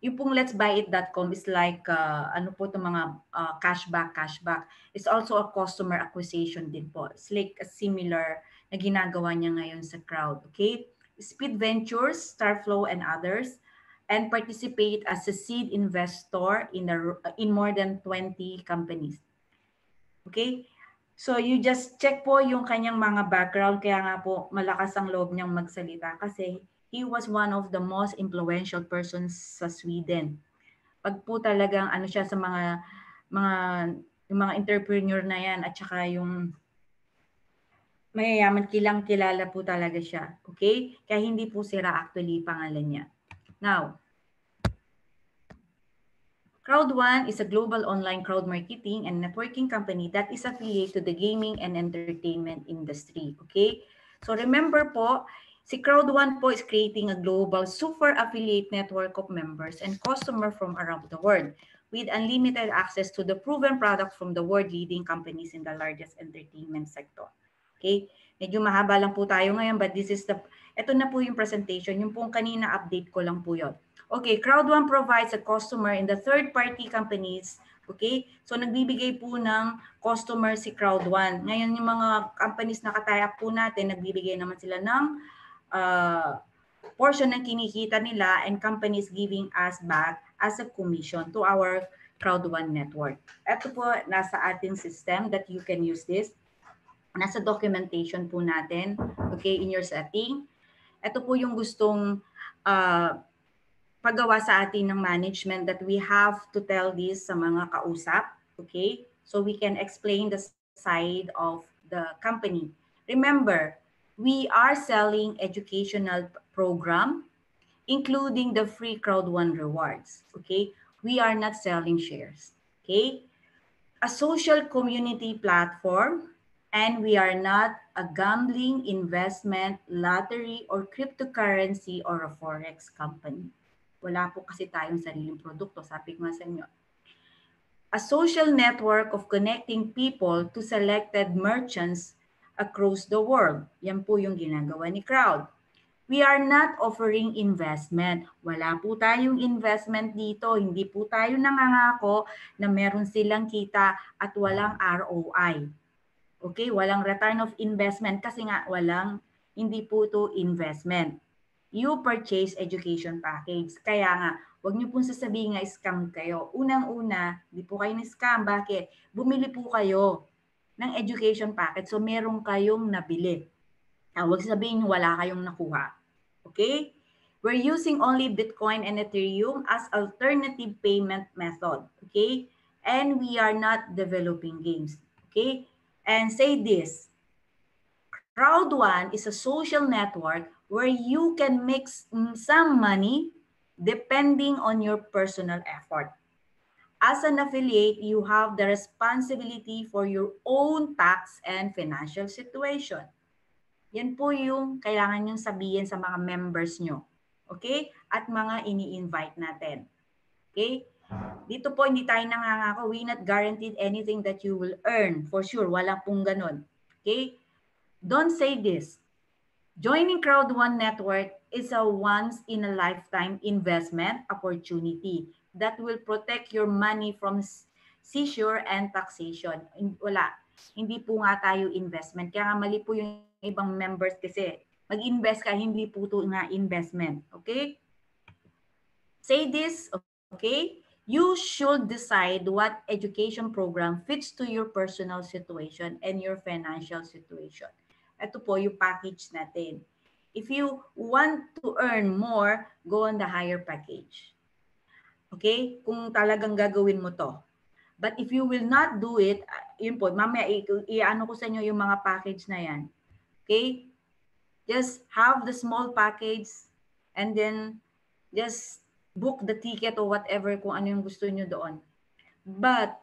Yung pong Let's Buy It.com is like, uh, ano po itong mga uh, cashback, cashback. It's also a customer acquisition din po. It's like a similar na ginagawa niya ngayon sa crowd. Okay? Speed Ventures, Starflow, and others and participate as a seed investor in, a, in more than 20 companies. Okay? So you just check po yung kanyang mga background kaya nga po malakas ang loob niyang magsalita kasi he was one of the most influential persons sa Sweden. Pag po talagang ano siya sa mga mga yung mga entrepreneur na yan at saka yung mayayaman kilang kilala po talaga siya. Okay? Kaya hindi po sira actually pangalan niya. Now, Crowd1 is a global online crowd marketing and networking company that is affiliated to the gaming and entertainment industry. Okay? So remember po, Si Crowd1 po is creating a global super affiliate network of members and customer from around the world with unlimited access to the proven product from the world-leading companies in the largest entertainment sector. Okay? Medyo mahaba lang po tayo ngayon but this is the, ito na po yung presentation. Yung pong kanina update ko lang po yun. Okay, Crowd1 provides a customer in the third-party companies Okay? So nagbibigay po ng customer si Crowd1. Ngayon yung mga companies na kataya po natin, nagbibigay naman sila ng uh, portion ng kinikita nila and companies giving us back as a commission to our Crowd1 network. Ito po nasa ating system that you can use this. Nasa documentation po natin, okay, in your setting. Ito po yung gustong uh, paggawa sa atin ng management that we have to tell this sa mga kausap, okay? So we can explain the side of the company. Remember, we are selling educational program including the free crowd one rewards, okay? We are not selling shares, okay? A social community platform and we are not a gambling, investment, lottery, or cryptocurrency or a forex company. Wala po kasi tayong sariling produkto, sabi ko nga sa inyo. A social network of connecting people to selected merchants across the world. Yan po yung ginagawa ni Crowd. We are not offering investment. Wala po tayong investment dito. Hindi po tayo nangangako na meron silang kita at walang ROI. Okay, walang return of investment kasi nga walang hindi po to investment you purchase education package. Kaya nga, wag niyo pong sasabihin nga scam kayo. Unang-una, di po kayo na-scam. Bakit? Bumili po kayo ng education package. So, meron kayong nabili. Ah, wag sabihin wala kayong nakuha. Okay? We're using only Bitcoin and Ethereum as alternative payment method. Okay? And we are not developing games. Okay? And say this, Crowd1 is a social network where you can make some money depending on your personal effort. As an affiliate, you have the responsibility for your own tax and financial situation. Yan po yung kailangan nyo sabihin sa mga members nyo. Okay? At mga ini-invite natin. Okay? Dito po hindi tayo nangangako. We not guaranteed anything that you will earn. For sure, wala pong ganun. Okay? Don't say this. Joining Crowd1 Network is a once-in-a-lifetime investment opportunity that will protect your money from seizure and taxation. Wala. Hindi po nga tayo investment. Kaya nga mali po yung ibang members kasi mag-invest ka, hindi po ito nga investment. Okay? Say this, okay? You should decide what education program fits to your personal situation and your financial situation. Ito po yung package natin. If you want to earn more, go on the higher package. Okay? Kung talagang gagawin mo to. But if you will not do it, ah, yun po, mamaya i-ano ko sa inyo yung mga package na yan. Okay? Just have the small package and then just book the ticket or whatever kung ano yung gusto nyo doon. But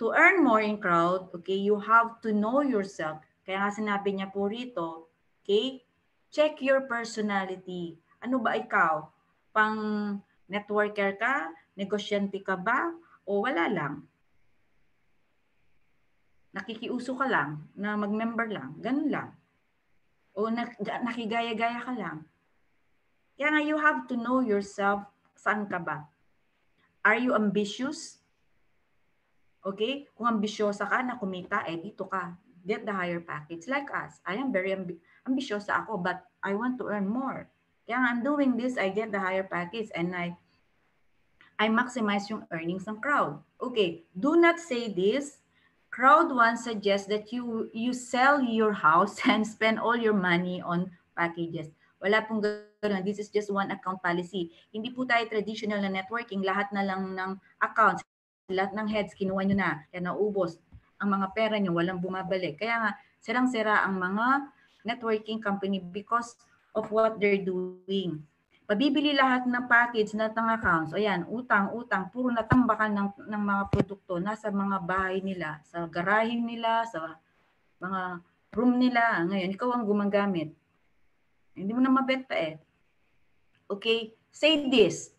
to earn more in crowd, okay, you have to know yourself. Kaya nga sinabi niya po rito, okay, check your personality. Ano ba ikaw? Pang networker ka? Negosyante ka ba? O wala lang? Nakikiuso ka lang na mag-member lang. Ganun lang. O nakigaya-gaya ka lang. Kaya nga you have to know yourself saan ka ba. Are you ambitious? Okay? Kung ambisyosa ka na kumita, eh dito ka get the higher package like us. I am very amb ambitious ako, but I want to earn more. Kaya I'm doing this, I get the higher package and I I maximize yung earnings ng crowd. Okay, do not say this. Crowd one suggests that you you sell your house and spend all your money on packages. Wala pong ganun. This is just one account policy. Hindi po tayo traditional na networking. Lahat na lang ng accounts, lahat ng heads, kinuha nyo na. Kaya naubos ang mga pera nyo, walang bumabalik. Kaya nga, sirang-sira ang mga networking company because of what they're doing. Pabibili lahat ng package na ng accounts. Ayan, utang, utang, puro natambakan ng, ng mga produkto nasa mga bahay nila, sa garahe nila, sa mga room nila. Ngayon, ikaw ang gumagamit. Hindi mo na mabenta eh. Okay? Say this.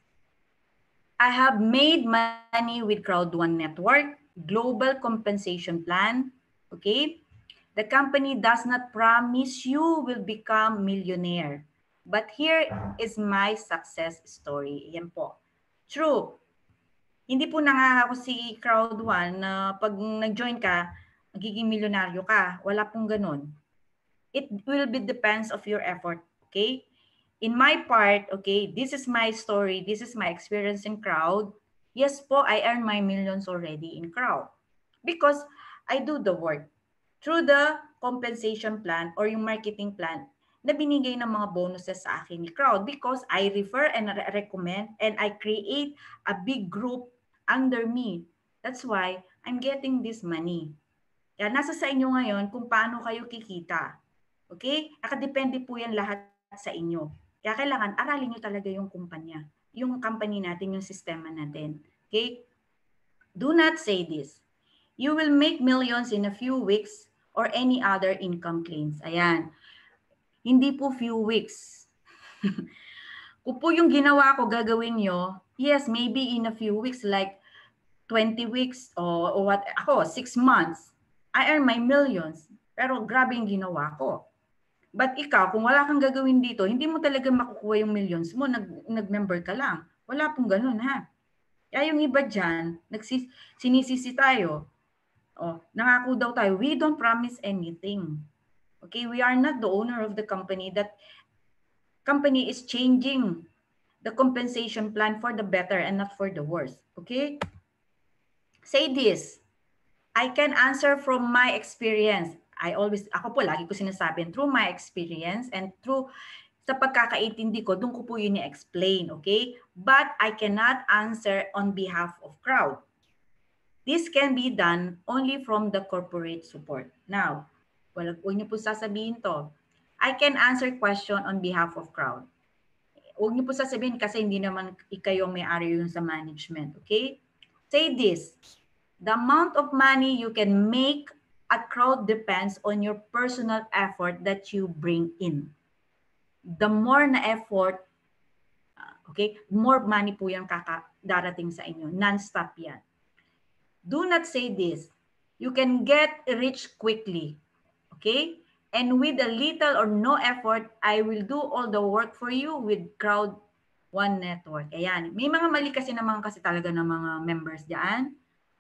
I have made money with Crowd One Network, global compensation plan. Okay? The company does not promise you will become millionaire. But here is my success story. Yan po. True. Hindi po nangako si Crowd One na pag nag-join ka, magiging milyonaryo ka. Wala pong ganun. It will be depends of your effort. Okay? In my part, okay, this is my story. This is my experience in crowd. Yes po, I earn my millions already in crowd. Because I do the work. Through the compensation plan or yung marketing plan na binigay ng mga bonuses sa akin ni crowd because I refer and recommend and I create a big group under me. That's why I'm getting this money. Kaya nasa sa inyo ngayon kung paano kayo kikita. Okay? Nakadepende po yan lahat sa inyo. Kaya kailangan aralin nyo talaga yung kumpanya, yung company natin, yung sistema natin. Okay? Do not say this. You will make millions in a few weeks or any other income claims. Ayan. Hindi po few weeks. Kung po yung ginawa ko gagawin nyo, yes, maybe in a few weeks, like 20 weeks or, or what, ako, 6 months, I earn my millions. Pero grabe yung ginawa ko. But ikaw, kung wala kang gagawin dito, hindi mo talaga makukuha yung millions mo, nag, nag-member ka lang. Wala pong ganun, ha? Kaya yung iba dyan, nagsis, sinisisi tayo. Oh, nangako daw tayo, we don't promise anything. Okay, we are not the owner of the company. That company is changing the compensation plan for the better and not for the worse. Okay? Say this. I can answer from my experience. I always, ako po, lagi ko sinasabi, through my experience and through sa pagkakaintindi ko, doon ko po yun i-explain, okay? But I cannot answer on behalf of crowd. This can be done only from the corporate support. Now, wala huwag niyo po sasabihin to. I can answer question on behalf of crowd. Huwag niyo po sasabihin kasi hindi naman ikayo may-ari yun sa management, okay? Say this, the amount of money you can make at crowd depends on your personal effort that you bring in. The more na effort, uh, okay, more money po yung kaka darating sa inyo. Non-stop yan. Do not say this. You can get rich quickly. Okay? And with a little or no effort, I will do all the work for you with Crowd One Network. Ayan. May mga mali kasi naman kasi talaga ng mga members diyan.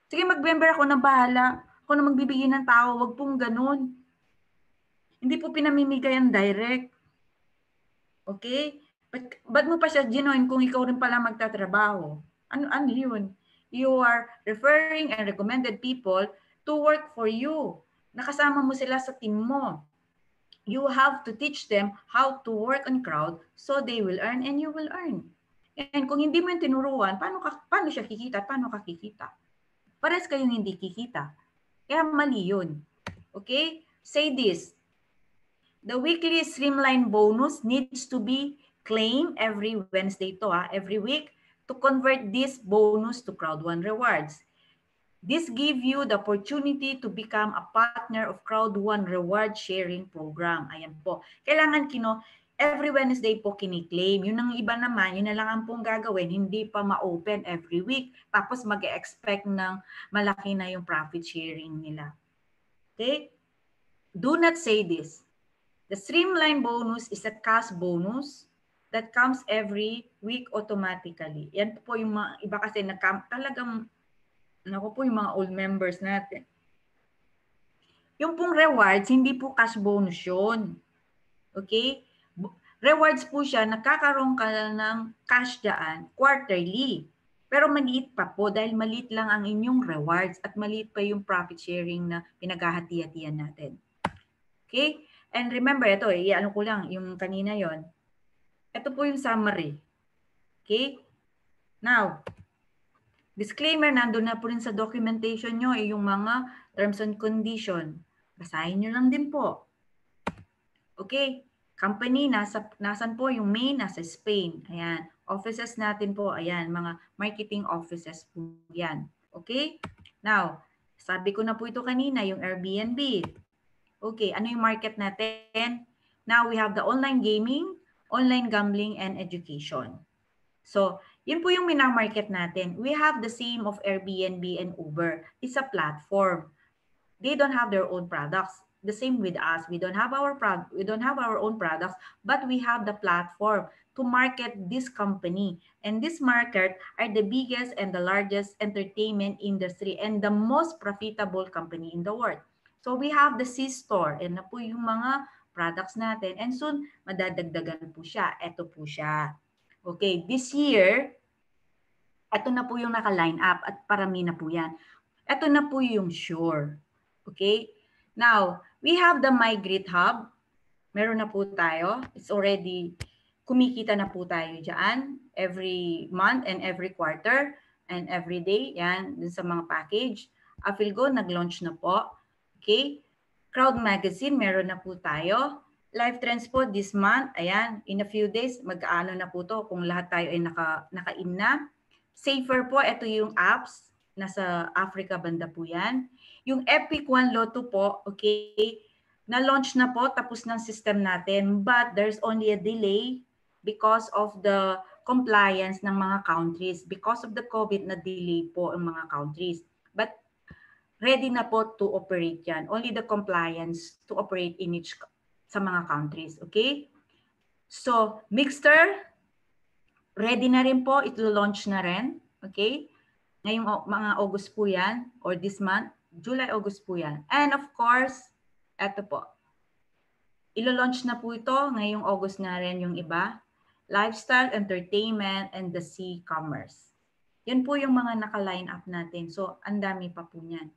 Sige, mag-member ako na bahala. Ako na magbibigay ng tao. Huwag pong ganun. Hindi po pinamimigay ang direct. Okay? But, ba't mo pa siya ginoin kung ikaw rin pala magtatrabaho? Ano, ano yun? You are referring and recommended people to work for you. Nakasama mo sila sa team mo. You have to teach them how to work on crowd so they will earn and you will earn. And kung hindi mo yung tinuruan, paano, ka, paano siya kikita? Paano ka kikita? Pares kayong hindi kikita. Kaya mali yun. Okay? Say this. The weekly streamline bonus needs to be claimed every Wednesday to ha, every week to convert this bonus to Crowd One rewards. This give you the opportunity to become a partner of Crowd One reward sharing program. Ayan po. Kailangan kino every Wednesday po kiniklaim. Yun ang iba naman, yun na lang ang pong gagawin, hindi pa ma-open every week. Tapos mag expect ng malaki na yung profit sharing nila. Okay? Do not say this. The streamline bonus is a cash bonus that comes every week automatically. Yan po yung mga iba kasi na talagang nako po yung mga old members natin. Yung pong rewards, hindi po cash bonus yun. Okay? Rewards po siya, nakakaroon ka ng cash dyan quarterly. Pero maliit pa po dahil maliit lang ang inyong rewards at maliit pa yung profit sharing na pinaghahati-hatian natin. Okay? And remember, ito eh, ano ko lang, yung kanina yon. Ito po yung summary. Okay? Now, disclaimer, nandun na po rin sa documentation nyo eh, yung mga terms and condition. Basahin nyo lang din po. Okay? Company, nasa, nasan po yung main? Nasa Spain. Ayan. Offices natin po, ayan, mga marketing offices po yan. Okay? Now, sabi ko na po ito kanina, yung Airbnb. Okay, ano yung market natin? Now we have the online gaming, online gambling, and education. So, yun po yung minamarket natin. We have the same of Airbnb and Uber. It's a platform. They don't have their own products. The same with us. We don't have our. We don't have our own products, but we have the platform to market this company. And this market are the biggest and the largest entertainment industry and the most profitable company in the world. So we have the C-Store. and na po yung mga products natin. And soon, madadagdagan po siya. Ito po siya. Okay, this year, ito na po yung naka-line up at parami na po yan. Ito na po yung sure. Okay? Now, we have the Migrate Hub. Meron na po tayo. It's already kumikita na po tayo dyan every month and every quarter and every day. Yan, dun sa mga package. Afilgo, nag-launch na po. Okay? Crowd Magazine, meron na po tayo. Live Trends po this month, ayan, in a few days, mag-ano na po to kung lahat tayo ay naka, naka-in na. Safer po, ito yung apps. Nasa Africa banda po yan. Yung Epic One Lotto po, okay, na-launch na po, tapos ng system natin. But there's only a delay because of the compliance ng mga countries. Because of the COVID, na-delay po ang mga countries. But ready na po to operate yan. Only the compliance to operate in each sa mga countries. Okay? So, Mixter, ready na rin po. Ito launch na rin. Okay? Ngayong mga August po yan or this month. July, August po yan. And of course, eto po. Ilo-launch na po ito. Ngayong August na rin yung iba lifestyle, entertainment, and the C-commerce. Yan po yung mga naka-line up natin. So, ang dami pa po niyan.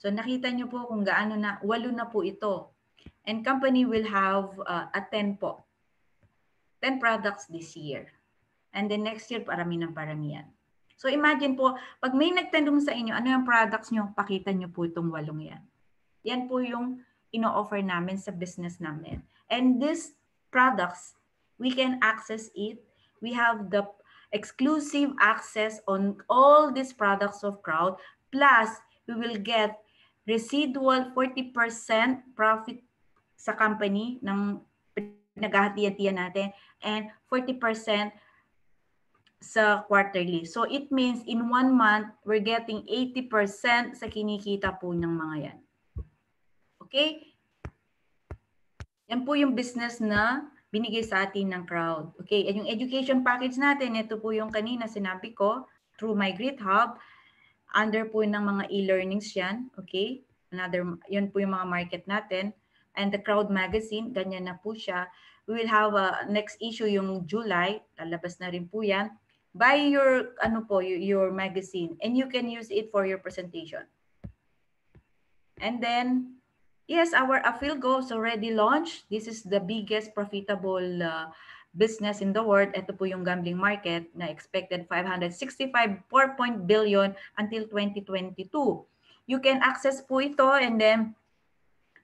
So, nakita nyo po kung gaano na, walo na po ito. And company will have uh, a 10 po. 10 products this year. And then next year, parami ng parami yan. So, imagine po, pag may nagtanong sa inyo, ano yung products nyo, pakita nyo po itong walong yan. Yan po yung ino-offer namin sa business namin. And these products we can access it. We have the exclusive access on all these products of Crowd. Plus, we will get residual 40% profit sa company ng naghahati-hatian natin and 40% sa quarterly. So it means in one month, we're getting 80% sa kinikita po ng mga yan. Okay? Yan po yung business na binigay sa atin ng crowd. Okay, at yung education package natin, ito po yung kanina sinabi ko, through my Grit Hub, under po ng mga e-learnings yan. Okay, another, yun po yung mga market natin. And the crowd magazine, ganyan na po siya. We will have a next issue yung July, lalabas na rin po yan. Buy your, ano po, your, magazine and you can use it for your presentation. And then, Yes, our Afilgo is already launched. This is the biggest profitable uh, business in the world. Ito po yung gambling market na expected 565 4 billion until 2022. You can access po ito and then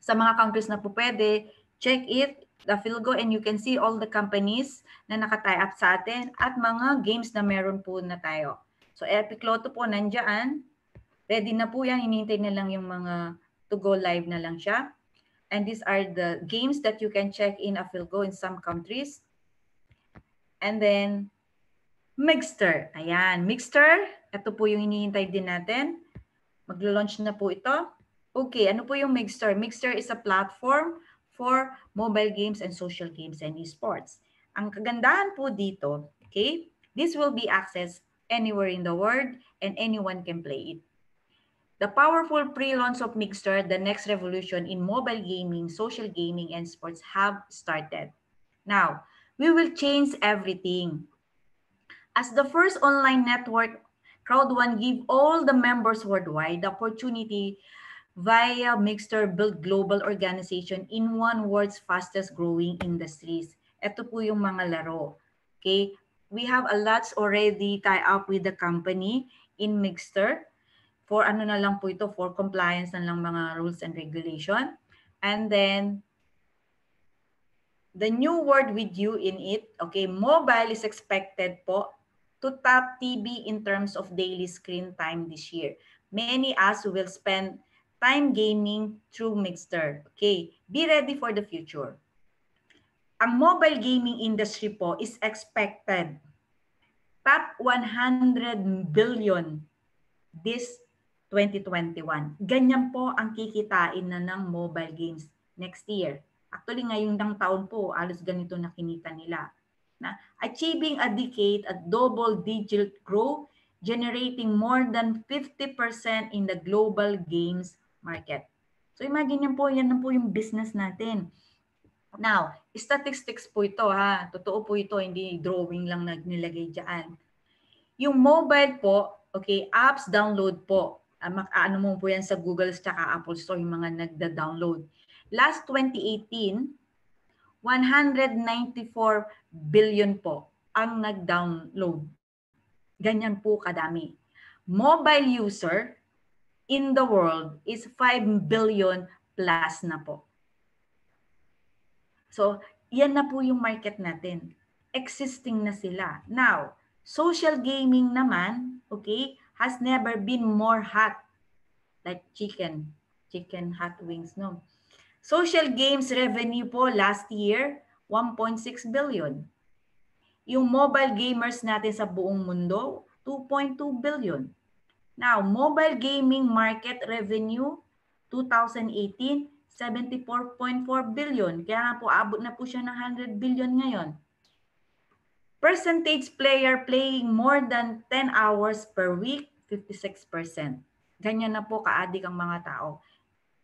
sa mga countries na po pwede, check it, the Filgo, and you can see all the companies na nakatie up sa atin at mga games na meron po na tayo. So Epic Lotto po nandiyan. Ready na po yan. Hinihintay na lang yung mga to go live na lang siya. And these are the games that you can check in Afilgo in some countries. And then, Mixter. Ayan, Mixter. Ito po yung hinihintay din natin. Maglo-launch na po ito. Okay, ano po yung Mixter? Mixter is a platform for mobile games and social games and esports. Ang kagandahan po dito, okay, this will be accessed anywhere in the world and anyone can play it. The powerful pre-launch of Mixer, the next revolution in mobile gaming, social gaming, and sports have started. Now, we will change everything. As the first online network, Crowd1 give all the members worldwide the opportunity via Mixer build global organization in one world's fastest growing industries. Ito po yung mga laro. Okay? We have a lot already tie up with the company in Mixer for ano na lang po ito, for compliance na lang mga rules and regulation. And then, the new word with you in it, okay, mobile is expected po to top TV in terms of daily screen time this year. Many us will spend time gaming through Mixter. Okay, be ready for the future. ang mobile gaming industry po is expected top 100 billion this 2021. Ganyan po ang kikitain na ng mobile games next year. Actually, ngayong dang taon po, alos ganito na kinita nila. Na achieving a decade at double-digit growth, generating more than 50% in the global games market. So imagine yan po, yan po yung business natin. Now, statistics po ito ha. Totoo po ito, hindi drawing lang nilagay dyan. Yung mobile po, okay, apps download po. Uh, ano mo po yan sa Google at Apple Store yung mga nagda-download. Last 2018, 194 billion po ang nag-download. Ganyan po kadami. Mobile user in the world is 5 billion plus na po. So, yan na po yung market natin. Existing na sila. Now, social gaming naman, okay, has never been more hot. Like chicken. Chicken hot wings, no? Social games revenue po last year, 1.6 billion. Yung mobile gamers natin sa buong mundo, 2.2 billion. Now, mobile gaming market revenue 2018, 74.4 billion. Kaya nga po, abot na po siya ng 100 billion ngayon. Percentage player playing more than 10 hours per week, 56%. Ganyan na po kaadik ang mga tao.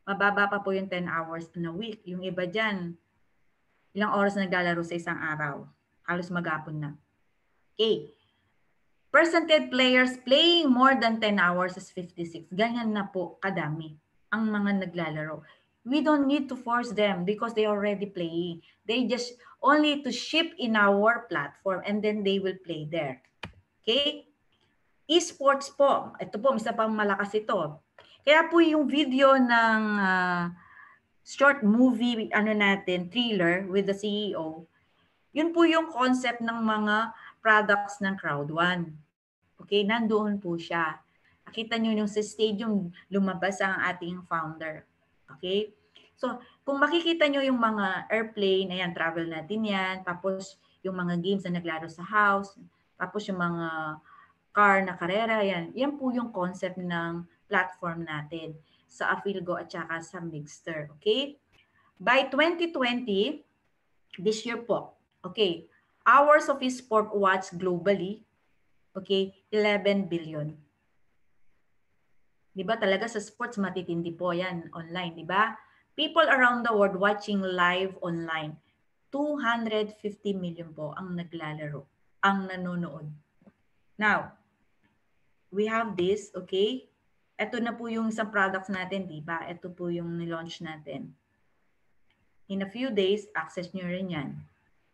Mababa pa po yung 10 hours in a week. Yung iba dyan, ilang oras naglalaro sa isang araw. Halos magapon na. Okay. Percentage players playing more than 10 hours is 56. Ganyan na po kadami ang mga naglalaro we don't need to force them because they already playing. They just only to ship in our platform and then they will play there. Okay? Esports po. Ito po, isa pang malakas ito. Kaya po yung video ng uh, short movie, ano natin, thriller with the CEO, yun po yung concept ng mga products ng Crowd1. Okay, nandoon po siya. Nakita nyo yung sa stadium, lumabas ang ating founder. Okay? So, kung makikita nyo yung mga airplane, ayan, travel natin yan. Tapos, yung mga games na naglaro sa house. Tapos, yung mga car na karera, yan. Yan po yung concept ng platform natin sa Afilgo at saka sa Mixter. Okay? By 2020, this year po, okay, hours of sport watch globally, okay, 11 billion. Di ba talaga sa sports matitindi po yan online, di ba? People around the world watching live online. 250 million po ang naglalaro, ang nanonood. Now, we have this, okay? Ito na po yung isang products natin, di ba? Ito po yung nilaunch natin. In a few days, access nyo rin yan.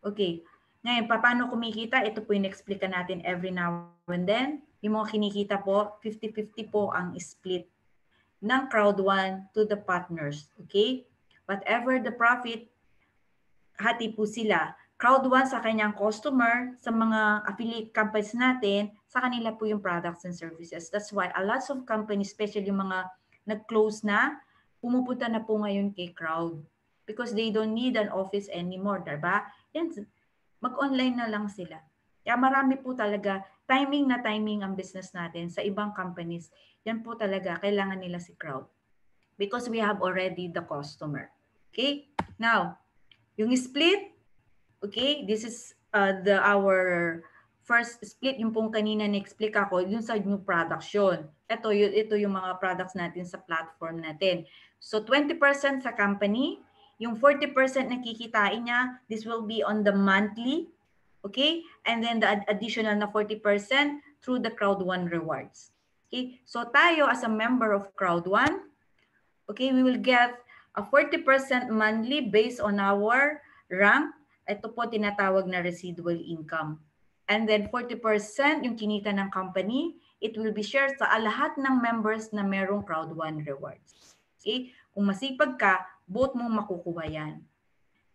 Okay. Ngayon, paano kumikita? Ito po yung explica natin every now and then. Yung mga kinikita po, 50-50 po ang split ng crowd one to the partners. Okay? Whatever the profit, hati po sila. Crowd one sa kanyang customer, sa mga affiliate companies natin, sa kanila po yung products and services. That's why a lot of companies, especially yung mga nag-close na, pumupunta na po ngayon kay crowd because they don't need an office anymore, diba? Yan, mag-online na lang sila. Kaya marami po talaga, timing na timing ang business natin sa ibang companies. Yan po talaga, kailangan nila si crowd. Because we have already the customer. Okay? Now, yung split, okay, this is uh, the our first split, yung pong kanina na-explain ako, yung sa new production. Ito, yun, ito yung mga products natin sa platform natin. So, 20% sa company, yung 40% na kikitain niya, this will be on the monthly Okay? And then the additional na 40% through the Crowd1 rewards. Okay? So tayo as a member of Crowd1, okay, we will get a 40% monthly based on our rank. Ito po tinatawag na residual income. And then 40% yung kinita ng company, it will be shared sa lahat ng members na merong Crowd1 rewards. Okay? Kung masipag ka, both mo makukuha yan.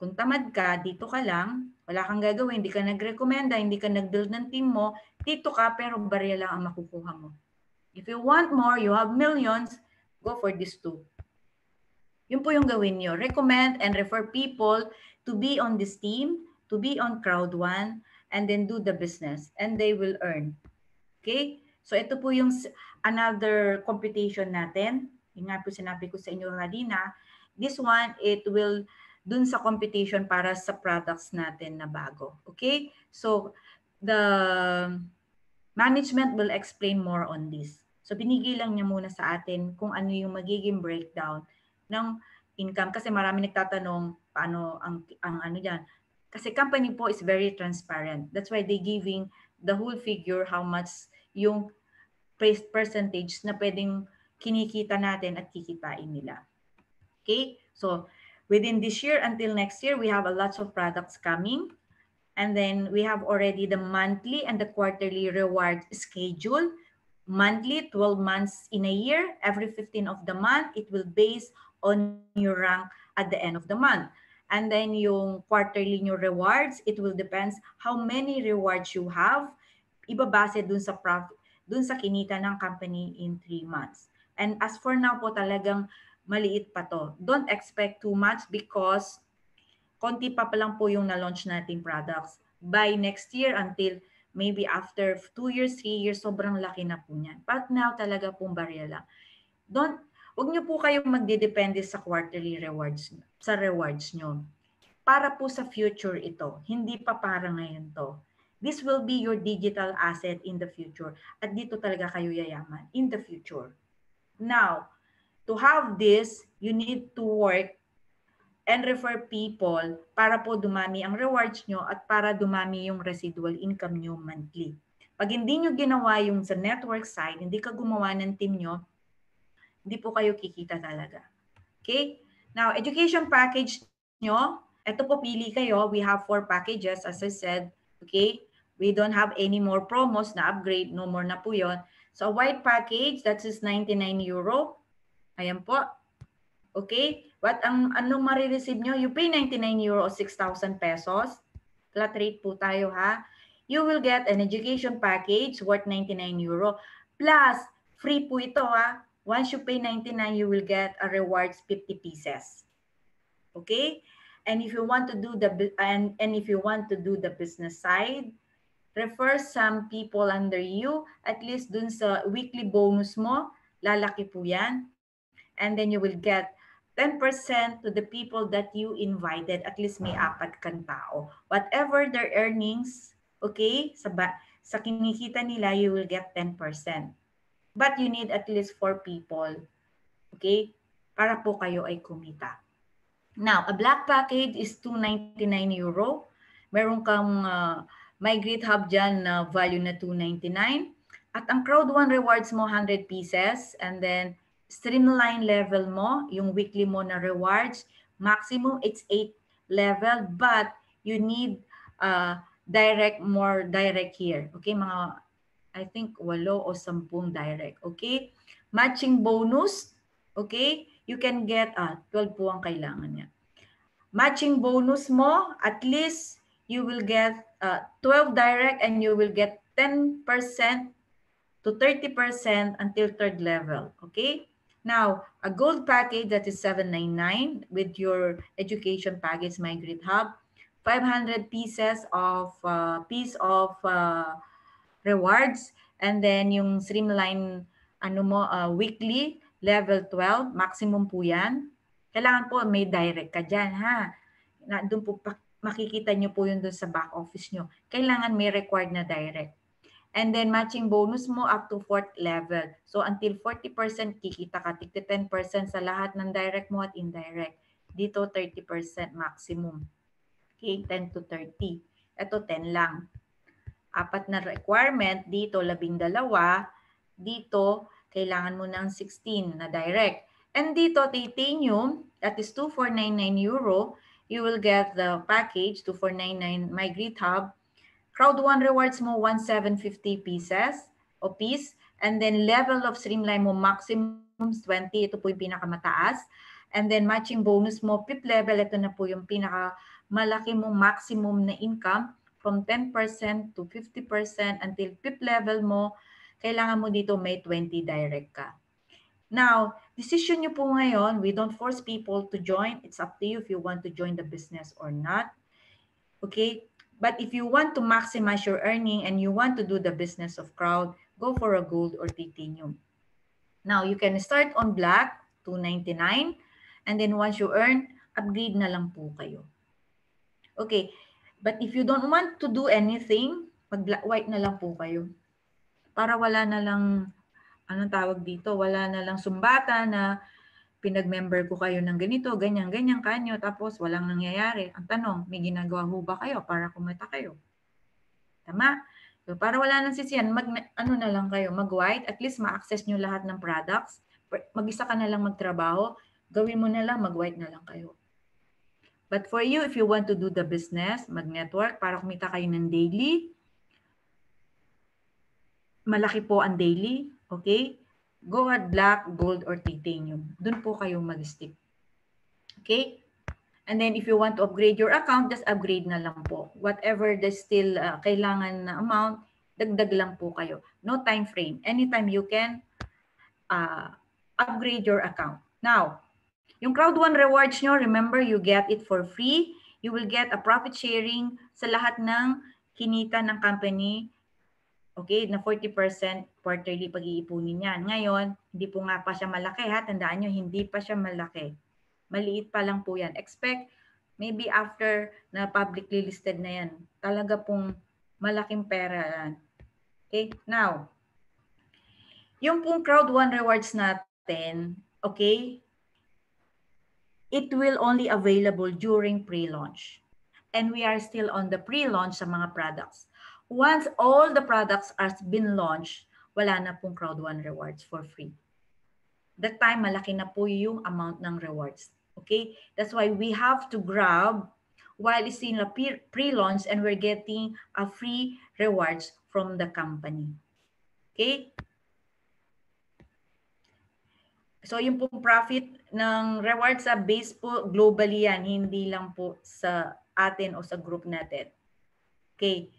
Kung tamad ka, dito ka lang, wala kang gagawin, hindi ka nagrekomenda, hindi ka nag-build ng team mo, dito ka pero barya lang ang makukuha mo. If you want more, you have millions, go for this two. Yun po yung gawin nyo. Recommend and refer people to be on this team, to be on Crowd One, and then do the business. And they will earn. Okay? So ito po yung another computation natin. Yung nga po sinabi ko sa inyo kanina. This one, it will dun sa computation para sa products natin na bago. Okay? So the management will explain more on this. So binigay lang niya muna sa atin kung ano yung magiging breakdown ng income kasi marami nagtatanong paano ang ang ano diyan. Kasi company po is very transparent. That's why they giving the whole figure how much yung percentage na pwedeng kinikita natin at kikitain nila. Okay? So within this year until next year, we have a lots of products coming. And then we have already the monthly and the quarterly reward schedule. Monthly, 12 months in a year. Every 15 of the month, it will base on your rank at the end of the month. And then yung quarterly new rewards, it will depends how many rewards you have. Ibabase dun sa profit, dun sa kinita ng company in 3 months. And as for now po talagang maliit pa to. Don't expect too much because konti pa pa lang po yung na-launch nating products. By next year until maybe after 2 years, 3 years, sobrang laki na po niyan. But now talaga pong barya lang. Don't, wag niyo po kayong magdedepende sa quarterly rewards, sa rewards niyo. Para po sa future ito, hindi pa para ngayon to. This will be your digital asset in the future. At dito talaga kayo yayaman in the future. Now, to have this, you need to work and refer people para po dumami ang rewards nyo at para dumami yung residual income nyo monthly. Pag hindi nyo ginawa yung sa network side, hindi ka gumawa ng team nyo, hindi po kayo kikita talaga. Okay? Now, education package nyo, ito po pili kayo. We have four packages as I said. Okay? We don't have any more promos na upgrade. No more na po yun. So, white package, that is 99 euro. Ayan po. Okay? What ang anong marireceive nyo? You pay 99 euro o 6,000 pesos. Flat rate po tayo ha. You will get an education package worth 99 euro. Plus, free po ito ha. Once you pay 99, you will get a rewards 50 pieces. Okay? And if you want to do the and and if you want to do the business side, refer some people under you at least dun sa weekly bonus mo, lalaki po 'yan. And then you will get 10% to the people that you invited, at least may apat kang tao. Whatever their earnings, okay, sa, ba- sa kinikita nila, you will get 10%. But you need at least four people, okay, para po kayo ay kumita. Now, a black package is 299 euro. Meron kang uh, Migrate Hub dyan na value na 299. At ang Crowd One rewards mo 100 pieces. And then streamline level mo, yung weekly mo na rewards, maximum it's 8 level, but you need uh, direct, more direct here. Okay, mga, I think, walo o sampung direct. Okay, matching bonus, okay, you can get, ah, 12 po ang kailangan niya. Matching bonus mo, at least you will get uh, 12 direct and you will get 10% to 30% until third level. Okay? Now, a gold package that is 799 with your education package, Migrate Hub, 500 pieces of uh, piece of uh, rewards, and then yung streamline ano mo uh, weekly level 12, maximum po 'yan. Kailangan po may direct ka diyan ha. Na doon po makikita niyo po yun doon sa back office niyo. Kailangan may required na direct. And then matching bonus mo up to fourth level. So until 40% kikita ka, tigti 10% sa lahat ng direct mo at indirect. Dito 30% maximum. Okay, 10 to 30. Ito 10 lang. Apat na requirement, dito labing dalawa, dito kailangan mo ng 16 na direct. And dito titanium, that is 2499 euro, you will get the package 2499 Migrate Hub Crowd 1 rewards mo 1,750 pieces o piece. And then level of streamline mo maximum 20. Ito po yung pinakamataas. And then matching bonus mo, PIP level, ito na po yung pinaka malaki mo maximum na income from 10% to 50% until PIP level mo, kailangan mo dito may 20 direct ka. Now, decision nyo po ngayon, we don't force people to join. It's up to you if you want to join the business or not. Okay? But if you want to maximize your earning and you want to do the business of crowd, go for a gold or titanium. Now, you can start on black, 299. And then once you earn, upgrade na lang po kayo. Okay. But if you don't want to do anything, mag white na lang po kayo. Para wala na lang, anong tawag dito, wala na lang sumbata na pinag-member ko kayo ng ganito, ganyan, ganyan kanyo, tapos walang nangyayari. Ang tanong, may ginagawa ho ba kayo para kumita kayo? Tama? So, para wala nang sisiyan, mag, ano na lang kayo, mag-white, at least ma-access nyo lahat ng products. Mag-isa ka na lang magtrabaho, gawin mo na lang, mag-white na lang kayo. But for you, if you want to do the business, mag-network para kumita kayo ng daily, malaki po ang daily, okay? Go at black, gold, or titanium. Doon po kayo mag-stick. Okay? And then if you want to upgrade your account, just upgrade na lang po. Whatever the still uh, kailangan na amount, dagdag lang po kayo. No time frame. Anytime you can uh, upgrade your account. Now, yung Crowd One rewards nyo, remember, you get it for free. You will get a profit sharing sa lahat ng kinita ng company Okay, na 40% quarterly pag-iipunin yan. Ngayon, hindi po nga pa siya malaki ha. Tandaan nyo, hindi pa siya malaki. Maliit pa lang po yan. Expect maybe after na publicly listed na yan, talaga pong malaking pera yan. Okay, now, yung pong crowd one rewards natin, okay, it will only available during pre-launch. And we are still on the pre-launch sa mga products. Once all the products are been launched, wala na pong Crowd One rewards for free. That time, malaki na po yung amount ng rewards. Okay? That's why we have to grab while it's in pre-launch and we're getting a free rewards from the company. Okay? So yung pong profit ng rewards sa base po globally yan, hindi lang po sa atin o sa group natin. Okay.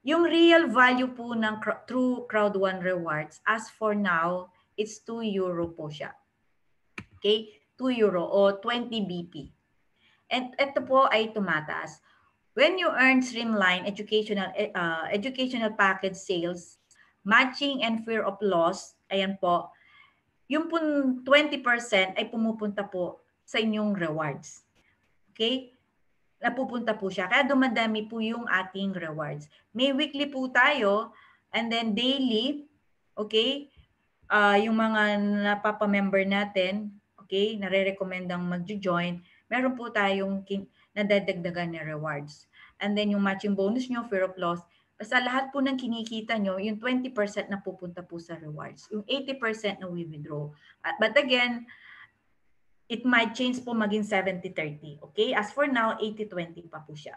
Yung real value po ng true crowd one rewards, as for now, it's 2 euro po siya. Okay? 2 euro o 20 BP. And ito po ay tumataas. When you earn Streamline educational uh, educational package sales, matching and fear of loss, ayan po, yung po 20% ay pumupunta po sa inyong rewards. Okay? Napupunta po siya. Kaya dumadami po yung ating rewards. May weekly po tayo and then daily, okay, uh, yung mga napapa-member natin, okay, nare-recommendang mag-join, meron po tayong nadadagdagan na rewards. And then yung matching bonus nyo, fear of loss, basta lahat po ng kinikita nyo, yung 20% na pupunta po sa rewards. Yung 80% na we withdraw. But again, it might change po maging 70-30. Okay? As for now, 80-20 pa po siya.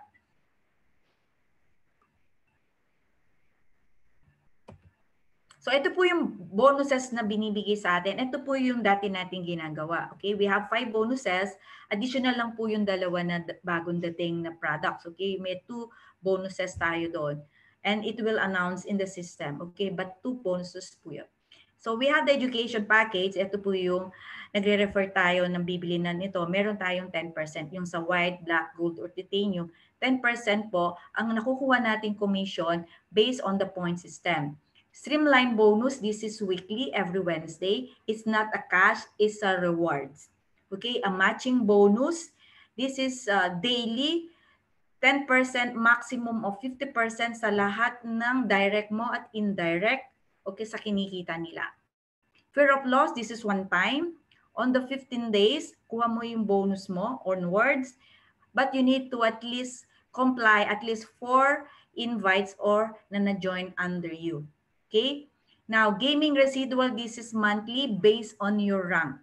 So ito po yung bonuses na binibigay sa atin. Ito po yung dati nating ginagawa. Okay? We have five bonuses. Additional lang po yung dalawa na bagong dating na products. Okay? May two bonuses tayo doon. And it will announce in the system. Okay? But two bonuses po yun. So we have the education package. Ito po yung nagre-refer tayo ng bibili na nito. Meron tayong 10%. Yung sa white, black, gold, or titanium, 10% po ang nakukuha nating commission based on the point system. Streamline bonus, this is weekly, every Wednesday. It's not a cash, it's a rewards. Okay, a matching bonus. This is uh, daily, 10% maximum of 50% sa lahat ng direct mo at indirect okay, sa kinikita nila. Fear of loss, this is one time. On the 15 days, kuha mo yung bonus mo onwards. But you need to at least comply at least four invites or na na-join under you. Okay? Now, gaming residual, this is monthly based on your rank.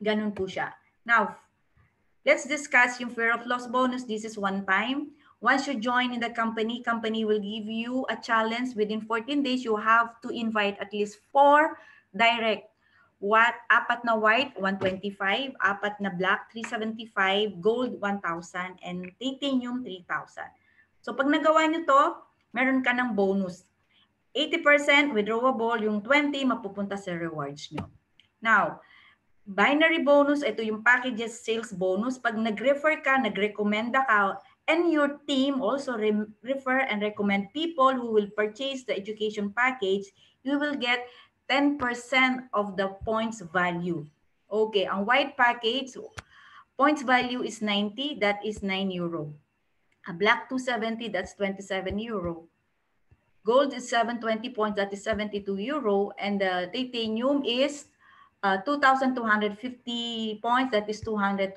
Ganun po siya. Now, let's discuss yung fear of loss bonus. This is one time. Once you join in the company, company will give you a challenge. Within 14 days, you have to invite at least four direct. What, apat na white, 125. Apat na black, 375. Gold, 1,000. And titanium, 3,000. So pag nagawa nyo to, meron ka ng bonus. 80% withdrawable, yung 20 mapupunta sa rewards nyo. Now, binary bonus, ito yung packages sales bonus. Pag nag-refer ka, nag-recommenda ka, and your team also re- refer and recommend people who will purchase the education package, you will get 10% of the points value. Okay, ang white package, points value is 90, that is 9 euro. A black 270, that's 27 euro. Gold is 720 points, that is 72 euro. And the titanium is uh, 2,250 points, that is 225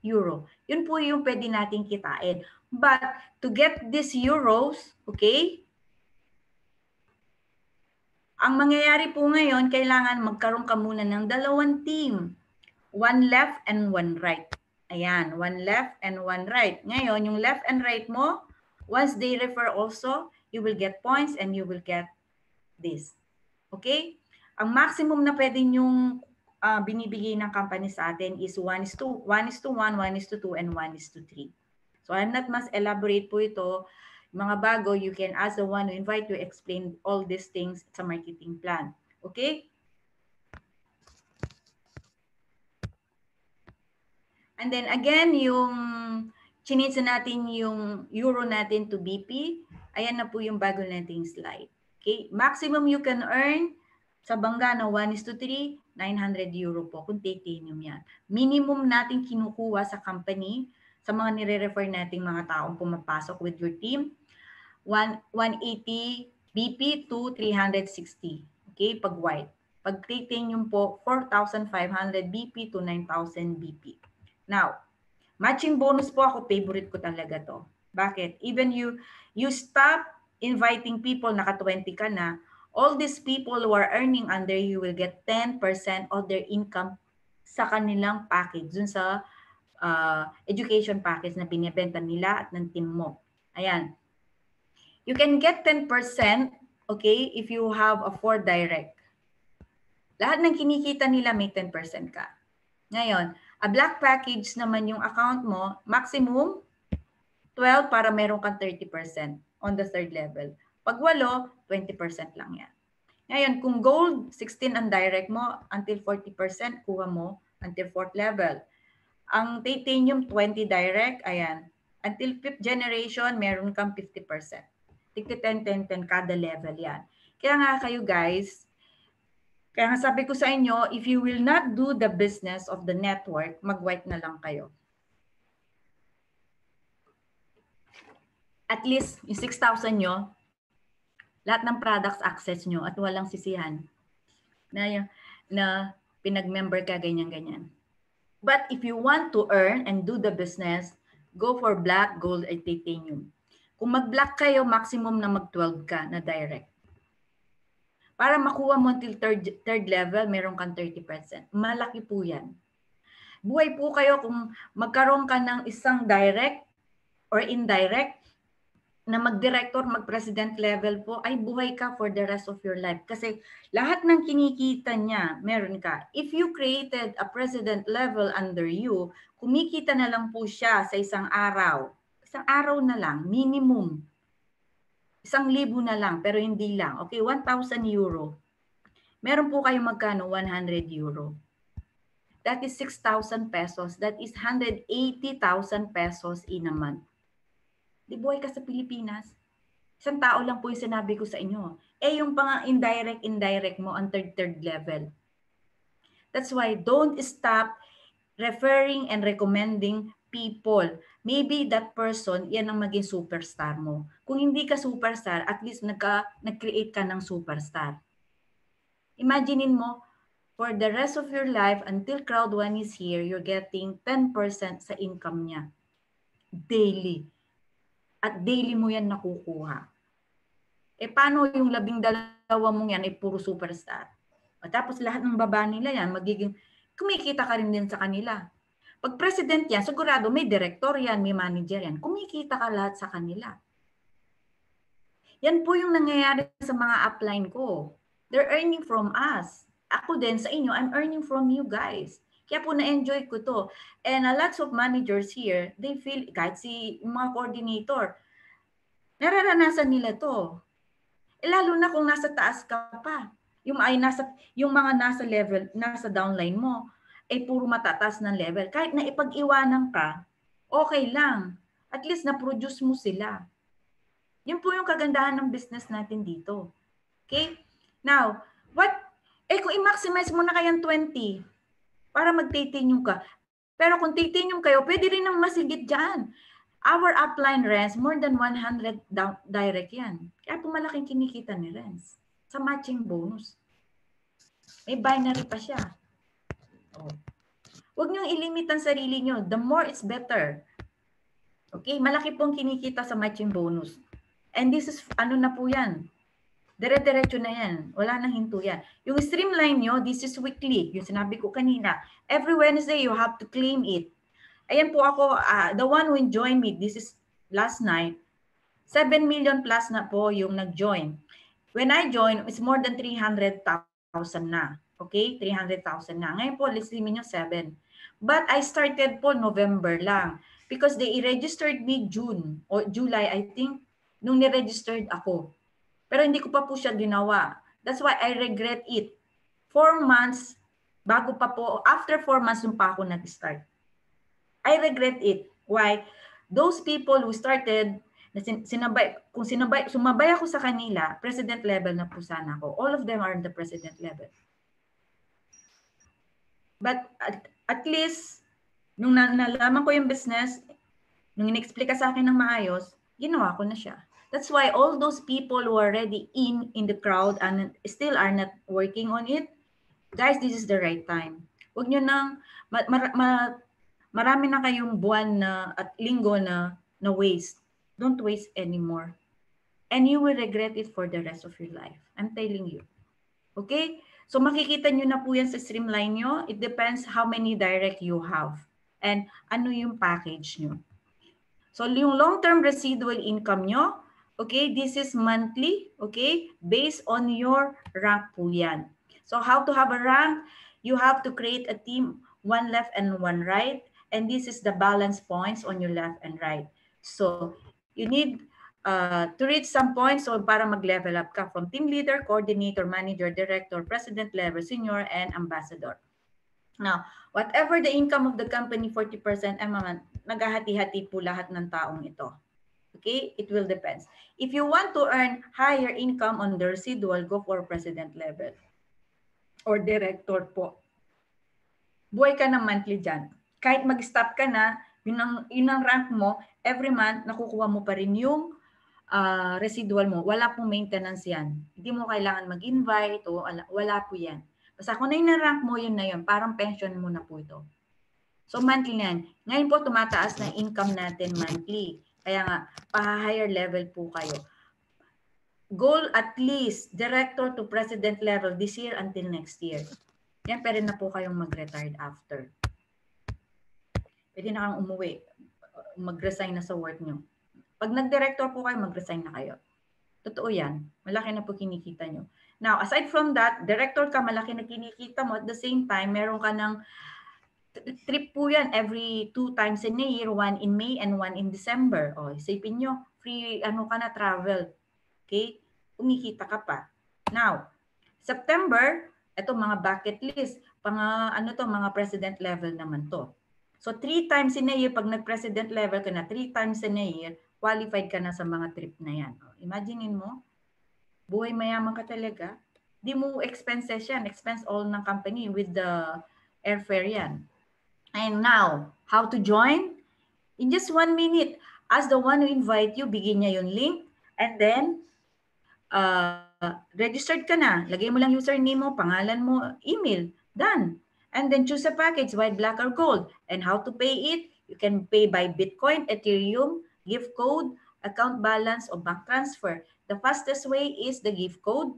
euro. Yun po yung pwede nating kitain. But to get these euros, okay, ang mangyayari po ngayon, kailangan magkaroon ka muna ng dalawang team. One left and one right. Ayan, one left and one right. Ngayon, yung left and right mo, once they refer also, you will get points and you will get this. Okay? Ang maximum na pwede yung uh, binibigay ng company sa atin is 1 is to 1 is to 1, 1 is to 2, and 1 is to 3. So I'm not mas elaborate po ito. Mga bago, you can ask the one who invite you explain all these things sa marketing plan. Okay? And then again, yung chinitsa natin yung euro natin to BP. Ayan na po yung bago nating slide. Okay? Maximum you can earn sa bangga na 1 is to 3, 900 euro po kung titanium yan. Minimum natin kinukuha sa company sa mga nire-refer nating mga taong pumapasok with your team, 1, 180 BP to 360. Okay, pag white. Pag titanium po, 4,500 BP to 9,000 BP. Now, matching bonus po ako, favorite ko talaga to. Bakit? Even you, you stop inviting people, naka 20 ka na, all these people who are earning under you will get 10% of their income sa kanilang package, dun sa uh, education package na binibenta nila at ng team mo. Ayan. You can get 10%, okay, if you have a four direct. Lahat ng kinikita nila may 10% ka. Ngayon, a black package naman yung account mo, maximum 12 para meron kang 30% on the third level. Pag walo, 20% lang yan. Ngayon, kung gold, 16 ang direct mo, until 40%, kuha mo until fourth level. Ang titanium 20 direct, ayan. Until fifth generation, meron kang 50%. Tigti 10, 10, 10 kada level yan. Kaya nga kayo guys, kaya nga sabi ko sa inyo, if you will not do the business of the network, mag-white na lang kayo. At least, yung 6,000 nyo, lahat ng products access nyo at walang sisihan na, na pinag-member ka ganyan-ganyan. But if you want to earn and do the business, go for black, gold, and titanium. Kung mag-black kayo, maximum na mag-12 ka na direct. Para makuha mo until third, third level, meron kang 30%. Malaki po yan. Buhay po kayo kung magkaroon ka ng isang direct or indirect na mag-director, mag-president level po, ay buhay ka for the rest of your life. Kasi lahat ng kinikita niya, meron ka. If you created a president level under you, kumikita na lang po siya sa isang araw. Isang araw na lang, minimum. Isang libo na lang, pero hindi lang. Okay, 1,000 euro. Meron po kayo magkano? 100 euro. That is 6,000 pesos. That is 180,000 pesos in a month. Di buhay ka sa Pilipinas. Isang tao lang po yung sinabi ko sa inyo. Eh, yung pang indirect, indirect mo on third, third level. That's why don't stop referring and recommending people. Maybe that person, yan ang maging superstar mo. Kung hindi ka superstar, at least nagka, nag-create ka ng superstar. Imaginein mo, for the rest of your life, until crowd one is here, you're getting 10% sa income niya. Daily at daily mo yan nakukuha. Eh paano yung labing dalawa mong yan ay puro superstar? At tapos lahat ng baba nila yan, magiging, kumikita ka rin din sa kanila. Pag president yan, sigurado may director yan, may manager yan. Kumikita ka lahat sa kanila. Yan po yung nangyayari sa mga upline ko. They're earning from us. Ako din sa inyo, I'm earning from you guys. Kaya po na-enjoy ko to. And a lots of managers here, they feel, kahit si mga coordinator, nararanasan nila to. Eh, lalo na kung nasa taas ka pa. Yung ay nasa yung mga nasa level, nasa downline mo ay puro matataas ng level. Kahit na ipag-iwanan ka, okay lang. At least na-produce mo sila. Yun po yung kagandahan ng business natin dito. Okay? Now, what eh kung i-maximize mo na kayang 20 para mag-titanium ka. Pero kung titanium kayo, pwede rin ng masigit dyan. Our upline rents, more than 100 down, direct yan. Kaya po malaking kinikita ni rents sa matching bonus. May binary pa siya. Oh. Huwag niyong ilimit ang sarili niyo. The more is better. Okay? Malaki pong kinikita sa matching bonus. And this is, ano na po yan? Dire-diretso na yan. Wala nang hinto yan. Yung streamline nyo, this is weekly. Yung sinabi ko kanina. Every Wednesday, you have to claim it. Ayan po ako, uh, the one who joined me, this is last night, 7 million plus na po yung nag-join. When I joined, it's more than 300,000 na. Okay? 300,000 na. Ngayon po, let's limit nyo 7. But I started po November lang because they registered me June or July, I think, nung ni-registered ako. Pero hindi ko pa po siya ginawa. That's why I regret it. Four months, bago pa po, after four months, yung pa ako nag-start. I regret it. Why? Those people who started, na sinabay, kung sinabay, sumabay ako sa kanila, president level na po sana ako. All of them are in the president level. But at, at least, nung nalaman ko yung business, nung in-explica sa akin ng maayos, ginawa ko na siya. That's why all those people who are already in in the crowd and still are not working on it, guys, this is the right time. Huwag nyo nang, ma, ma, ma, marami na kayong buwan na at linggo na na waste. Don't waste anymore. And you will regret it for the rest of your life. I'm telling you. Okay? So makikita nyo na po yan sa streamline nyo. It depends how many direct you have. And ano yung package nyo. So yung long-term residual income nyo, okay, this is monthly, okay, based on your rank po yan. So how to have a rank? You have to create a team, one left and one right. And this is the balance points on your left and right. So you need uh, to reach some points so para mag-level up ka from team leader, coordinator, manager, director, president level, senior, and ambassador. Now, whatever the income of the company, 40% ay mga naghahati-hati po lahat ng taong ito. Okay? It will depend. If you want to earn higher income on the residual, go for president level or director po. Buhay ka ng monthly dyan kahit mag-stop ka na, yun ang, yun ang rank mo, every month, nakukuha mo pa rin yung uh, residual mo. Wala pong maintenance yan. Hindi mo kailangan mag-invite o wala po yan. Basta kung na yung rank mo, yun na yun. Parang pension mo na po ito. So monthly na yan. Ngayon po, tumataas na income natin monthly. Kaya nga, pa-higher level po kayo. Goal at least, director to president level this year until next year. Yan, pwede na po kayong mag-retired after pwede na kang umuwi, mag-resign na sa work nyo. Pag nag-director po kayo, mag-resign na kayo. Totoo yan. Malaki na po kinikita nyo. Now, aside from that, director ka, malaki na kinikita mo. At the same time, meron ka ng trip po yan every two times in a year, one in May and one in December. O, isipin nyo, free ano ka na travel. Okay? Umikita ka pa. Now, September, ito mga bucket list, pang ano to, mga president level naman to. So three times in a year, pag nag-president level ka na, three times in a year, qualified ka na sa mga trip na yan. Imaginein mo, buhay mayaman ka talaga. Di mo expenses yan. Expense all ng company with the airfare yan. And now, how to join? In just one minute, ask the one who invite you, bigyan niya yung link, and then, uh, registered ka na. Lagay mo lang username mo, pangalan mo, email. Done. and then choose a package, white, black, or gold. And how to pay it? You can pay by Bitcoin, Ethereum, gift code, account balance, or bank transfer. The fastest way is the gift code.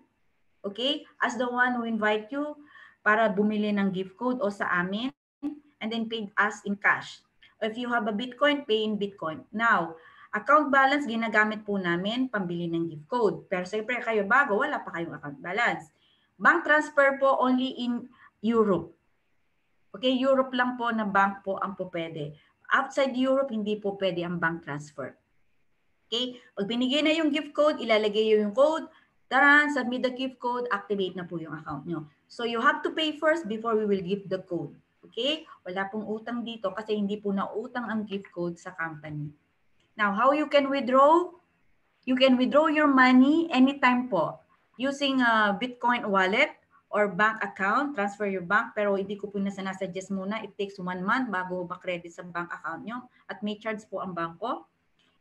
Okay? As the one who invite you para bumili ng gift code o sa amin and then pay us in cash. If you have a Bitcoin, pay in Bitcoin. Now, account balance ginagamit po namin pambili ng gift code. Pero siyempre kayo bago, wala pa kayong account balance. Bank transfer po only in Europe. Okay, Europe lang po na bank po ang po pwede. Outside Europe, hindi po pwede ang bank transfer. Okay, pag binigay na yung gift code, ilalagay yung code, Tara, submit the gift code, activate na po yung account nyo. So you have to pay first before we will give the code. Okay? Wala pong utang dito kasi hindi po na utang ang gift code sa company. Now, how you can withdraw? You can withdraw your money anytime po using a Bitcoin wallet or bank account, transfer your bank, pero hindi ko po na sinasuggest muna. It takes one month bago ba-credit sa bank account nyo at may charge po ang bangko.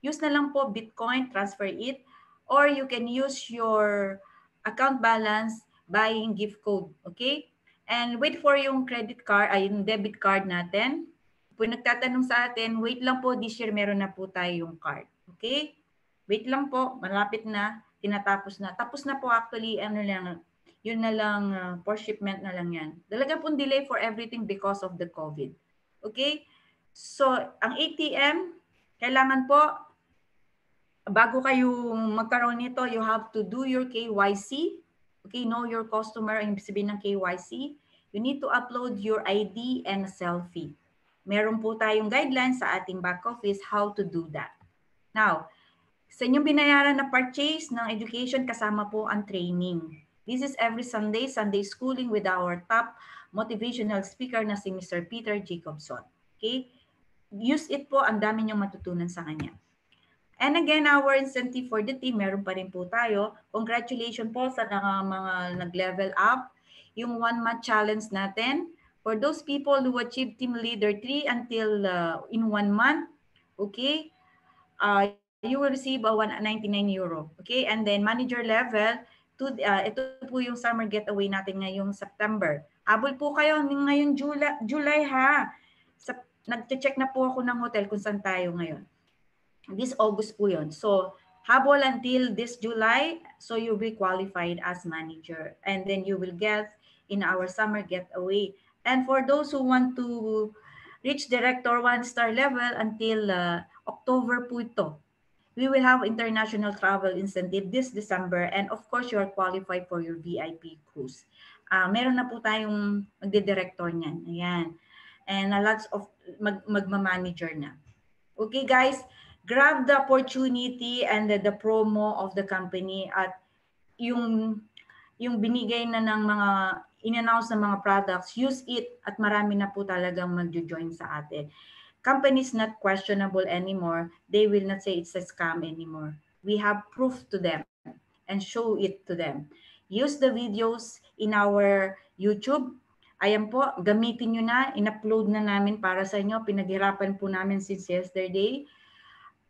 Use na lang po Bitcoin, transfer it, or you can use your account balance buying gift code, okay? And wait for yung credit card, ay yung debit card natin. Kung nagtatanong sa atin, wait lang po, this year meron na po tayo yung card, okay? Wait lang po, malapit na, tinatapos na. Tapos na po actually, ano lang, yun na lang, uh, for shipment na lang yan. Dalaga pong delay for everything because of the COVID. Okay? So, ang ATM, kailangan po, bago kayo magkaroon nito, you have to do your KYC. Okay, know your customer, ang sabihin ng KYC. You need to upload your ID and selfie. Meron po tayong guidelines sa ating back office how to do that. Now, sa inyong binayaran na purchase ng education, kasama po ang training. This is every Sunday, Sunday schooling with our top motivational speaker na si Mr. Peter Jacobson. Okay? Use it po, ang dami niyong matutunan sa kanya. And again, our incentive for the team, meron pa rin po tayo. Congratulations po sa mga, mga nag-level up. Yung one-month challenge natin. For those people who achieve team leader 3 until uh, in one month, okay, uh, you will receive a 199 euro. Okay, and then manager level, to, uh, ito po yung summer getaway natin ngayong September. Habol po kayo ngayong July, July ha. Sa, nag-check na po ako ng hotel kung saan tayo ngayon. This August po yun. So, habol until this July, so you'll be qualified as manager. And then you will get in our summer getaway. And for those who want to reach director one star level until uh, October po ito. We will have international travel incentive this December and of course you are qualified for your VIP cruise. Uh, meron na po tayong magdi-director niyan. Ayan. And a lots of mag magma-manager na. Okay guys, grab the opportunity and the, the promo of the company at yung yung binigay na ng mga in-announce ng mga products, use it at marami na po talagang magjo-join sa atin companies not questionable anymore, they will not say it's a scam anymore. We have proof to them and show it to them. Use the videos in our YouTube. Ayan po, gamitin nyo na, in-upload na namin para sa inyo. Pinaghirapan po namin since yesterday.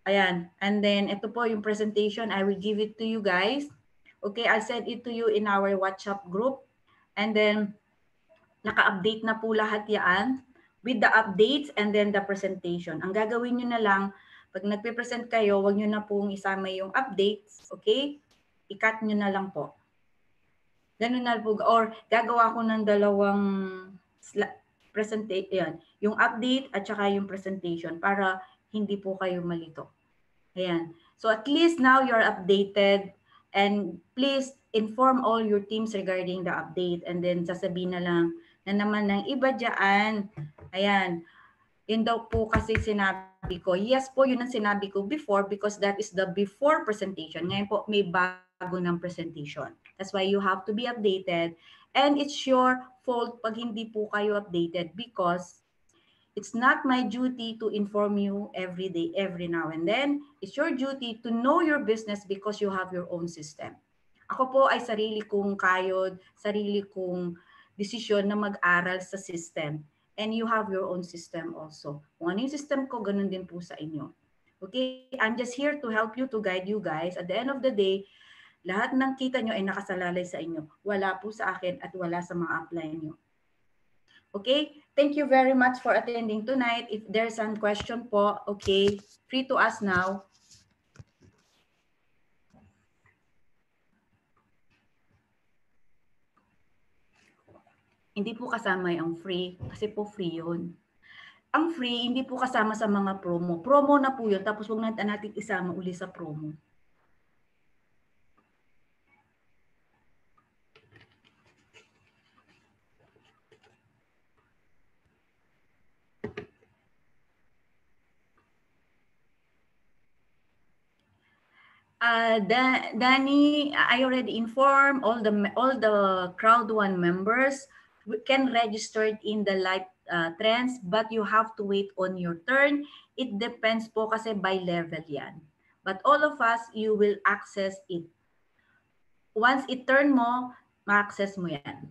Ayan, and then ito po yung presentation. I will give it to you guys. Okay, I'll send it to you in our WhatsApp group. And then, naka-update na po lahat yan with the updates and then the presentation. Ang gagawin nyo na lang, pag nagpe-present kayo, wag nyo na pong isama yung updates, okay? I-cut nyo na lang po. Ganun na po. Or gagawa ko ng dalawang presentation, yung update at saka yung presentation para hindi po kayo malito. Ayan. So at least now you're updated and please inform all your teams regarding the update and then sasabihin na lang na naman ng iba dyan Ayan. Yun daw po kasi sinabi ko. Yes po, yun ang sinabi ko before because that is the before presentation. Ngayon po, may bago ng presentation. That's why you have to be updated. And it's your fault pag hindi po kayo updated because it's not my duty to inform you every day, every now and then. It's your duty to know your business because you have your own system. Ako po ay sarili kong kayod, sarili kong desisyon na mag-aral sa system and you have your own system also. Kung ano yung system ko, ganun din po sa inyo. Okay, I'm just here to help you, to guide you guys. At the end of the day, lahat ng kita nyo ay nakasalalay sa inyo. Wala po sa akin at wala sa mga apply nyo. Okay, thank you very much for attending tonight. If there's some question po, okay, free to ask now. Hindi po kasama yung free kasi po free yun. Ang free, hindi po kasama sa mga promo. Promo na po yun, tapos huwag natin natin isama uli sa promo. Uh, Da- Danny, I already informed all the all the crowd one members can register in the live uh, trends but you have to wait on your turn. It depends po kasi by level yan. But all of us, you will access it. Once it turn mo, ma-access mo yan.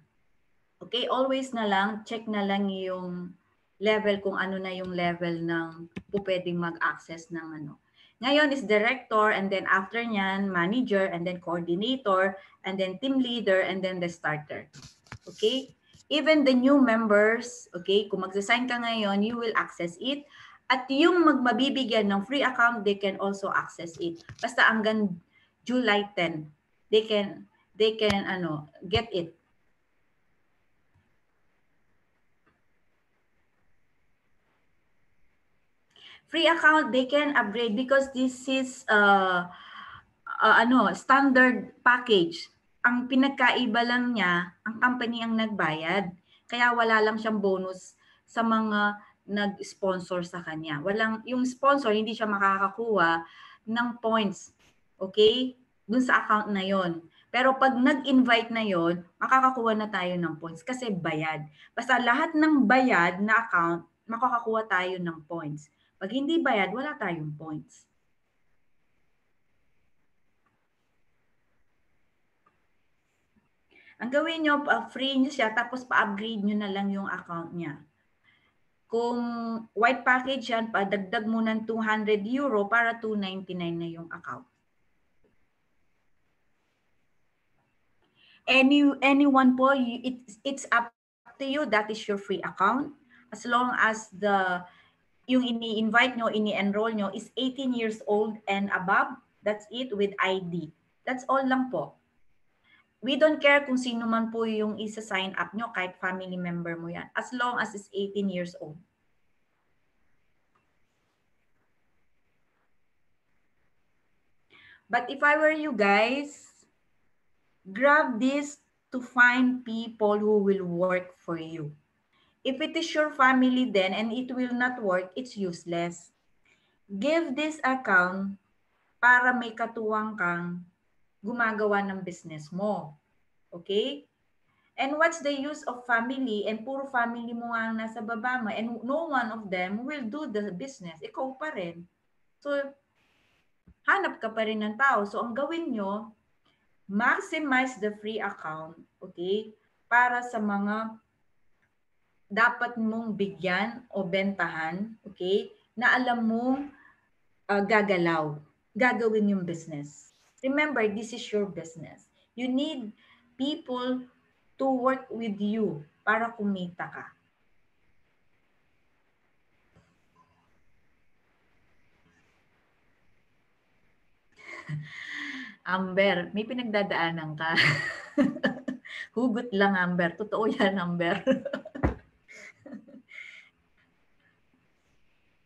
Okay, always na lang, check na lang yung level kung ano na yung level ng po pwedeng mag-access ng ano. Ngayon is director and then after nyan, manager and then coordinator and then team leader and then the starter. Okay? Even the new members, okay, kung magsasign ka ngayon, you will access it. At yung magmabibigyan ng free account, they can also access it. Basta hanggang July 10, they can they can ano, get it. Free account, they can upgrade because this is uh, uh, ano, standard package. Ang pinagkaiba lang niya, ang company ang nagbayad. Kaya wala lang siyang bonus sa mga nag-sponsor sa kanya. Walang yung sponsor hindi siya makakakuha ng points. Okay? Dun sa account na 'yon. Pero pag nag-invite na 'yon, makakakuha na tayo ng points kasi bayad. Basta lahat ng bayad na account, makakakuha tayo ng points. Pag hindi bayad, wala tayong points. Ang gawin nyo, free nyo siya, tapos pa-upgrade nyo na lang yung account niya. Kung white package yan, padagdag mo ng 200 euro para 299 na yung account. Any, anyone po, it's, it's up to you. That is your free account. As long as the yung ini-invite nyo, ini-enroll nyo is 18 years old and above. That's it with ID. That's all lang po. We don't care kung sino man po yung isa-sign up nyo, kahit family member mo yan, as long as is 18 years old. But if I were you guys, grab this to find people who will work for you. If it is your family then and it will not work, it's useless. Give this account para may katuwang kang gumagawa ng business mo. Okay? And what's the use of family and puro family mo nga ang nasa baba mo and no one of them will do the business. Ikaw pa rin. So, hanap ka pa rin ng tao. So, ang gawin nyo, maximize the free account, okay? Para sa mga dapat mong bigyan o bentahan, okay, na alam mo uh, gagalaw, gagawin yung business. Remember, this is your business. You need people to work with you para kumita ka. Amber, may pinagdadaanan ka. Hugot lang, Amber. Totoo yan, Amber.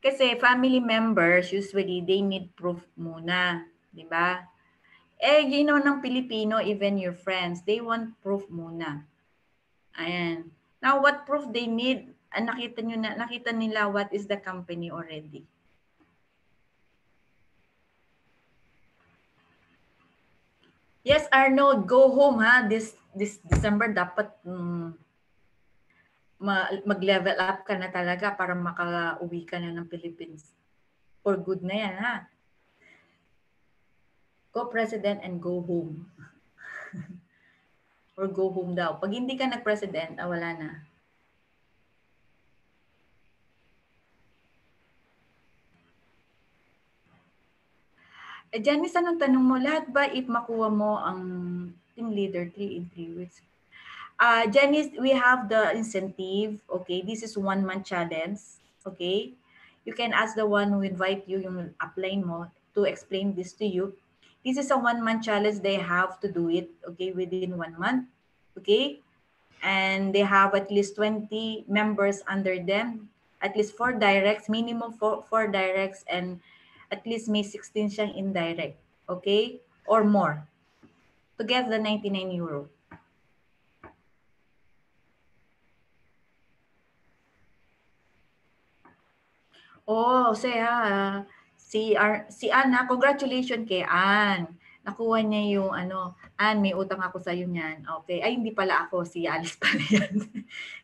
Kasi family members, usually, they need proof muna. Ba? Eh, know, ng Pilipino, even your friends, they want proof muna. Ayan. Now, what proof they need? Ah, nakita, nyo na, nakita nila what is the company already. Yes, Arnold, go home ha. This this December dapat mm, mag-level up ka na talaga para makauwi ka na ng Philippines. For good na yan, ha? Go president and go home. Or go home daw. Pag hindi ka nag-president, ah, wala na. Eh, Janice, anong tanong mo? Lahat ba if makuha mo ang team leader 3 in 3 weeks? Uh, Janice, we have the incentive. Okay, this is one month challenge. Okay, you can ask the one who invite you yung apply mo to explain this to you. This is a one month challenge. They have to do it. Okay, within one month. Okay, and they have at least 20 members under them. At least four directs, minimum four, four directs, and at least may 16 siyang indirect. Okay, or more. To get the 99 euro. Oh, o sea, ah, Si, Ar- si Anna, congratulations kay Ann. Nakuha niya yung ano, Ann, may utang ako sa iyo niyan. Okay. Ay, hindi pala ako. Si Alice pala yan.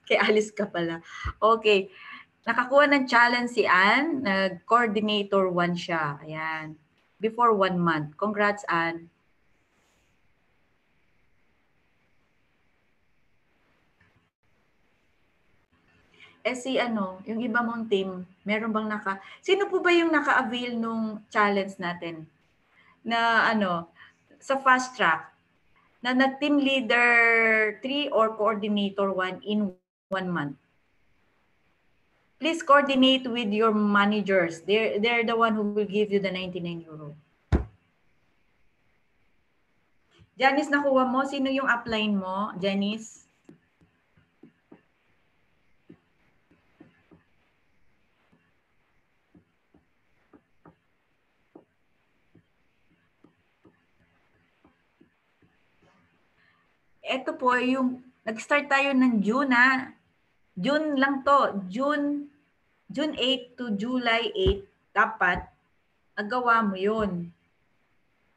kay Alice ka pala. Okay. Nakakuha ng challenge si Ann. Nag-coordinator one siya. Ayan. Before one month. Congrats, Ann. Eh si ano, yung iba mong team, meron bang naka... Sino po ba yung naka-avail nung challenge natin? Na ano, sa fast track, na nag-team leader 3 or coordinator 1 in one month. Please coordinate with your managers. They're, they're the one who will give you the 99 euro. Janice, nakuha mo? Sino yung upline mo? Janice? Ito po yung, nag-start tayo ng June ha. June lang to. June, June 8 to July 8, dapat, agawa mo yun.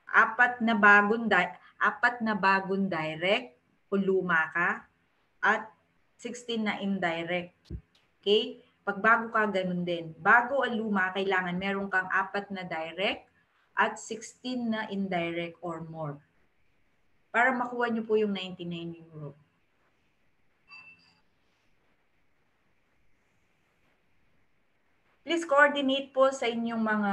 Apat na bagong, di- apat na bagong direct, kung luma ka, at 16 na indirect. Okay? Pag bago ka, ganun din. Bago ang luma, kailangan meron kang apat na direct at 16 na indirect or more para makuha nyo po yung 99 euro. Please coordinate po sa inyong mga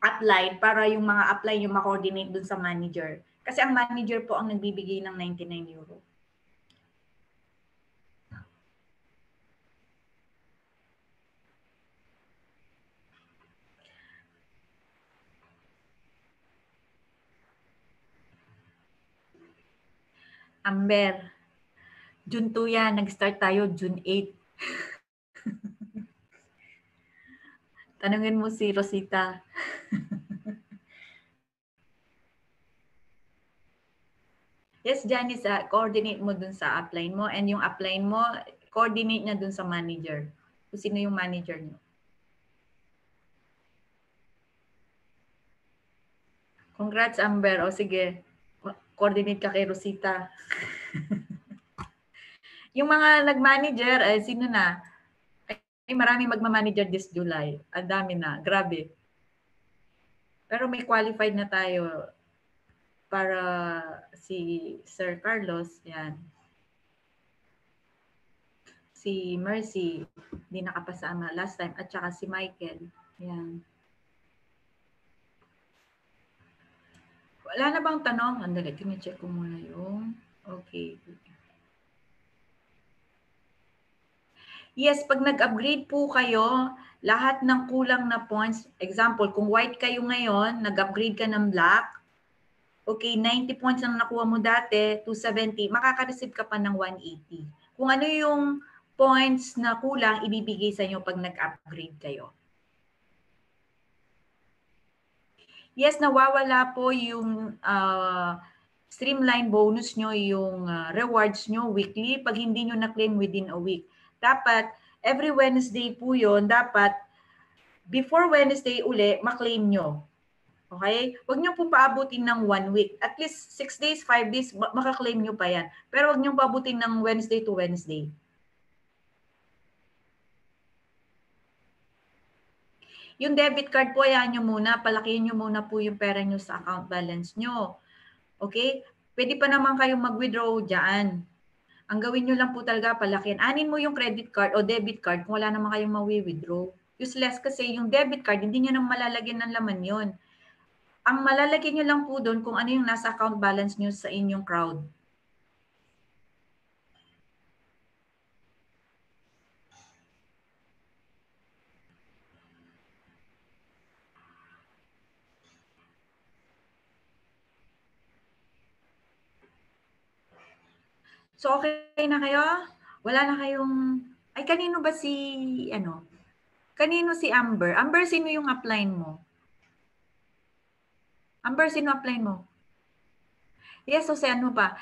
upline para yung mga upline yung ma-coordinate dun sa manager. Kasi ang manager po ang nagbibigay ng 99 euro. Amber, June 2 yan. Nag-start tayo June 8. Tanungin mo si Rosita. yes, Janice, ah, coordinate mo dun sa upline mo and yung upline mo, coordinate niya dun sa manager. Kung sino yung manager niyo. Congrats, Amber. O sige, coordinate ka kay Rosita. yung mga nag-manager, eh, sino na? Ay, marami magma-manager this July. Ang dami na. Grabe. Pero may qualified na tayo para si Sir Carlos. Yan. Si Mercy, hindi nakapasama last time. At saka si Michael. Yan. Wala na bang tanong? Andali, tine-check ko muna yung... Okay. Yes, pag nag-upgrade po kayo, lahat ng kulang na points, example, kung white kayo ngayon, nag-upgrade ka ng black, okay, 90 points ang nakuha mo dati, 270, makaka-receive ka pa ng 180. Kung ano yung points na kulang, ibibigay sa inyo pag nag-upgrade kayo. Yes, nawawala po yung uh, streamline bonus nyo, yung uh, rewards nyo weekly pag hindi nyo na-claim within a week. Dapat, every Wednesday po yon dapat before Wednesday uli, maklaim nyo. Okay? Huwag nyo po paabutin ng one week. At least 6 days, 5 days, makaklaim nyo pa yan. Pero huwag nyo paabutin ng Wednesday to Wednesday. Yung debit card po, ayan nyo muna. Palakihin nyo muna po yung pera nyo sa account balance nyo. Okay? Pwede pa naman kayong mag-withdraw dyan. Ang gawin nyo lang po talaga, palakihin. Anin mo yung credit card o debit card kung wala naman kayong mawi-withdraw. Useless kasi yung debit card, hindi nyo nang malalagyan ng laman yon. Ang malalagyan nyo lang po doon kung ano yung nasa account balance nyo sa inyong crowd. So, okay na kayo? Wala na kayong... Ay, kanino ba si... Ano? Kanino si Amber? Amber, sino yung upline mo? Amber, sino upline mo? Yes, so si ano ba?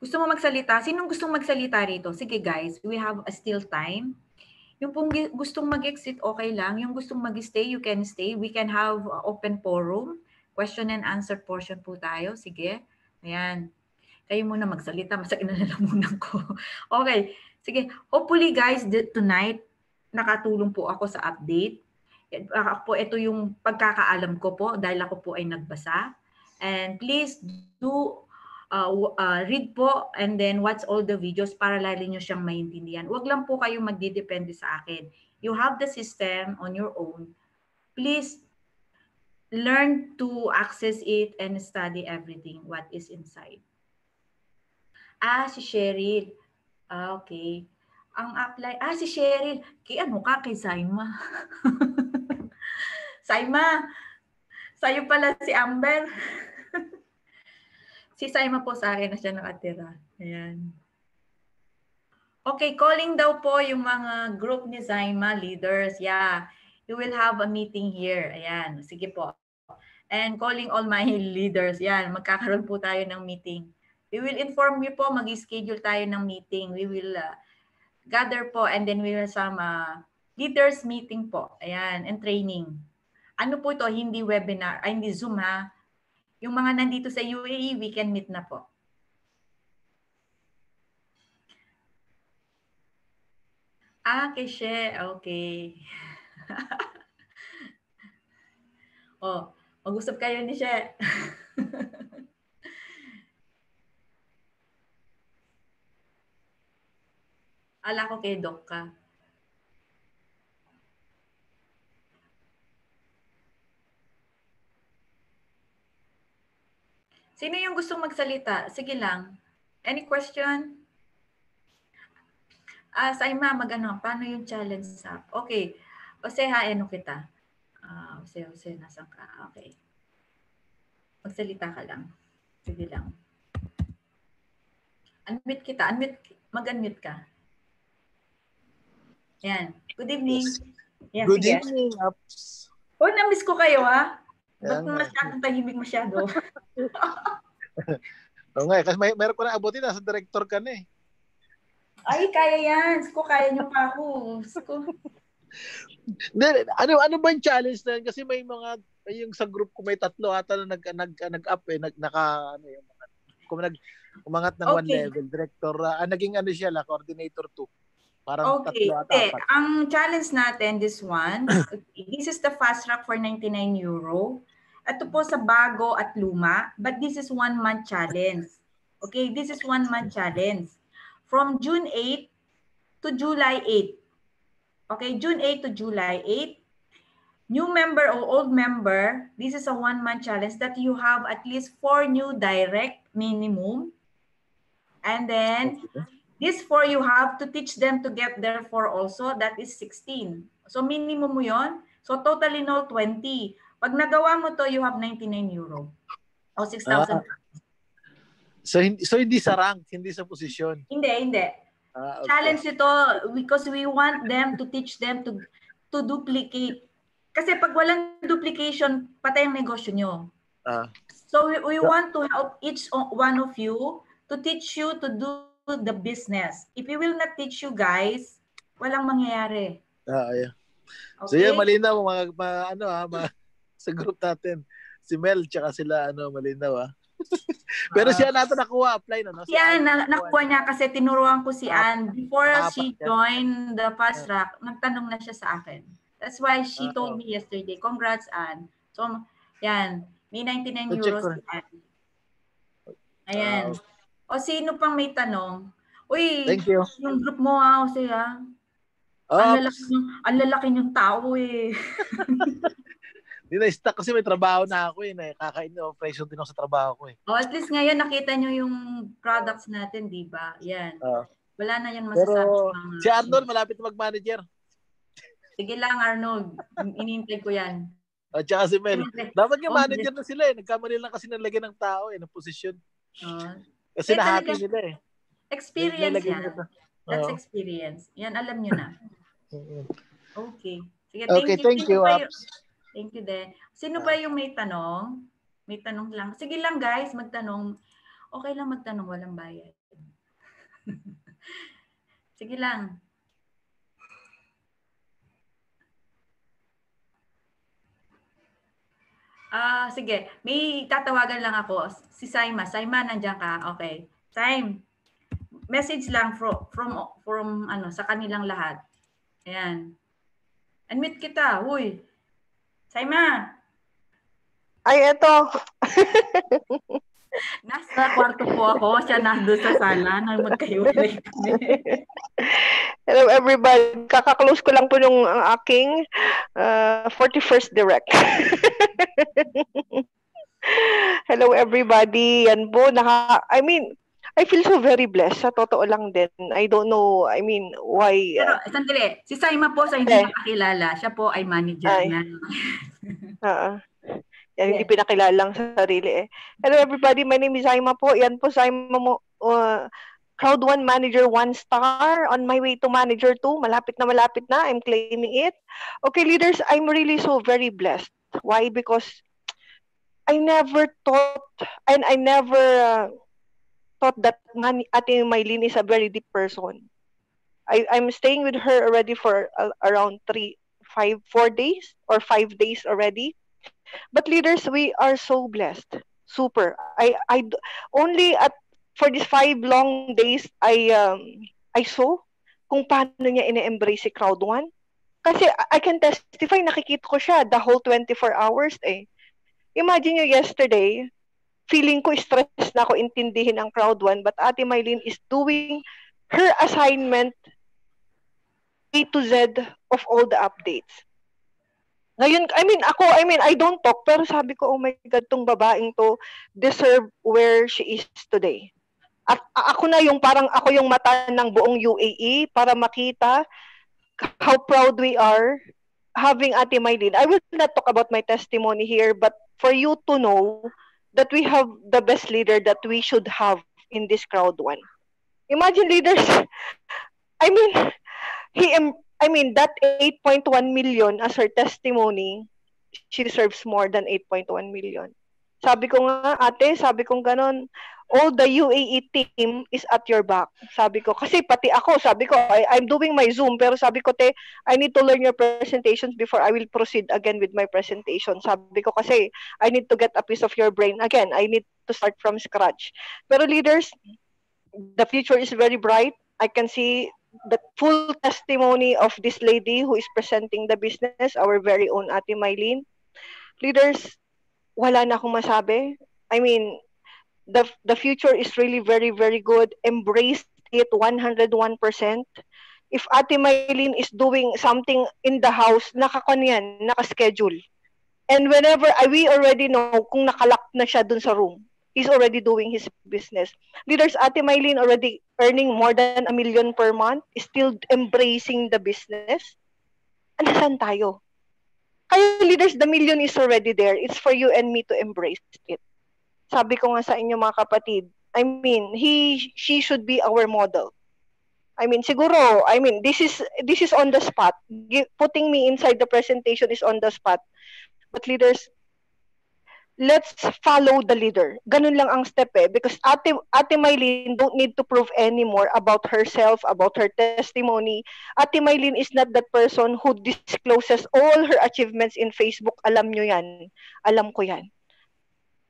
Gusto mo magsalita? Sinong gustong magsalita rito? Sige guys, we have a still time. Yung pong gustong mag-exit, okay lang. Yung gustong mag-stay, you can stay. We can have open forum. Question and answer portion po tayo. Sige. Ayan. Kayo muna magsalita. Masakit na nalamunan ko. okay. Sige. Hopefully guys, tonight, nakatulong po ako sa update. Yan, Ako po, ito yung pagkakaalam ko po dahil ako po ay nagbasa. And please do uh, uh, read po and then watch all the videos para lalo nyo siyang maintindihan. Huwag lang po kayo magdidepende sa akin. You have the system on your own. Please learn to access it and study everything what is inside. Ah, si Cheryl. Ah, okay. Ang apply, ah, si Cheryl. Kay ano ka? Kay Saima. Saima, sa'yo pala si Amber. si Saima po sa akin na siya nakatira. Ayan. Okay, calling daw po yung mga group ni Saima leaders. Yeah, you will have a meeting here. Ayan, sige po. And calling all my leaders. Yan, magkakaroon po tayo ng meeting. We will inform you po, mag-schedule tayo ng meeting. We will uh, gather po and then we will some uh, leaders meeting po. Ayan, and training. Ano po ito? Hindi webinar, ay hindi Zoom ha. Yung mga nandito sa UAE, we can meet na po. Ah, kay She. Okay. oh, mag-usap kayo ni She. Ala ko kay Doc ka. Sino yung gustong magsalita? Sige lang. Any question? Ah, sa ima, magano, paano yung challenge sa Okay. Jose, ha, ano kita? Ah, Jose, Jose, nasan ka? Okay. Magsalita ka lang. Sige lang. Unmute kita. Unmute, mag-unmute ka. Yan. Good evening. Yan, Good sige. evening, Aps. Oh, na-miss ko kayo, ha? Ba't nga. masyadong tahimik masyado? Oo nga, eh, kasi may, meron ko na abutin, nasa director ka na eh. Ay, kaya yan. Sko, kaya nyo pa ako. Sko. Ano, ano ba yung challenge na yun? Kasi may mga, yung sa group ko may tatlo ata na nag, nag, nag-up eh, nag, naka, ano yung mga, kung nag, umangat ng one Okay. level, director, ah, naging ano siya la, coordinator 2. Parang Okay. tatlo ata, eh, apat. Ang challenge natin, this one, okay, this is the fast track for 99 euro. Ito po sa bago at luma, but this is one month challenge. Okay, this is one month challenge. From June 8 to July 8. Okay, June 8 to July 8. New member or old member, this is a one month challenge that you have at least four new direct minimum. And then This four, you have to teach them to get there four also. That is 16. So minimum mo yon. So totally no 20. Pag nagawa mo to, you have 99 euro. O 6,000. So, hindi, so hindi sa rank, hindi sa posisyon. Hindi, hindi. Ah, okay. Challenge ito because we want them to teach them to to duplicate. Kasi pag walang duplication, patay ang negosyo nyo. Ah. So we, we want to help each one of you to teach you to do the business. If we will not teach you guys, walang mangyayari. Ah, yeah. Okay? So yan, malinaw, mga, mga ano ha, mga, sa group natin. Si Mel, tsaka sila, ano, malinaw ha. Pero siya natin nakuha, apply na. No? Si Ann, na, nakuha niya kasi tinuruan ko si Ann. Before Apat she joined the fast track, nagtanong na siya sa akin. That's why she Ah, told me yesterday, congrats Ann. So, yan. May 99 So, euros si Ann. Ayan. O sino pang may tanong? Uy, Thank you. yung group mo ha, Jose ha. Oh, Ang lalaki yung, ang lalaki yung tao eh. Hindi na-stuck kasi may trabaho na ako eh. Kakain na operation din ako sa trabaho ko eh. O at least ngayon nakita nyo yung products natin, di ba? Yan. Ah. Wala na yan Pero masasabi. sa mga- si Arnold malapit na mag-manager. Sige lang, Arnold. Inintay ko yan. At saka si Mel. Dapat nga Oh, manager na sila eh. Nagkamali lang kasi nalagyan ng tao eh, ng posisyon. Oh. Kasi Eh, nahati talaga- nila eh. Experience yan. nila. That's experience. Yan, alam nyo na. Okay. Sige, Okay, thank Sino you, pa yung- Aps. Thank you din. Sino ba yung may tanong? May tanong lang. Sige lang guys, magtanong. Okay lang magtanong, walang bayad. Sige lang. Ah, sige. May tatawagan lang ako. Si Saima. Saima, nandiyan ka. Okay. Saim, message lang from, from, from ano, sa kanilang lahat. Ayan. Unmute kita. Huy. Saima, Ay, eto. nasa kwarto po ako. Siya nandun sa sala. Nang magkahiwalay kami. Hello everybody. Kaka-close ko lang po yung ang aking uh, 41st direct. Hello everybody. Yan po. Naka, I mean, I feel so very blessed. Sa totoo lang din. I don't know, I mean, why. Pero, Uh, sandali. Si Saima po sa hindi Okay. nakakilala. Siya po ay manager Ay. niya. uh, yan, hindi pinakilala lang sa sarili eh. Hello everybody, my name is Saima po. Yan po, Saima mo. Uh, Crowd 1 Manager 1 star on my way to Manager 2. Malapit na malapit na. I'm claiming it. Okay, leaders, I'm really so very blessed. Why? Because I never thought and I never uh, thought that Man- Ate Maylin is a very deep person. I, I'm staying with her already for uh, around three, five, four days or five days already. But leaders, we are so blessed. Super. I I only at for these five long days I um I saw kung paano niya ine-embrace si Crowd One. Kasi I I can testify nakikita ko siya the whole 24 hours eh. Imagine nyo yesterday, feeling ko stress na ako intindihin ang Crowd One but Ate Mylene is doing her assignment A to Z of all the updates. Ngayon, I mean, ako, I mean, I don't talk, pero sabi ko, oh my God, tong babaeng to deserve where she is today. At ako na yung parang ako yung mata ng buong UAE para makita how proud we are having Ate Maylin. I will not talk about my testimony here, but for you to know that we have the best leader that we should have in this crowd one. Imagine leaders, I mean, he em- I mean that 8.1 million as her testimony, she deserves more than 8.1 million. Sabi ko nga, ate, sabi ko ganon, all the UAE team is at your back. Sabi ko, kasi pati ako, sabi ko, I, I'm doing my Zoom, pero sabi ko, te, I need to learn your presentations before I will proceed again with my presentation. Sabi ko kasi, I need to get a piece of your brain. Again, I need to start from scratch. Pero leaders, the future is very bright. I can see the full testimony of this lady who is presenting the business, our very own Ate Mylene. Leaders, wala na akong masabi. I mean, the the future is really very, very good. Embrace it 101%. If Ate Mylene is doing something in the house, nakakon yan, nakaschedule. And whenever, I, we already know kung nakalock na siya dun sa room. He's already doing his business. Leaders, Ate Mylene already earning more than a million per month, still embracing the business. Saan tayo? Kayo leaders, the million is already there. It's for you and me to embrace it. Sabi ko nga sa inyo mga kapatid, I mean, he, she should be our model. I mean, siguro, I mean, this is this is on the spot. Putting me inside the presentation is on the spot. But leaders, let's follow the leader. Ganun lang ang step eh. Because Ate, Ate Mylene don't need to prove anymore about herself, about her testimony. Ate Mylene is not that person who discloses all her achievements in Facebook. Alam nyo yan. Alam ko yan.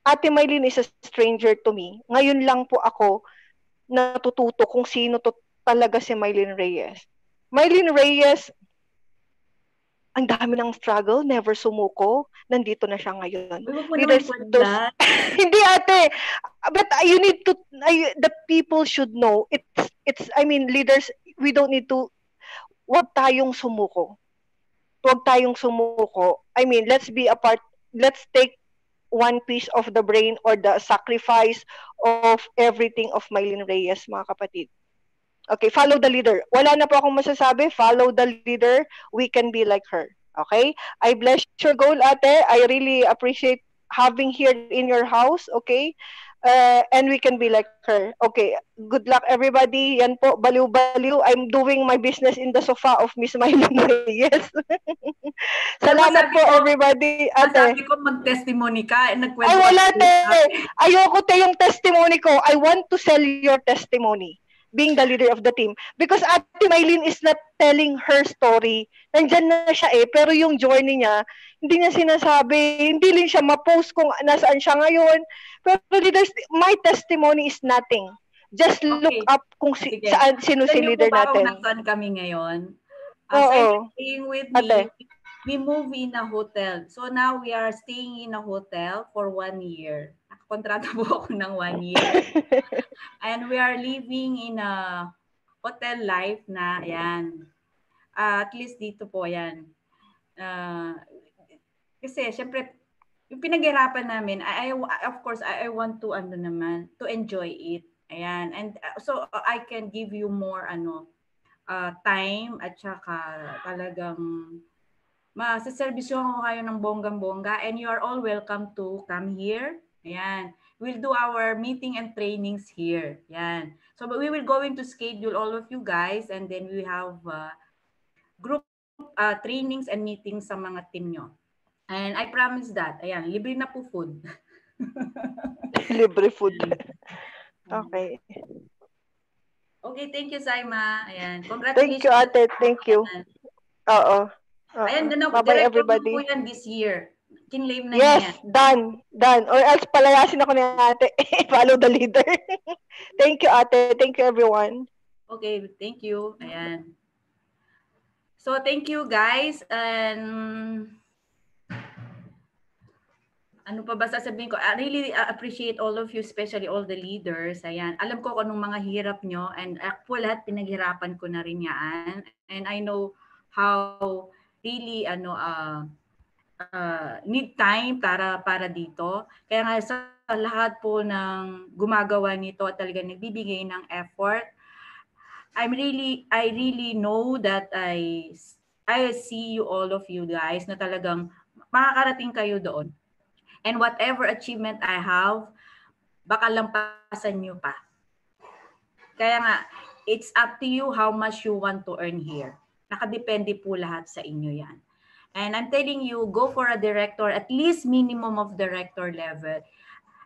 Ate Mylene is a stranger to me. Ngayon lang po ako natututo kung sino to talaga si Mylene Reyes. Mylene Reyes, ang dami ng struggle, never sumuko, nandito na siya ngayon. Leaders, those- hindi ate. But uh, you need to the people should know. It's it's I mean leaders we don't need to wag tayong sumuko. Wag tayong sumuko. I mean let's be a part let's take one piece of the brain or the sacrifice of everything of Mylene Reyes mga kapatid Okay, follow the leader. Wala na po akong masasabi. Follow the leader. We can be like her. Okay? I bless your goal, ate. I really appreciate having here in your house, okay? Uh, and we can be like her. Okay, good luck everybody. Yan po, baliw-baliw. I'm doing my business in the sofa of Miss Mylene Reyes. Salamat po ko- everybody. Ate. Sabi ko mag-testimony ka. eh, Ay, wala te. Ayoko te yung testimony ko. I want to sell your testimony. Being the leader of the team. Because Ate Maylin is not telling her story. Nandyan na siya eh, pero yung journey niya, hindi niya sinasabi, hindi rin siya ma-post kung nasaan siya ngayon. Pero leaders, my testimony is nothing. Just look Okay. up kung si, Sige. saan, sino si Alam niyo leader ba kung natin. nasaan kami ngayon? As Oo. I'm staying with me, Ate. we move in a hotel. So now we are staying in a hotel for one year. Nakakontrata po ako ng one year. And we are living in a hotel life na, ayan. Ah, at least dito po, yan. Ah, kasi, syempre, yung pinaghirapan namin, I, I- of course, I, I want to, ano naman, to enjoy it. Ayan. And uh, so, uh, I can give you more, ano, uh, time at saka talagang masiservisyon ko kayo ng bonggang-bongga and you are all welcome to come here. Ayan. We'll do our meeting and trainings here. Yan. So but we will going to schedule all of you guys and then we have uh, group uh, trainings and meetings sa mga team nyo. And I promise that. Ayan, libre na po food. Libre food. Okay. Okay, thank you, Saima. Ayan. Thank Congratulations. you, ate. Thank you. Oo. Oo. Ayan, na, Bye-bye, director mo everybody. po yan this year. Kinlame na Yes, niya. done. Done. Or else palayasin ako ni ate. Follow the leader. Thank you, ate. Thank you, everyone. Okay, thank you. Ayan. So, thank you guys. And ano pa ba sasabihin ko? I really appreciate all of you, especially all the leaders. Ayan. Alam ko kung anong mga hirap nyo and ako lahat pinaghirapan ko na rin yan. And I know how really ano uh, uh, need time para para dito. Kaya nga sa lahat po ng gumagawa nito at talaga nagbibigay ng effort I'm really I really know that I I see you all of you guys na talagang makakarating kayo doon. And whatever achievement I have, baka lampasan nyo pa. Kaya nga, it's up to you how much you want to earn here. Nakadepende po lahat sa inyo yan. And I'm telling you, go for a director, at least minimum of director level.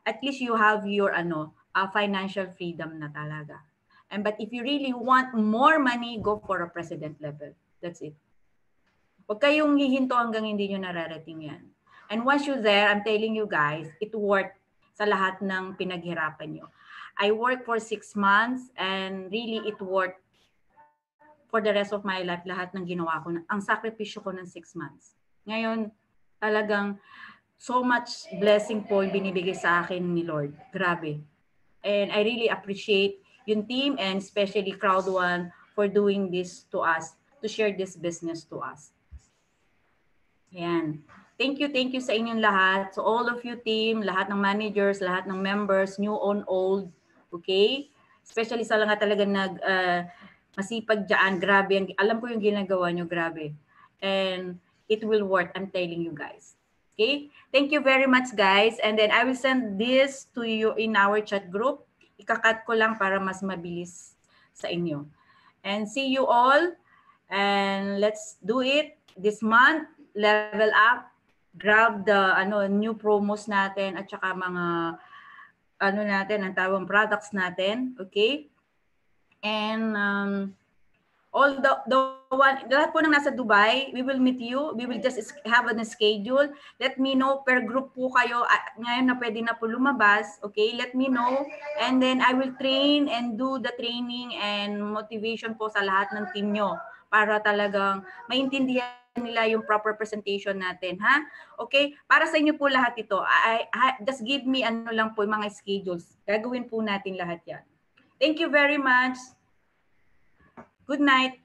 At least you have your ano, uh, financial freedom na talaga. And but if you really want more money, go for a president level. That's it. Huwag kayong hihinto hanggang hindi nyo nararating yan. And once you're there, I'm telling you guys, it worth sa lahat ng pinaghirapan nyo. I worked for six months and really it worked for the rest of my life lahat ng ginawa ko. Ang sakripisyo ko ng six months. Ngayon, talagang so much blessing po yung binibigay sa akin ni Lord. Grabe. And I really appreciate yung team and especially Crowd One for doing this to us, to share this business to us. Ayan. Thank you, thank you sa inyong lahat. So all of you team, lahat ng managers, lahat ng members, new on old, okay? Especially sa mga talaga nag uh, masipag dyan, grabe. Ang, alam ko yung ginagawa nyo, grabe. And it will work, I'm telling you guys. Okay? Thank you very much guys. And then I will send this to you in our chat group. Ikakat ko lang para mas mabilis sa inyo. And see you all. And let's do it this month. Level up. Grab the ano new promos natin at saka mga ano natin, ang tawang products natin. Okay? And um, all the, the one, lahat po ng nasa Dubai, we will meet you. We will just have a schedule. Let me know per group po kayo. Ah, Ngayon na pwede na po lumabas. Okay? Let me know. And then I will train and do the training and motivation po sa lahat ng team nyo para talagang maintindihan nila yung proper presentation natin, ha? Okay? Para sa inyo po lahat ito. I, I, just give me ano lang po yung mga schedules. Gagawin po natin lahat yan. Thank you very much. Good night.